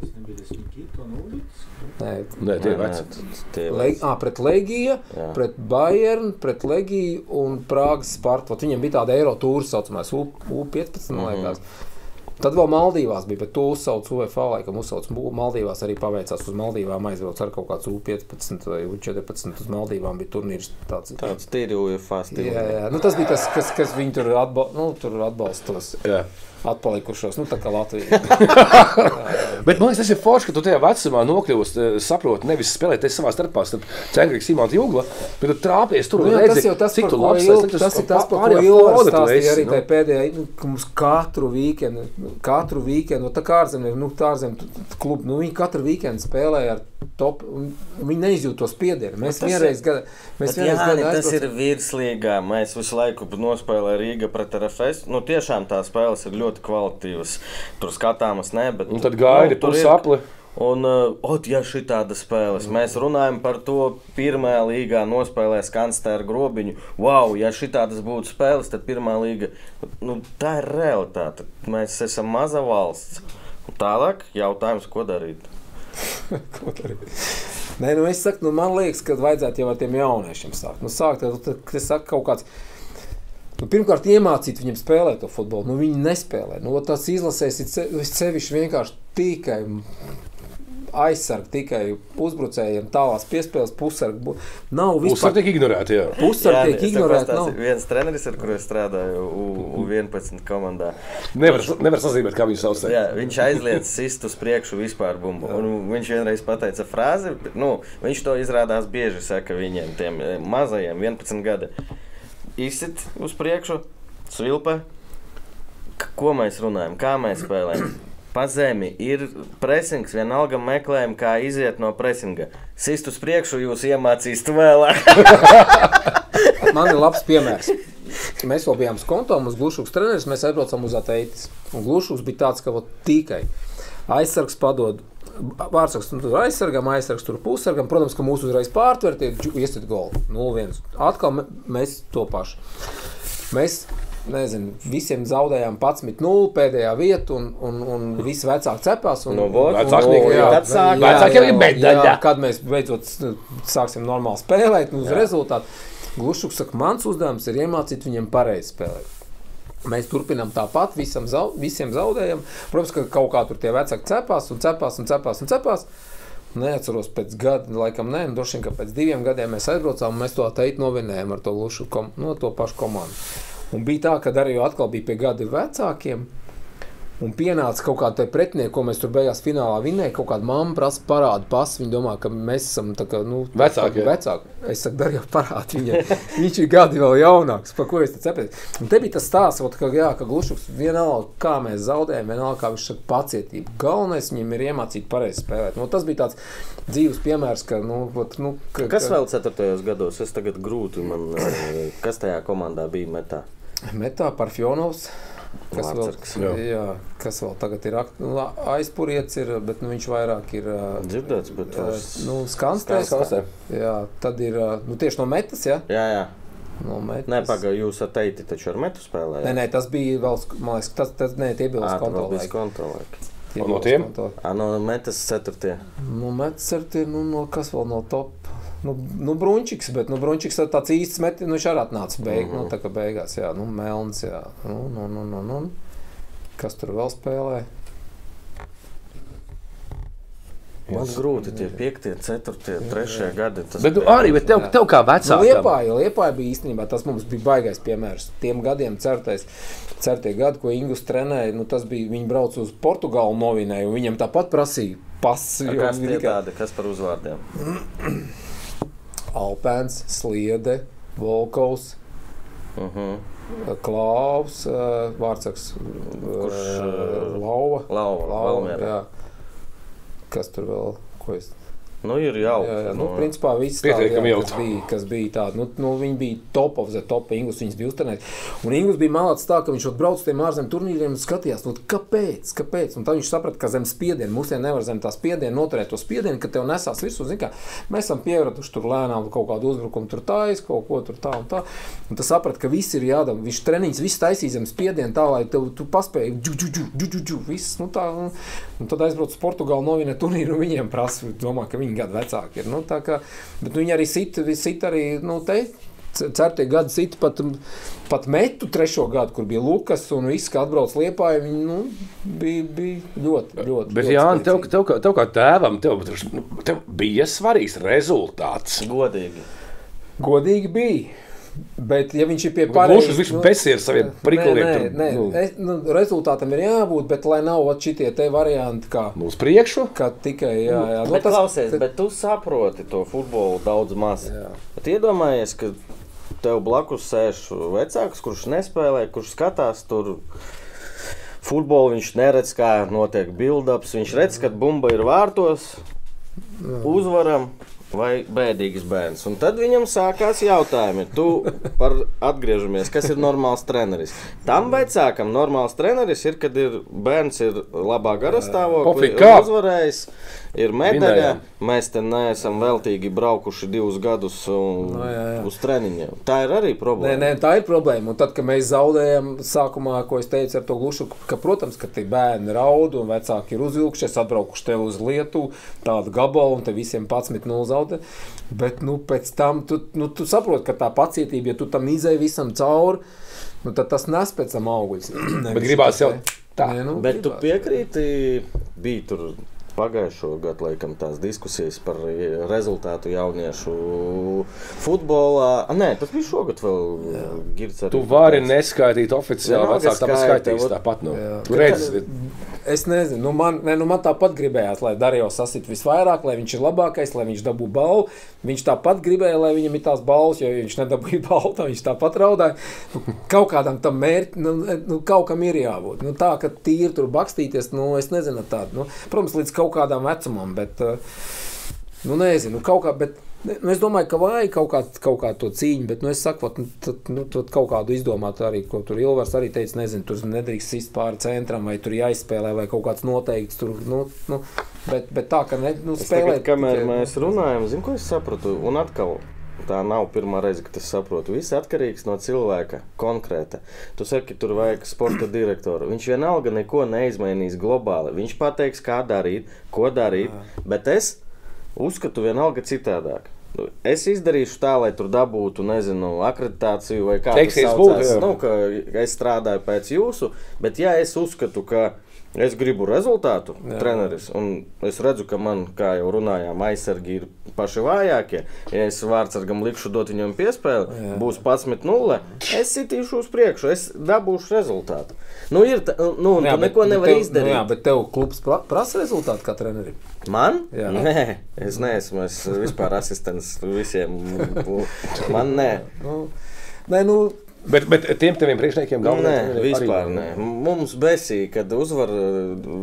Tas nebija tas Nikita Nūdits. nē, Nē, tie ir veci. Le, ah, pret Legiju, Jā. pret Bayern, pret Legiju un Prāgas Spartu. Viņam bija tāda Eiro tūra, saucamais U, U15. Mm. -hmm. Tad vēl Maldīvās bija, bet to uzsauc UFO, laikam uzsauc Maldīvās arī paveicās uz Maldīvām, aizbrauc ar kaut kāds U15 vai U14 uz Maldīvām bija turnīrs tāds. Tāds tīri UFA Jā, stils. jā. Nu, tas bija tas, kas, kas viņu tur, atba nu, tur atbalstos Jā. Atpalikušos, nu tā kā Latvija. (laughs) (laughs) Bet man liekas, tas ir forši, ka tu tajā vecumā nokļūsi, saproti, nevis spēlēt savā starpā, starp Cengrīgu, Simonu Jūglu, bet tu trāpies tur Nu, jā, redzi, tas jau tas, cik par tu ko labs Ilva- esi, tas ir tas, par ko tu stāstīja arī nu. tajā pēdējā, nu, ka mums katru weekendu, nu, katru weekendu, nu, tā kā ārzemē, nu, tā ārzemē klubu, nu, viņi katru weekendu spēlēja ar top, un viņi neizjūt to spiedienu. Mēs tas vienreiz gada, mēs Bet, vienreiz jā, gada tas ir virslīgā. Mēs visu laiku nospēlējam Rīgā pret RFS. Nu, tiešām tās spēles ir ļoti kvalitatīvas. Tur skatāmas, ne, bet Un tad gaidi nu, tur ir- pusapli. Un, uh, ot, ja šī tāda spēles, mēs runājam par to, pirmā līgā nospēlēs kanclera grobiņu. Wow, ja šī tādas būtu spēles, tad pirmā līga, nu, tā ir realitāte. Mēs esam maza valsts. Tālāk jautājums, ko darīt? (laughs) Ko darīt? Nē, nu es saku, nu, man liekas, ka vajadzētu jau ar tiem jauniešiem sākt. Nu, sākt, tad, tad, kad es saku kaut kāds. Nu, pirmkārt, iemācīt viņiem spēlēt to futbolu. Nu, viņi nespēlē. Nu, tas izlasēs ir se- sevišķi vienkārši tikai aizsargi, tikai uzbrucējiem, tālās piespēles, pusargi. Nav vispār. tiek ignorēti, jā. Pusargi tiek ignorēti. pastāstīju. nav. Viens treneris, ar kuru es strādāju, U- U11 komandā. Nevar, nevar sazīmēt, kā viņi sauc. Jā, viņš aizliedz sist uz priekšu vispār bumbu. Un viņš vienreiz pateica frāzi, nu, viņš to izrādās bieži saka viņiem, tiem eh, mazajiem, 11 gadi. Izsit uz priekšu, svilpe. Ko mēs runājam, kā mēs spēlējam? Pa zemi ir presings, vienalga meklējam, kā iziet no presinga. Sist uz priekšu, jūs iemācīsiet vēlāk. (laughs) Man ir labs piemērs. Mēs vēl bijām skonto, mums glušuks treneris, mēs aizbraucam uz ateitis. Un glušuks bija tāds, ka vot tikai aizsargs padod. Vārdsargs tur aizsargam, aizsargs tur pusargam. Protams, ka mūsu uzreiz pārtverti ir iestiet golu. 0-1. Atkal mēs to pašu. Mēs nezinu, visiem zaudējām 11-0 pēdējā vietā, un, un, un visi vecāki cepās. Un, jā. jā, Vecākiem ir jā, jā, Kad mēs beidzot sāksim normāli spēlēt, nu, uz rezultātu. Glušuks saka, mans uzdevums ir iemācīt viņiem pareizi spēlēt. Mēs turpinām tāpat, visam, zau, visiem zaudējam. Protams, ka kaut kā tur tie vecāki cepās un cepās un cepās un cepās. Neatceros pēc gada, laikam, nē, nu, droši vien, ka pēc diviem gadiem mēs aizbraucām un mēs to teikt novinējām ar to lušu, kom, no to pašu komandu. Un bija tā, ka arī atkal bija pie gada vecākiem. Un pienāca kaut kāda pretinieka, ko mēs tur beigās finālā vinējām. Kaut kāda mamma prasa parādu pasu. Viņa domā, ka mēs esam tā kā, nu, Vecāki, vecāki. Es saku, dari jau parādu viņai. (laughs) Viņš ir gadi vēl jaunāks. Par ko es te cepēju? Un te bija tas stāsts, ot, ka, jā, ka Glušuks vienalga, kā mēs zaudējam, vienalga, kā viņš saka, pacietība. Galvenais viņam ir iemācīt pareizi spēlēt. Nu, tas bija tāds dzīves piemērs, ka, nu, ot, nu ka, Kas ka- vēl 4. gados? Es tagad grūti man, eh, kas tajā komandā bija metā. Metā par Kas vēl, Vārtsargs. Jā. jā, kas vēl tagad ir nu, aizpuriets, ir, bet nu, viņš vairāk ir Dzirdēts, nu. Skanstē. Jā, tad ir nu, tieši no metas. Ja? Jā, jā. No metas. Nē, pagaidi, jūs ar teiti taču ar metu spēlējāt. Nē, nē, tas bija vēl, man liekas, tas, tas nē, tie bija vēl vēl kontrolēti. kontrolēki. No tiem? kontrolēti. Ā, no metas 4. Nu, metas ar tie, nu, no kas vēl no top. Nu, nu Brunčiks, bet nu, Brunčiks ir tāds īsts metis, nu, viņš arī atnāca beig, Mhm. nu, tā kā beigās, jā, nu, Melns, jā, nu, nu, nu, nu, nu. Kas tur vēl spēlē? Man grūti tie 5, 4, 3 gadi. Tas Bet nu, bija- arī bet tev, tev kā Nu, vecākam. Liepāja, Liepāja bija īstenībā tas mums bija baigais piemērs. Tiem gadiem certais, certie gadi, ko Ingus trenēja, nu, tas bija, viņi brauca uz Portugālu novinēju, un viņam tāpat prasīja jo Kas tikai- tādi, kas par uzvārdiem? (clears throat) Alpēns, Sliede, Volkovs, Uh -huh. Klaus, uh, Vārtsaks, Kurš, uh, Lauva. Lauva, Valmierā. jā. Kas tur vēl? Ko es Nu, ir jau. Jā, jā, nu, principā viss Pietiekami jautri. kas bija, kas bija tāds. Nu, nu, viņi bija top of the top, Ingus viņus bija uztenējis. Un Ingus bija malāts tā, ka viņš jau brauc uz tiem ārzemju turnīriem un skatījās, nu, kāpēc, kāpēc. Un tad viņš saprata, ka zem spiediena, mums jau nevar zem tā spiediena noturēt to spiedienu, ka tev nesās virsū. Kā, mēs esam pieraduši tur lēnām kaut kādu uzbrukumu, tur tājas, kaut ko tur tā un tā. Un tas saprata, ka viss ir jādara. Viņš treniņš, viss taisīs zem spiediena tā, lai tev tu paspēji, džu, džu, džu, džu, džu, džu, viss, nu tā. Un, un tad aizbrauc uz Portugālu, novina turnīru, un viņiem prasa, domā, ka viņi gadu vecāki ir. Nu, kā, bet viņi arī sit, sit arī, nu, te. Certie gadi sit pat, pat metu trešo gadu, kur bija Lukas un viss, kā atbrauc Liepāja, viņi nu, bija, bija ļoti, ļoti. Bet, ļoti Jā, tev, tev, kā- tev kā tēvam, tev, tev bija svarīgs rezultāts. Godīgi. Godīgi bija. Bet, ja viņš ir pie Gluži pareizes, viņš besies ar saviem prikuliem. Nē, nē, nu. Es, nu, rezultātam ir jābūt, bet lai nav šitie te varianti, kā, nu, uz priekšu. kā tikai jā, jā. Nu, bet, klausies, bet tu saproti to futbolu daudz maz. Iedomājies, ka tev blakus sēž vecāks, kurš nespēlē, kurš skatās tur. Futbolu viņš neredz, kā notiek build-ups. Viņš redz, ka bumba ir vārtos, uzvaram vai bēdīgs bērns. Un tad viņam sākās jautājumi. Tu par atgriežamies, kas ir normāls treneris. Tam vecākam normāls treneris ir, kad ir bērns ir labā garastāvoklī, kā. uzvarējis, ir medaļa. Mēs te neesam veltīgi braukuši divus gadus un, No, jā, jā. uz treniņiem. Tā ir arī Nē, problēma. nē, tā ir problēma. Un tad, kad mēs zaudējam, sākumā, ko es teicu ar to glušu, ka, protams, ka tie bērni raud un vecāki ir uzvilkušies, atbraukuši te uz Lietuvu, tādu gabalu, un te visiem 11 0 zaudē. Bet, nu, pēc tam tu, nu, tu saproti, ka tā pacietība, ja tu tam izēji visam cauri, nu, tad tas nes pēc tam augļus. (clears throat) Bet gribās jau tā. Nē, nu, Bet tu gribās. piekrīti, bija tur pagājušo gadu laikam, tās diskusijas par eh, rezultātu jauniešu futbolā. A, nē, tas bija šogad vēl Girts. Tu vari pateica. neskaitīt oficiāli. Vienalga Vecāks tāpat skaitīs tāpat. Nu. Redzi, Es nezinu, nu man, ne, nu man tāpat gribējās, lai Darījos sasit visvairāk, lai viņš ir labākais, lai viņš dabū balvu. Viņš tāpat gribēja, lai viņam ir tās balvas, jo viņš nedabūja (laughs) balvu, tad viņš tāpat raudāja. Nu, kaut kādam tam mērķim, nu, nu, kaut kam ir jābūt. Nu, tā, ka tīri tur bakstīties, nu, es nezinu tādu. Nu, protams, līdz kaut kādam vecumam, bet, uh, nu, nezinu, kaut kā. Bet, Nu, es domāju, ka vajag kaut kādu kaut kā to cīņu, bet nu, es saku, nu, tad, nu, tad kaut kādu izdomāt arī, ko tur Ilvars arī teica, nezinu, tur nedrīkst sist pāri centram, vai tur jāizspēlē, vai kaut kāds noteikts tur, nu, nu, bet, bet tā, ka ne, nu, Es tagad, spēlēt. kamēr tikai- mēs runājam, zinu, ko es sapratu. Un atkal Tā nav pirmā reize, kad es saprotu. Viss atkarīgs no cilvēka konkrēta. Tu saki, tur vajag sporta direktoru. Viņš vienalga neko neizmainīs globāli. Viņš pateiks, kā darīt, ko darīt, bet es uzskatu vienalga citādāk. Es izdarīšu tā, lai tur dabūtu, nezinu, akreditāciju vai kādu būt, jā. nu, ka es strādāju pēc jūsu, bet ja es uzskatu, ka es gribu rezultātu, jā. treneris, es redzu, ka man, kā jau runājām, aizsargi ir paši vājākie, ja es vārdsargam likšu dot viņam piespēli, jā. būs 11-0, es sitīšu uz priekšu, es dabūšu rezultātu. Nu, ir, tā- nu, un tu neko bet nevari izdarīt. Nu, jā, bet tev klubs pra- prasa rezultātu kā trenerim. Man? Jā. Nē, es neesmu. Es vispār asistents visiem. (laughs) Man nē. Nu, nē, nu, Bet, bet tiem teviem priekšniekiem Nē, galvenais vispār nē. Mums besīja, kad uzvar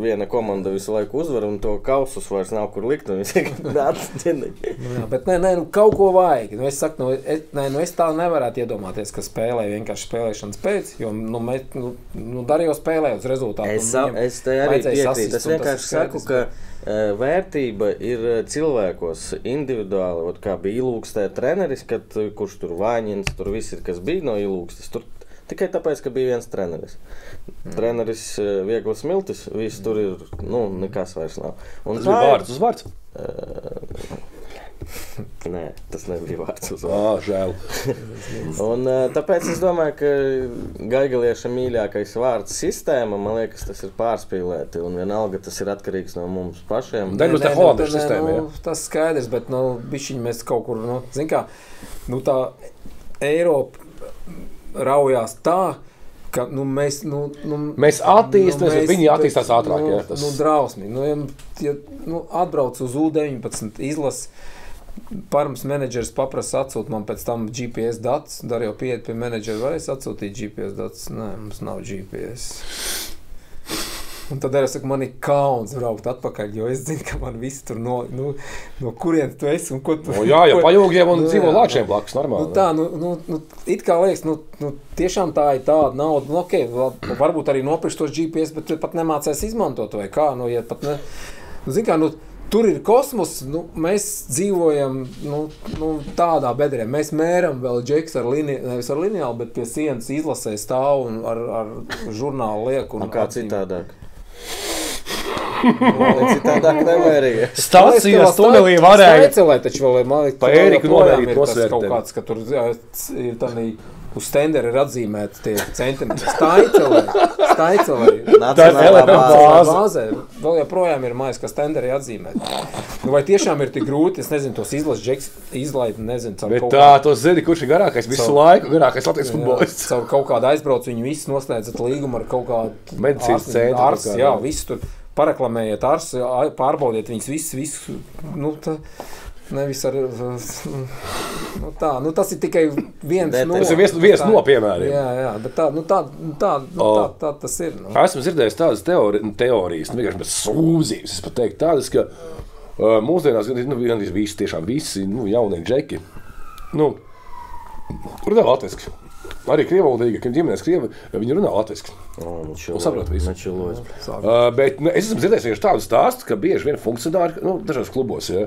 viena komanda visu laiku uzvar, un to kausus vairs nav kur likt. atdien. (laughs) Nu, jā, bet nē, nē, nu, kaut ko vajag. Nu, es, saku, nu, es, nē, nu, es tā nevarētu iedomāties, ka spēlē vienkārši spēlēšanas pēc. Jo nu, mēs nu, nu, darījām spēlē uz rezultātu. Es, es te arī piekrītu. Es vienkārši ir saku, skaidrs, ka uh, vērtība ir cilvēkos individuāli. Ot, kā bija ilūkstē treneris, kad, kurš tur vaņins, tur viss ir, kas bija no ilūkstes. Tur tikai tāpēc, ka bija viens treneris. Mm. Treneris uh, Viegls Miltis, viss tur ir, nu, nekas vairs nav. Un Tas bija vārds uz vārds. (laughs) Nē, tas nebija vārds uz Ā, žēl. (laughs) Un, tāpēc es domāju, ka Gaigalieša mīļākais vārds sistēma, man liekas, tas ir pārspīlēti. Un vienalga tas ir atkarīgs no mums pašiem. Daļa būs tā Nē, nē, holandiešu nu, nē, sistēma, Nu, tas skaidrs, bet nu, bišķiņ mēs kaut kur, nu, zin kā, nu, tā Eiropa raujās tā, ka nu, mēs, nu, nu, Mēs attīstamies, bet mēs- viņi attīstās ātrāk, Nu, jā, tas- nu, drausmīgi. Nu, ja, ja, nu, atbrauc uz U-19 izlasi. Params menedžers paprasa atsūtīt man pēc tam GPS datus. Dar jau pieiet pie menedžera, vai es atsūtīju GPS datus? Nē, mums nav GPS. Un tad es saku, man ir kauns braukt atpakaļ, jo es zinu, ka man viss tur no, nu, no kurienes tu esi un ko tu Nu, jā, jau pajūgiem un Nu, dzīvo jā, lāčiem nu, blakus. Normāli. Nu, tā, nu, nu, nu, it kā liekas, nu, nu, tiešām tā ir tāda nauda. Nu, okay, varbūt arī nopirkt tos GPS, bet pat nemācēs izmantot vai kā. Nu, ja pat ne, nu, zini kā, nu, Tur ir kosmos, nu, mēs dzīvojam nu, nu, tādā bedrē. Mēs mēram vēl džeks ar, lini, nevis ar lineālu, bet pie sienas izlasē stāv un ar, ar žurnālu lieku. Un un kā acīm. citādāk? Man citādāk nevērīja. (laughs) Stācijas tunelī varēja. Stācelē taču vēl ir, man liekas, Pa Ēriku novērīt nosvērtiem. kaut kāds, ka tur ir tādā uz stendera ir atzīmēti tie centimetri. Stācelē. Nacionālā Tā ir bāze. Bāzē vēl joprojām ir mājas, kas stenderi atzīmēti. Nu, vai tiešām ir tik grūti, es nezinu, tos izlases džeks izlaid, nezinu, caur Bet kaut tā, tu zini, kurš ir garākais visu Savu- laiku, garākais Latvijas futbolists. Caur kaut kādu aizbraucu viņi visi noslēdzat līgumu ar kaut kādu Medicīnas centru kādu, Jā, jā. visu tur pareklamējiet, ārstu, ā- pārbaudiet viņus visus. visus nu, tā, Nevis ar nu, tā, nu, tas ir tikai viens no Tas ir viens, viens tā- no piemēriem. Jā, jā, bet tā, nu, tā, nu, tā, nu, tā, tā tas ir. Nu. Esmu dzirdējis tādas teori, nu, teorijas, nu, vienkārši bez sūdzības. Es pat teiktu, tādas, ka uh, mūsdienās gandrīz nu, gandrīz visi, tiešām visi nu, jaunie džeki. Nu, runā latviešu. Arī krievalodīgi, kad ģimenes krievi, viņi runā latviešu. Un saprot visu. Nečilojis. Uh, bet nu, es esmu dzirdējis tādu stāstu, ka bieži vien funkcionāri, nu, dažos klubos, ja,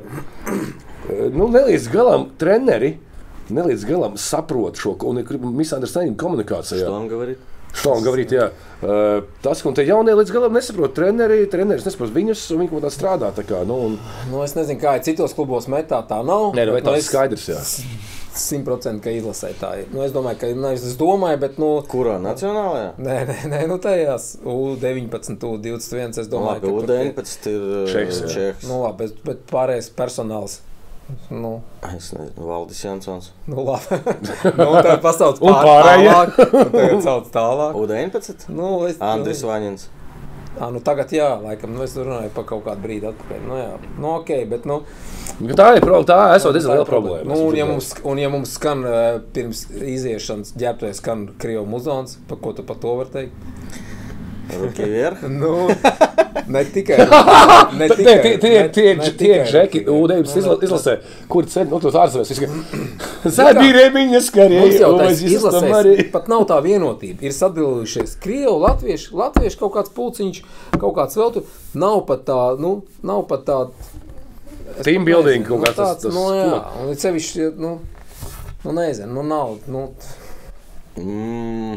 Eh, nu, nelīdz galam treneri nelīdz galam saprot šo misunderstanding komunikācijā. Štāvam gavarīt, jā. Uh, tas, ko te jaunie līdz galam nesaprot, treneri, treneris nesaprot viņus, un viņi kaut kā strādā. Tā kā, nu, un... nu, es nezinu, kā ir citos klubos metā, tā nav. Nē, nu, vai nu, tas ir skaidrs, jā. Simtprocentīgi izlasē tā ir. Nu, es domāju, ka nu, es domāju, bet. Nu, Kurā nacionālajā? Nē, nē, nē nu tajās U19, U21. Es domāju, nu, labi, ka U19 ir Čehs. Nu, labi, bet, bet pārējais personāls. Nu, Es nezinu, Valdis Jansons. (laughs) nu labi. (laughs) nu, tā pasauc Un pār-. Un Tagad sauc tālāk. U19? Nu, es, Andris Vaņins. Ah, nu tagad jā, laikam, nu es runāju par kaut kādu brīdi atpakaļ. Nu jā, nu ok, bet nu. Tā ir problēma, tā esot diezgan tā ir liela problēma. Nu, un, ja mums, un ja mums skan eh, pirms iziešanas ģērbtuvē skan Krievu muzons, par ko tu par to vari teikt? Ruki vierh. Nu, ne tikai. Tikai Tie džeki, tikai. ūdens Nu, nu, izlasē, kur ceļš, nu, tur ārzemēs. Zabīrē viņas Mums karjeras, pat nav tā vienotība. Ir sadalījušies krievi, latvieši, latvieši kaut kāds pulciņš, kaut kāds vēl tur. Nav pat tā, nu, nav pat tā. Team building kaut nu, kāds tas- tāds, tas nu, jā, un it sevišķi, nu, Nu, nezinu, nu, nav. Nu, Mm.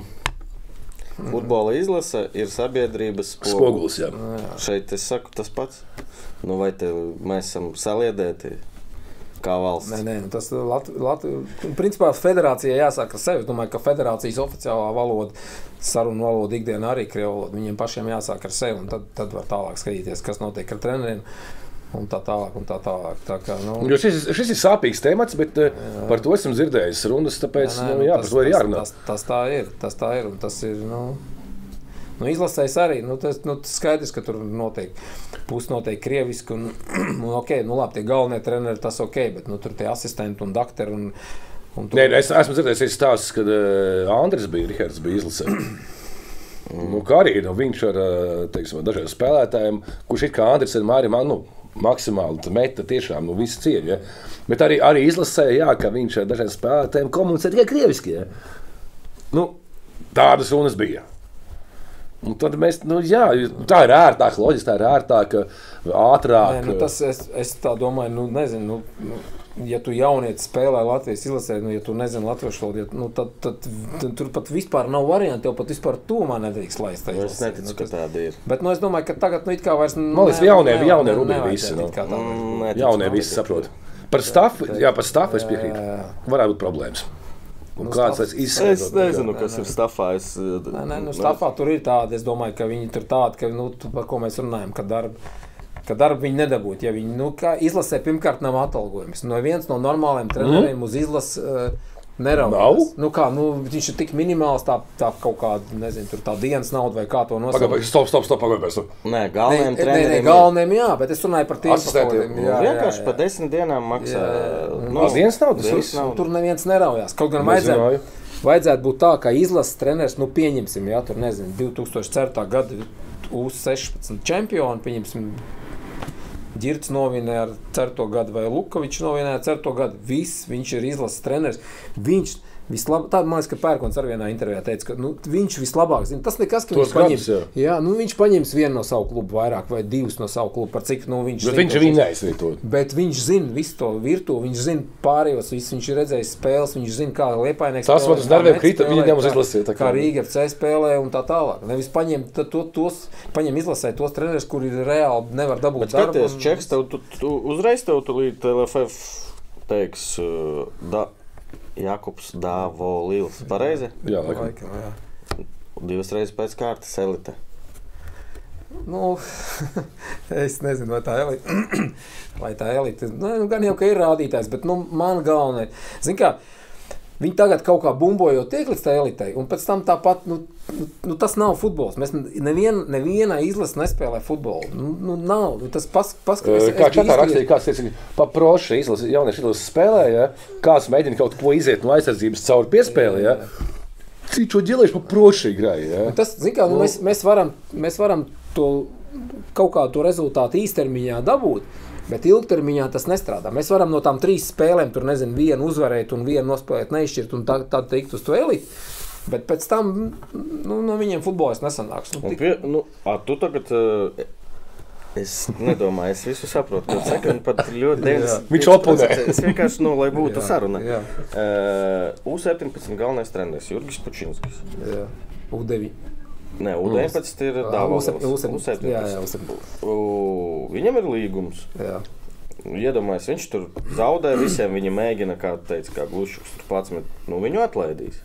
Futbola izlase ir sabiedrības spogulis. Spogulis, jā. Šeit es saku tas pats. Nu, vai te mēs esam saliedēti kā valsts? Nē, nē, nu tas Latvijas Latvi... principā federācijai jāsāk ar sevi. Es domāju, ka federācijas oficiālā valoda, sarunu valoda ikdienā arī krievu valoda. Viņiem pašiem jāsāk ar sevi, un tad, tad var tālāk skatīties, kas notiek ar treneriem. Un tā tālāk, un tā tālāk. Tā kā, nu, Jo šis, šis ir sāpīgs temats, bet jā. par to esmu dzirdējis runas. Tāpēc, jā, nē, nu, jā, par to ir jārunā. Tas, tas, tas tā ir. Tas tā ir. un Tas ir nu, nu, izlasējis arī. Nu, tas, nu, tas skaidrs, ka tur notiek pusi notiek krieviski. Un, (clears throat) un, okay, nu, labi, tie galvenie treneri tas ok, bet nu, tur tie asistenti un doktori. Un, un tur, Nē, es esmu dzirdējis stāstus, kad uh, Andris bija, Rihards bija izlasē. (clears throat) Nu, kā arī nu, viņš ar eh, teiksim, dažiem spēlētājiem, kurš ir kā Andris vienmēr ir man, nu, maksimāli meta tiešām nu, visu cieņu. Ja? Bet arī, arī izlasēja, jā, ka viņš ar dažiem spēlētājiem komunicē tikai krieviski. Ja? Nu, tādas runas bija. Un tad mēs, nu, jā, tā ir ērtāk, loģiski, tā ir ērtāk, ātrāk. Nē, nu, tas, es, es tā domāju, nu, nezinu. Nu, nu, Ja tu jaunieci spēlē Latvijas izlasē, nu, ja tu nezini latviešu valodu, ja, nu, tad, tad, tad tur pat vispār nav variantu. Tev pat vispār tūmā nedrīkst laist. Nu, es neticu, ka tāda ir. Bet nu, es domāju, ka tagad nu, it kā vairs Man liekas, jaunie, jaunie rubļi visi. Nu. Jaunie visi saprot. Par stafu, jā, par stafu es piekrītu. Varētu būt problēmas. Un Nu, kāds tas Es izsmeļot? nezinu, kas ir stāvā. Es, Nē, nē, nu, stāvā tur ir tāda. Es domāju, ka viņi tur tādi, ka, nu, tu, par ko mēs runājam, ka darba. Ka darbu viņi nedabūtu. Ja viņi nu, kā izlasē, pirmkārt, nav atalgojums. No viens no normāliem treneriem uz izlases uh, neraudās. Nav? Nu, kā, nu, viņš ir tik minimāls, tā, tā kaut kāda, nezinu, tur tā dienas nauda vai kā to nosaukt. Pagaidām, stop, stop, stop, pagaidām. Nē, Nē, galvenajiem nē, galvenajiem, jā, bet es runāju par tiem Asistentiem. Nu, vienkārši par desmit dienām maksā. Jā. Tās dienas naudas viss? naudu. Tur neviens neraujās. Kaut gan vajadzētu, vajadzētu būt tā, ka izlases treneris, nu, pieņemsim, ja tur nezinu, 2004. gada U16 čempionu, pieņemsim, Girts novinēja ar 4. gadu vai Lukavičs novinēja ar 4. gadu. Viss, viņš ir izlases treneris. Viņš Vislabāk, tā man liekas, ka Pērkons arī vienā intervijā teica, ka nu, viņš vislabāk zina. Tas nekas, ka Tos viņš paņems, jā. jā, nu, viņš paņems vienu no savu klubu vairāk vai divus no savu klubu, par cik nu, viņš Bet zina viņš arī to. Bet viņš zina visu to virtuvi, viņš zina pārējos, visu, viņš ir redzējis spēles, viņš zina, kā liepainieks. Tas spēlē, man uz nerviem krita, viņi neuz kā- izlasīja, tā kā- Kā Rīga FC spēlē un tā tālāk. Nevis paņem, to, tos, paņem izlasē tos trenerus, kuri reāli nevar dabūt Bet skaties, un- čeks tev tu, tu, uzreiz tev tulīt LFF teiks uh, da, Jakobs Dāvo Lils. Pareizi? Jā, laikam. Laikam, jā. Divas reizes pēc kārtas elite. Nu, (laughs) es nezinu, vai tā elite, (clears throat) vai tā elite nu, gan jau ka ir rādītājs, bet nu, man galvenais, zin kā, Viņi tagad kaut kā bumbojot, tiek līdz tā elitei, un pēc tam tāpat, nu, nu, nu tas nav futbols. Mēs nevien, nevienā izlasē nespēlējam futbolu. Nu, nu, nav, nu, tas pas, paskatās, Kā čatā rakstīja, kāds teica, pa proši izlasi, jaunieši izlases spēlē, ja? kāds mēģina kaut ko iziet no aizsardzības caur piespēli, ja? Cik šo ģilēšu pa proši grāja, ja? Tas, zin kā, nu, mēs, mēs, varam, mēs varam to kaut kādu to rezultātu īstermiņā dabūt. Bet ilgtermiņā tas nestrādā. Mēs varam no tām trīs spēlēm, tur nezinu, vienu uzvarēt, un vienu nospēlēt, neizšķirt, un tā, tā teikt uz elitu. Bet pēc tam nu, no viņiem futbols nesanāks. Nu, Un tik, pie, nu, a, tu tagad. Uh, Es nedomāju, es visu saprotu. Saki, un pat ļoti. 9. Viņš oponē. Es vienkārši, nu, lai būtu Jā, saruna. jā. Uh, U17 galvenais treneris Jurgis Pučinskis. jā, U9. Nē, U19 ir Dāvils. U7. Jā, jā, U7. U- Viņam ir līgums. Jā. Iedomājieties, viņš tur zaudē visiem. Viņa mēģina, kā teica, kā glušs tur pats, bet nu, viņu atlaidīs.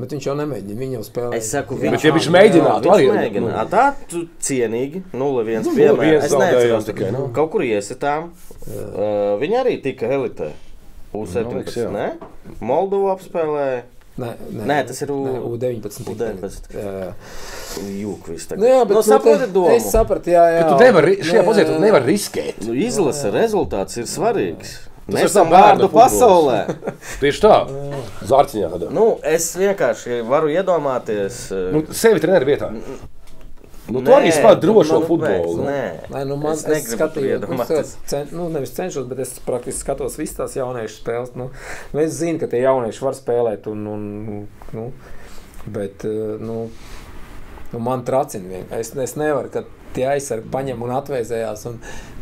Bet viņš jau nemēģina. Viņš jau spēlē. Es saku, Jā. Bet ja viņš mēģinātu, viņš arī- mēģina. A, tā tu cienīgi, 0-1 Nu, piemēram. 0:1 Es neatceros, tikai, nu. kaut kur iesitām. Uh, viņi arī tika elitē. U17, liekas, jā. ne? Moldovu apspēlēja. Nē, nē, Nē, tas ir U- nē, U19. U19. Jā, jā. Jūkvis Nu, jā, bet nu, saproti te- domu. Es sapratu, jā, jā. Tu nevari, šajā pozīcijā tu nevari riskēt. Nu, izlase rezultāts ir svarīgs. Mēs esam vārdu pasaulē. (laughs) Tieši tā, zārciņā. tādā. nu, es vienkārši varu iedomāties. Nu, sevi treneru vietā. Nu, tu nē, arī spēlē drošo futbolu. Nē, Nē, nu man es es skatījos, nu, es cen, nu, nevis cenšos, bet es praktiski skatos visas tās jauniešu spēles. Nu, nu, es zinu, ka tie jaunieši var spēlēt, un, un, nu, bet eh, nu, nu, man tracina vienkārši. Es, es nevaru, ka tie aizsargi paņem un atvēsējās un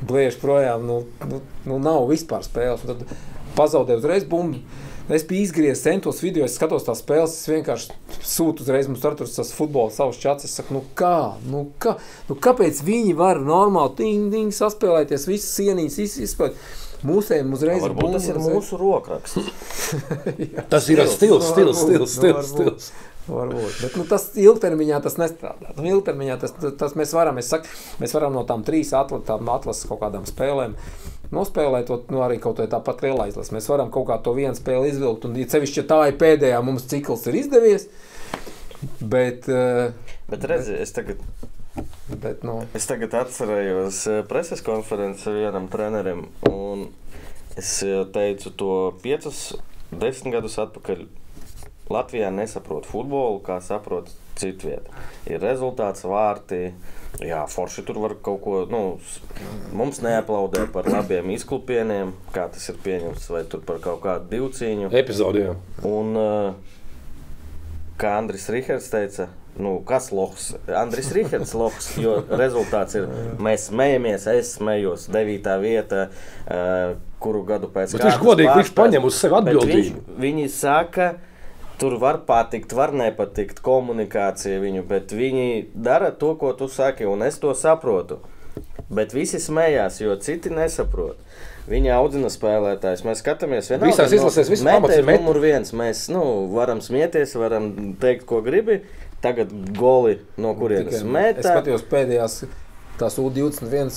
bliež projām. Nu, nu, nu, nav vispār spēles. Un Tad pazaudē uzreiz bumbu. Es biju izgriezis, centos video, es skatos tās spēles, es vienkārši sūtu uzreiz mums tur tas futbols, savus čats. Es saku, nu kā, nu kā, nu kāpēc viņi var normāli ting, ting, saspēlēties, visas sienīs, visas izspēlēt. Mūsējiem uzreiz Varbūt tas ir mūsu rokraksts. (laughs) Tas ir stils, stils, stils, Nu, stils. stils. Varbūt. Bet nu, tas ilgtermiņā tas nestrādā. Nu, ilgtermiņā tas, tas mēs varam, es saku, mēs varam no tām trīs atla- tām atlases kaut kādām spēlēm. Nospēlēt to nu, arī kaut kādā tāpat lielā izlasē. Mēs varam kaut kā to vienu spēli izvilkt, un, ja sevišķi ja tā ir pēdējā, mums cikls ir izdevies. Bet, eh, Bet redzi, es tagad, bet nu, es tagad atcerējos eh, preses konferenci ar vienam trenerim, un es eh, teicu to piecus, desmit gadus atpakaļ. Latvijā nesaprot futbolu, kā saprot citu vietu. Ir rezultāts, vārti. Jā, forši tur var kaut ko. Nu, mums neaplaudē par labiem izklupieniem, kā tas ir pieņemts, vai tur par kaut kādu divcīņu. Epizodē. Un, uh, kā Andris Rihards teica, nu, kas loks? Andris Rihards loks, jo rezultāts ir, mēs smējamies, es smējos, devītā vieta, uh, kuru gadu pēc Bet viņš godīgi, viņš pārspēs. paņem uz sevi atbildību. Viņš, viņi saka, tur var patikt, var nepatikt komunikācija viņu, bet viņi dara to, ko tu saki, un es to saprotu. Bet visi smējās, jo citi nesaprot. Viņa audzina spēlētājus. Mēs skatāmies, vienalga, Visās izlasēs viss pamats ir numur viens. Mēs nu, varam smieties, varam teikt, ko gribi. Tagad goli no kurienes tikai- es metā. skatījos pēdējās. Tās U21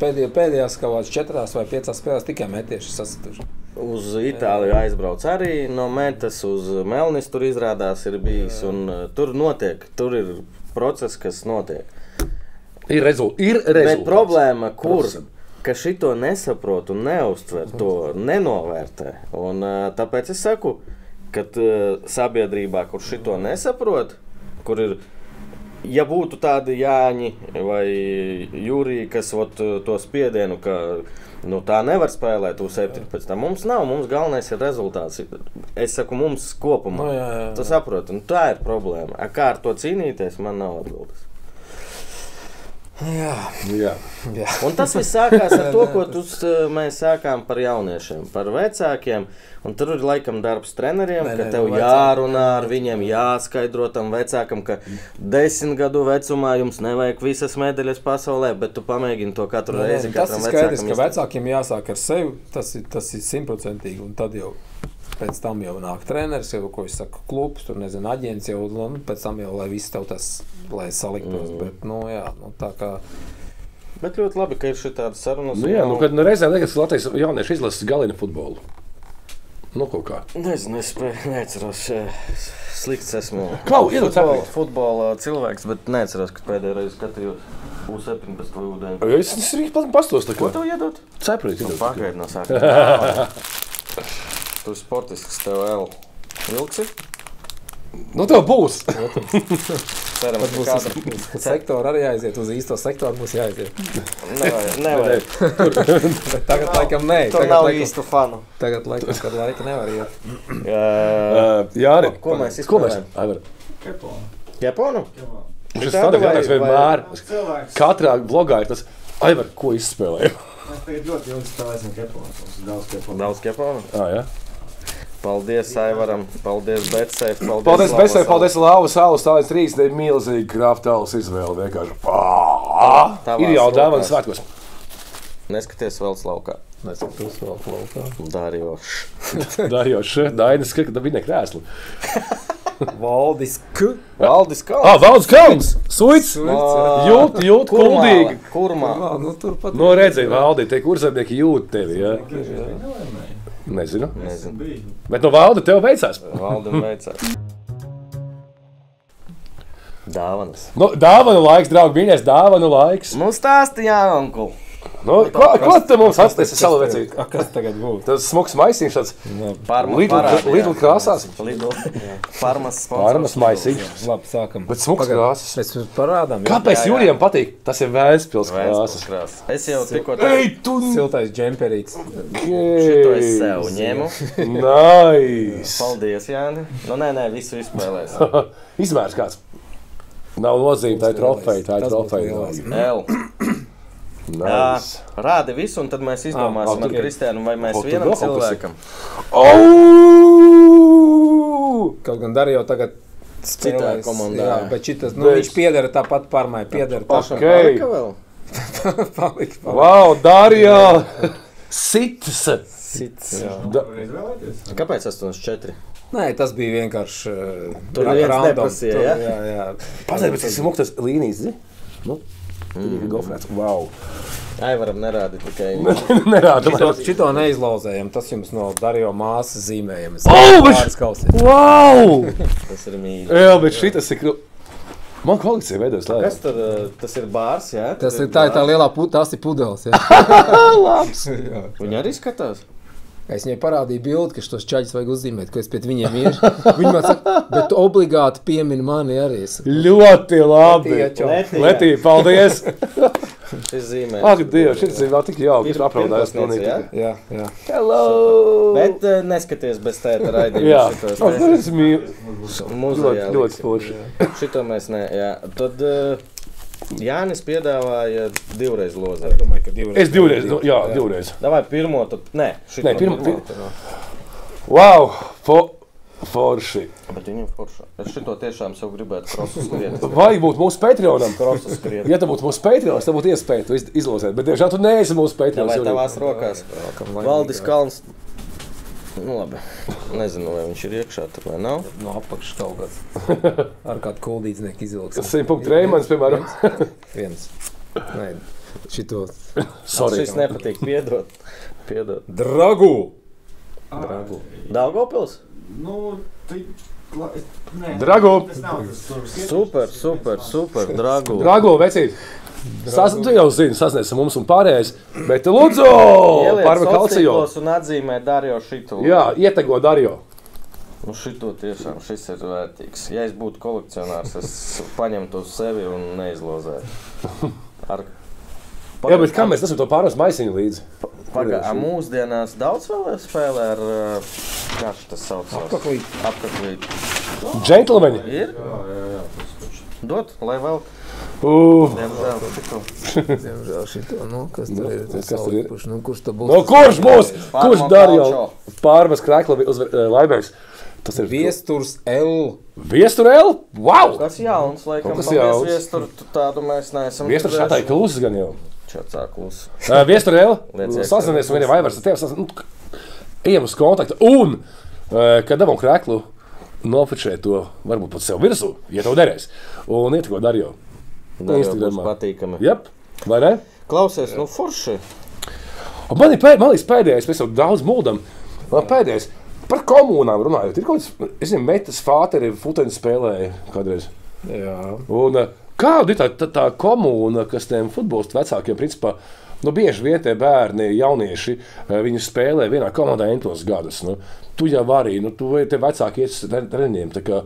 pēdējā, pēdējās kaut kādas četrās vai piecās spēlēs tikai metieši sasituši. Uz Itāliju aizbrauc arī no metas, uz Melnis tur izrādās ir bijis. Un, uh, tur notiek, tur ir process, kas notiek. Ir rezultāts. Ir Bet rezultāts. problēma, kur ka šito nesaprot un neuztver, to nenovērtē. Un, uh, tāpēc es saku, ka uh, sabiedrībā, kur šito nesaprot, kur ir. Ja būtu tādi Jāņi vai Jūrija, kas ot, to spiedienu, ka nu, tā nevar spēlēt U17, mums nav. Mums galvenais ir rezultāts. Es saku, mums kopumā. Nu, jā, jā, jā. Tu saproti, un tā ir problēma. A, Kā ar to cīnīties, man nav atbildes. Jā, Jā. jā. Un tas viss sākās ar to, ko tu, (laughs) mēs sākām par jauniešiem, par vecākiem. Un tur ir laikam darbs treneriem, Nē, ka nē, tev vecāki- jārunā ar viņiem, jāskaidro tam vecākam, ka desmit gadu vecumā jums nevajag visas medaļas pasaulē, bet tu pamēģini to katru Nē, reizi. nē, tas ir skaidrs, ka vecākiem jāsāk ar sevi. Tas ir, tas ir simtprocentīgi. Un tad jau pēc tam jau nāk treneris, jau ko es saku, klubs, tur nezinu, aģents jau, nu, pēc tam jau, lai viss tev tas, lai saliktos. Mm. Bet, nu, jā, nu, tā kā. Bet ļoti labi, ka ir šī tāda saruna. Nu, jā, nu, kad nu, reizē liekas, ka Latvijas jaunieši izlases galina futbolu. Nu, kaut kā. Nezinu, es neatceros. eh, Slikts esmu. (laughs) Klau, iedod futbola, futbola cilvēks, bet neatceros, ka pēdējā reize skatījos U17 vai U9. Es es arī pastos tā Ko kā. tev iedot? Cepurīt. Nu, iedod. Pagaid no sākuma. (laughs) Tu esi sportisks, tev vēl ilgsi. Nu, tev būs. Ceram, Tad ka būs kāda uz sektoru arī jāiziet, uz īsto sektoru būs jāiziet. nevajag. (laughs) nevajag. Tagad, laikam, nē. Tur Tagad, nav laikam, īstu fanu. tagad, laikam, kad laika nevar iet. Uh, jā, arī. Ko- ko mēs Ko mēs? Keponu. Japonu? Ir Tāda tāds jautājums vienmēr. Cilvēks. Katrā blogā ir tas, Aivar, ko izspēlēju. Mēs tagad ļoti ilgi spēlēsim ir daudz keponu. Daudz Japonu. Ah, jā. Paldies, Aivaram. Paldies, Betsai. Paldies, Paldies, Salas. paldies, Lāvu Saules, tālēc trīs, te milzīgi krāptāls izvēle vienkārši. Pā! Ir jau dāvana svētkos. Neskaties vēl slaukā. Nesaprotu, vēl plaukā. Darījoši. (laughs) Darījoši, Dainis, ka tā bija nekrēsli. (laughs) Valdis K. Valdis Kalns. Ah, Valds Kalns! Suits! Jūt, jūt, kuldīgi! Kurmā. Nu tur pat. No redzēja, Valdi, tie kurzemnieki jūt tevi, jā. Nezinu. Nezinu. Bet no Valda tev veicās. Valdim veicās. (laughs) Dāvanas. Nu, dāvana laiks, draugi, mīļais, dāvana laiks. Nu, stāstīja, onkul. Nu, ko, ko tu mums atnesi savu vecīti? A, kas tagad būs? Tas smuks maisiņš tāds Parma, Lidl, krāsās. Parmas sponsors. maisiņš. Labi, sākam. Bet smuks Pagaid, krāsas. Mēs jums parādām. Kāpēc. Jurijam patīk? Tas ir Vēstures krāsas. krāsas. Es jau tikko Ej, tu! Siltais džemperīts. Šito es sev ņemu. Nice! Paldies, Jāni. Nu, nē, nē, visu izspēlēs. (laughs) Izmērs kāds. Nav nozīme, tā ir trofeja, tā ir trofeja. L. Nice. Jā, Rādi visu, un tad mēs Ah, izdomāsim o, ar tu- Kristiānu, vai mēs o, tu vienam cilvēkam. Oh! Kaut gan Darīja tagad spēlēs, komandā, Jā, jā. bet šitas, nu, viņš piedara tāpat parmai. Piedara Pašam Ok. palika vēl? tāpat. (laughs) Palika, palika. Wow, Darījā! Sits! Cits. Da, Izvēlēties. Kāpēc 84? Nē, tas bija vienkārši. uh, Tur ra- neviens random. neprasīja, Tur, ja? Jā, jā. Pazēr, bet tas ir muktas līnijas, zi? Nu, mm. gofrēts. Wow. Aivaram nerādi tikai. Nerāda. Šito, šito neizlauzējam. Tas jums no Darīja māsas zīmējums. O, bet-. Wow! Tas ir mīļi. Jā, bet šitas ir. Man kolekcija veidojas Kas lēnām. tur? uh, Tas ir bārs, jā? Tas Tur ir tā, ir tā bārs. lielā pu, tās ir pudeles. Jā. (laughs) (laughs) Viņi arī skatās. Es viņai parādīju bildi, ka šos čaļus vajag uzzīmēt, ko es pēc viņiem iešu. Viņi man saka, bet obligāti piemini mani arī. Es saku, Ļoti labi. Letija. Letija. Letī, paldies! (laughs) Šis zīmē. Ak, Dievs, šis ir vēl tik jauki. Ir Viņš apraudājās pirmklasniece, pilnīgi. Jā, jā. Hello! Bet uh, neskaties bez tēta (laughs) raidījuma. Jā, te- es mīlu. Muzejā Ļoti, ļoti spoži. Šito mēs ne. Jā. Tad uh, Jānis piedāvāja divreiz Es lozēt. domāju, ka divreiz. Es divreiz, nu, jā, divreiz. Davai pirmo, tad nē, šito Nē, pirmo- pirmo. Wow! Fo, forši. Bet viņam forša. Es šito tiešām sev gribētu krosu skriet. (laughs) Vajag būt mūsu Patreonam. Krosu skriet. Ja tu būtu mūsu Patreons, tad būtu iespēja to iz- izlozēt. Bet, diemžēl, tu neesi mūsu Patreons. Vai tavās rokās? Valdis Kalns. Nu, labi. Nezinu, vai viņš ir iekšā tur vai nav. No apakšas kaut kāds. Ar kādu kuldīdznieku izvilks. 100 punktu reimans, piemēram. Viens. Nē, šito. Sorry. Šis nepatīk. Piedod. Piedod. Dragu! Dragu. Daugopils? Nu, es- Nē, Drago. Tas tas. Super, super, super. Dragu. Drago, vecīt. Sas, tu jau zini, sasniedz mums un pārējais. Bet, lūdzu, pārva kalcijo. Ieliec un atzīmē Dario šito. Jā, ietego Dario. Nu, šito tiešām šis ir vērtīgs. Ja es būtu kolekcionārs, es paņemtu uz sevi un neizlozētu. Ar... Jā, bet kā mēs esam to pārvest maisiņu līdzi? Pagaidām, mūsdienās daudz vēl spēlē ar kā tas saucās? Apaklīt. Apaklīt. Džentlmeņi. Ir? Dot, lai vēl. Uh, Diemžēl, šito. Diemžēl šito, nu, kas tur ir? kas tur ir? Kurš, nu, kurš tad būs? no kurš būs? Kurš Dario? Kalčo. Pārvest krēkla uz laimēs. Tas ir Viesturs L. Viesturēl? Wow! Kas jauns, laikam, Kas paldies, jauns? Viestur, tu tādu mēs neesam. Viesturēl šādā ir klusa gan jau. Čatsā klus. Uh, Viesturēl, Lieciet, sazināties ka- ar vieniem vaivars ar tevi. sazin- Nu, ejam uz kontaktu. Un, uh, kad devam krēklu, nofočēt to varbūt pat sev virsū, ja tev derēs. Un iet ko Būs Instagramā. patīkami. Jep, vai ne? Klausies, nu forši. Un man ir pēd, man liekas, pēdējais, mēs jau daudz mūdam. Man pēdējais par komunām runājot. Ir kaut kāds, es nezinu, metas fāteri, futeni spēlēja kādreiz. Jā. Un, eh, kāda ir tā, tā, tā komūna, kas tiem futbolistu vecākiem, principā, nu, bieži vien tie bērni, jaunieši, eh, viņi spēlē vienā komandā entos gadus. Nu, tu jau arī, nu, tu tie vecāki iet uz tre- treniņiem. tā Kā,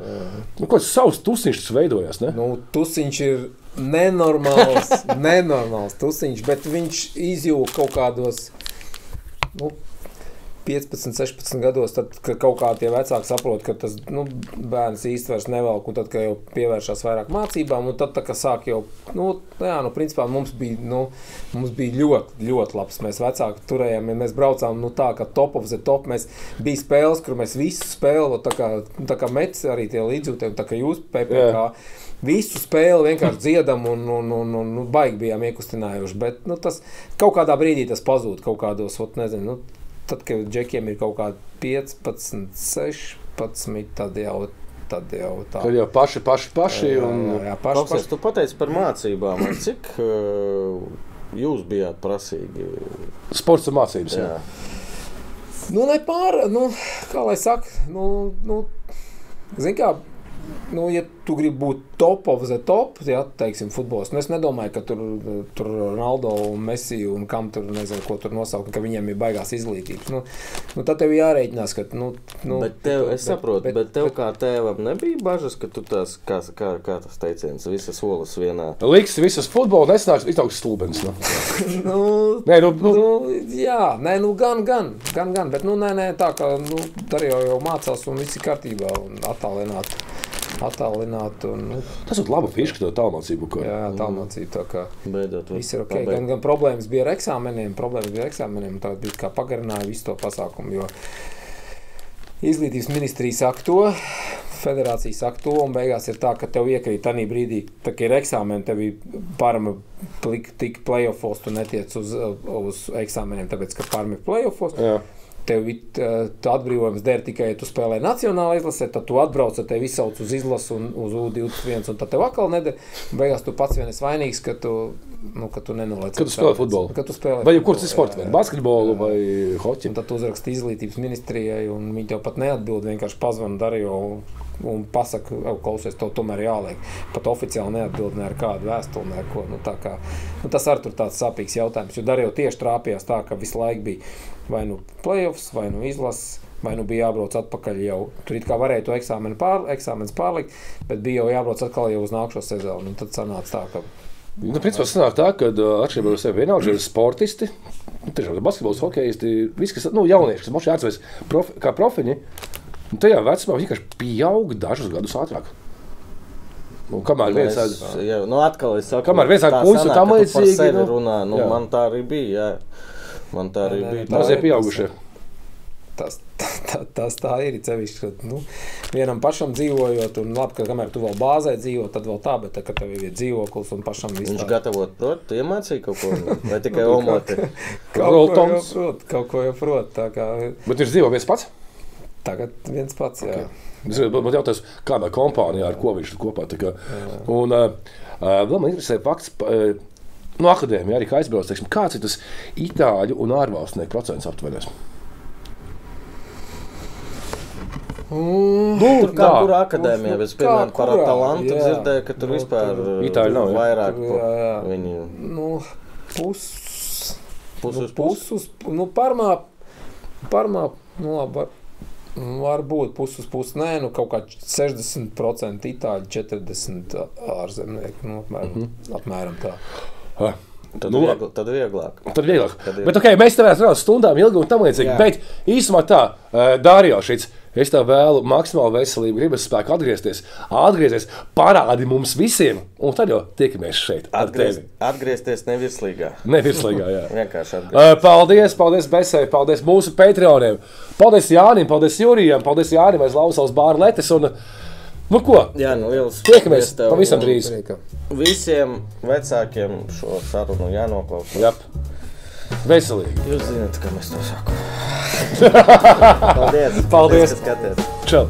nu, kaut kāds savs tusiņš tas veidojās, ne? Nu, tusiņš ir nenormāls, nenormāls tusiņš, bet viņš izjūta kaut kādos nu, 15, 16 gados, tad, kad kaut kā tie vecāki saprot, ka tas nu, bērns īsti vairs nevelk, un tad, kad jau pievēršās vairāk mācībām, un tad, tā, kad sāk jau, nu, jā, nu, principā mums bija, nu, mums bija ļoti, ļoti labs. Mēs vecāki turējām, ja mēs braucām, nu, tā kā top of the top, mēs bija spēles, kur mēs visu spēli, tā kā, tā kā mets arī tie līdzjūtēji, tā kā jūs, PPK, Jā. Visu spēli vienkārši dziedam, un, un, un, un, un baigi bijām iekustinājuši. Bet nu, tas kaut kādā brīdī tas pazūd. Kaut kādos, ot, nezinu, nu, tad, kad džekiem ir kaut kādi 15, 16, tad jau, tad jau tā. Tad jau paši, paši, paši. Un, jā, jā, paši, paši. tu pateici par mācībām. Cik uh, jūs bijāt prasīgi? sports un mācības. Jā. Jā. Nu, ne pār, nu, kā lai saka, nu, nu, zin kā, nu, ja tu gribi būt top of the top, ja, teiksim, futbols, nu, es nedomāju, ka tur, tur Ronaldo un Messi un kam tur, nezinu, ko tur nosaukt, ka viņiem ir baigās izglītības. Nu, nu, tad tev jārēķinās, ka, nu, nu Bet tev, es saprotu, bet, bet tev kā tēvam nebija bažas, ka tu tās, kā, kā, kā tas teiciens, visas olas vienā. Liks visas futbola nesnāks, iztauks stulbens. Nu. (laughs) nu, Nē, nu, nu, Nu, jā, nē, nu, gan, gan, gan, gan, bet, nu, nē, nē, tā kā, nu, arī jau, jau mācās un viss ir kārtībā un attālināt, attālināt un, nu, tas ir labi fiška, to tālmācību. ko- jā, tālmācība, tā kā var viss ir ok. pabeigt. Gan, gan problēmas bija ar eksāmeniem, problēmas bija ar eksāmeniem, tagad bija kā pagarināja visu to pasākumu, jo izglītības ministrija saka to, federācija saka to, un beigās ir tā, ka tev iekrīt tajā brīdī, kad ir eksāmeni, tev ir parma tik playoffs, tu netiec uz, uz eksāmeniem, tāpēc ka parma ir playoffs. Jā. Tev uh, atbrīvojums der tikai, ja tu spēlē nacionālā izlasē, tad tu atbrauc, tad tevi izsauc uz izlasi un uz U21, un tad tev atkal nedara. Beigās tu pats vien esi vainīgs, ka tu, nu, ka tu nenoliec. Kad tu spēlē futbolu. Kad tu spēlē Vai jebkurš futbolu, sports, jā, vai jā. basketbolu, vai hoķi. Tad tu uzraksti izglītības ministrijai, un viņi tev pat neatbild. Vienkārši pazvan Darīju un pasaka, "Ew, klausies, tev tomēr jāliek. Pat oficiāli neatbild ne ar kādu vēstuli, ne ar ko. Nu, tā kā, nu, tas arī tur tāds sāpīgs jautājums. Jo Darīju tieši trāpījās tā, ka visu laiku bija vai nu playoffs, vai nu izlases. Vai nu bija jābrauc atpakaļ jau tur, it kā varēja to eksāmenu pār, pārlikt, bet bija jau jābrauc atkal jau uz nākamo sezonu. Un tad sanāca tā, ka Nu, principā sanāk tā, ka atšķirībā no sevis vienalga ir sportisti, nu, tiešām basketbols, hokeisti, visi, kas, nu, jaunieši, kas moši atceras profi, kā profiņi, un tajā vecumā viņi vienkārši pieaug dažus gadus ātrāk. Un kamēr viens Es, tādu jā, nu atkal es saku, Kamēr viens ar tā puisi un tam līdzīgi, nu, runā, nu, jā. man tā arī bija. Jā. Man tā arī bija. mazie ir. pieaugušie. Tas, tā, tas tā ir. Cevišķi, ka nu, vienam pašam dzīvojot, un labi, ka kamēr tu vēl bāzē dzīvo, tad vēl tā, bet tā, kad tev ir dzīvoklis un pašam viss Viņš tā- gatavot, prot, tu iemācīji kaut ko, (laughs) vai tikai Nu, omoti? kaut ko jau prot, kaut ko jau prot. Tā kā Bet viņš dzīvo viens pats. tagad viens pats, jā. Es gribēju man jautāt, kādā kompānijā ar ko viņš ir kopā. tā kā. Un uh, vēl man interesē fakts. Uh, No akadēmijas arī kā aizbrauc, teiksim, kāds ir tas itāļu un ārvalstnieku procents aptuveni? Mm, Nu, Tur kā tā. kur akadēmijā, bet, Kā piemēram, par talantu dzirdēju, ka tur Nu, vispār tur uh, Itāļi nav, jā? vairāk Tur, jā, jā. viņi nu, pus, pus nu, uz pusi. puses, nu, parmā, parmā, nu, labi, var- varbūt puses puses, nē, nu, kaut kā 60% itāļu, 40% ārzemnieku, nu, apmēram, mm -hmm. apmēram tā. Ah, Tad, Nu, viegl, tad vieglāk. Tad vieglāk. Tad ir. Bet, okay, mēs tev strādājam stundām ilgi un tam līdzīgi. Bet īsumā tā, uh, Dārījā, šis. Es tev vēlu maksimālu veselību, gribas spēku atgriezties, atgriezties, parādi mums visiem, un tad jau tiekamies šeit. tevi. atgriezties nevirslīgā. Nevirslīgā, jā. (laughs) Vienkārši atgriezties. Uh, paldies, paldies Besai, paldies mūsu Patreoniem. Paldies Jānim, paldies Jurijam, paldies Jānim aiz Lausas bārletes. Un, nu ko, Jā, nu liels tiekamies paldies tev. pavisam drīz. Visiem vecākiem šo sarunu jānoklausās. Jā, veselīgi. Jūs zināt, kā mēs to sakām. (laughs) Paldies! Paldies. ka skaties! Čau!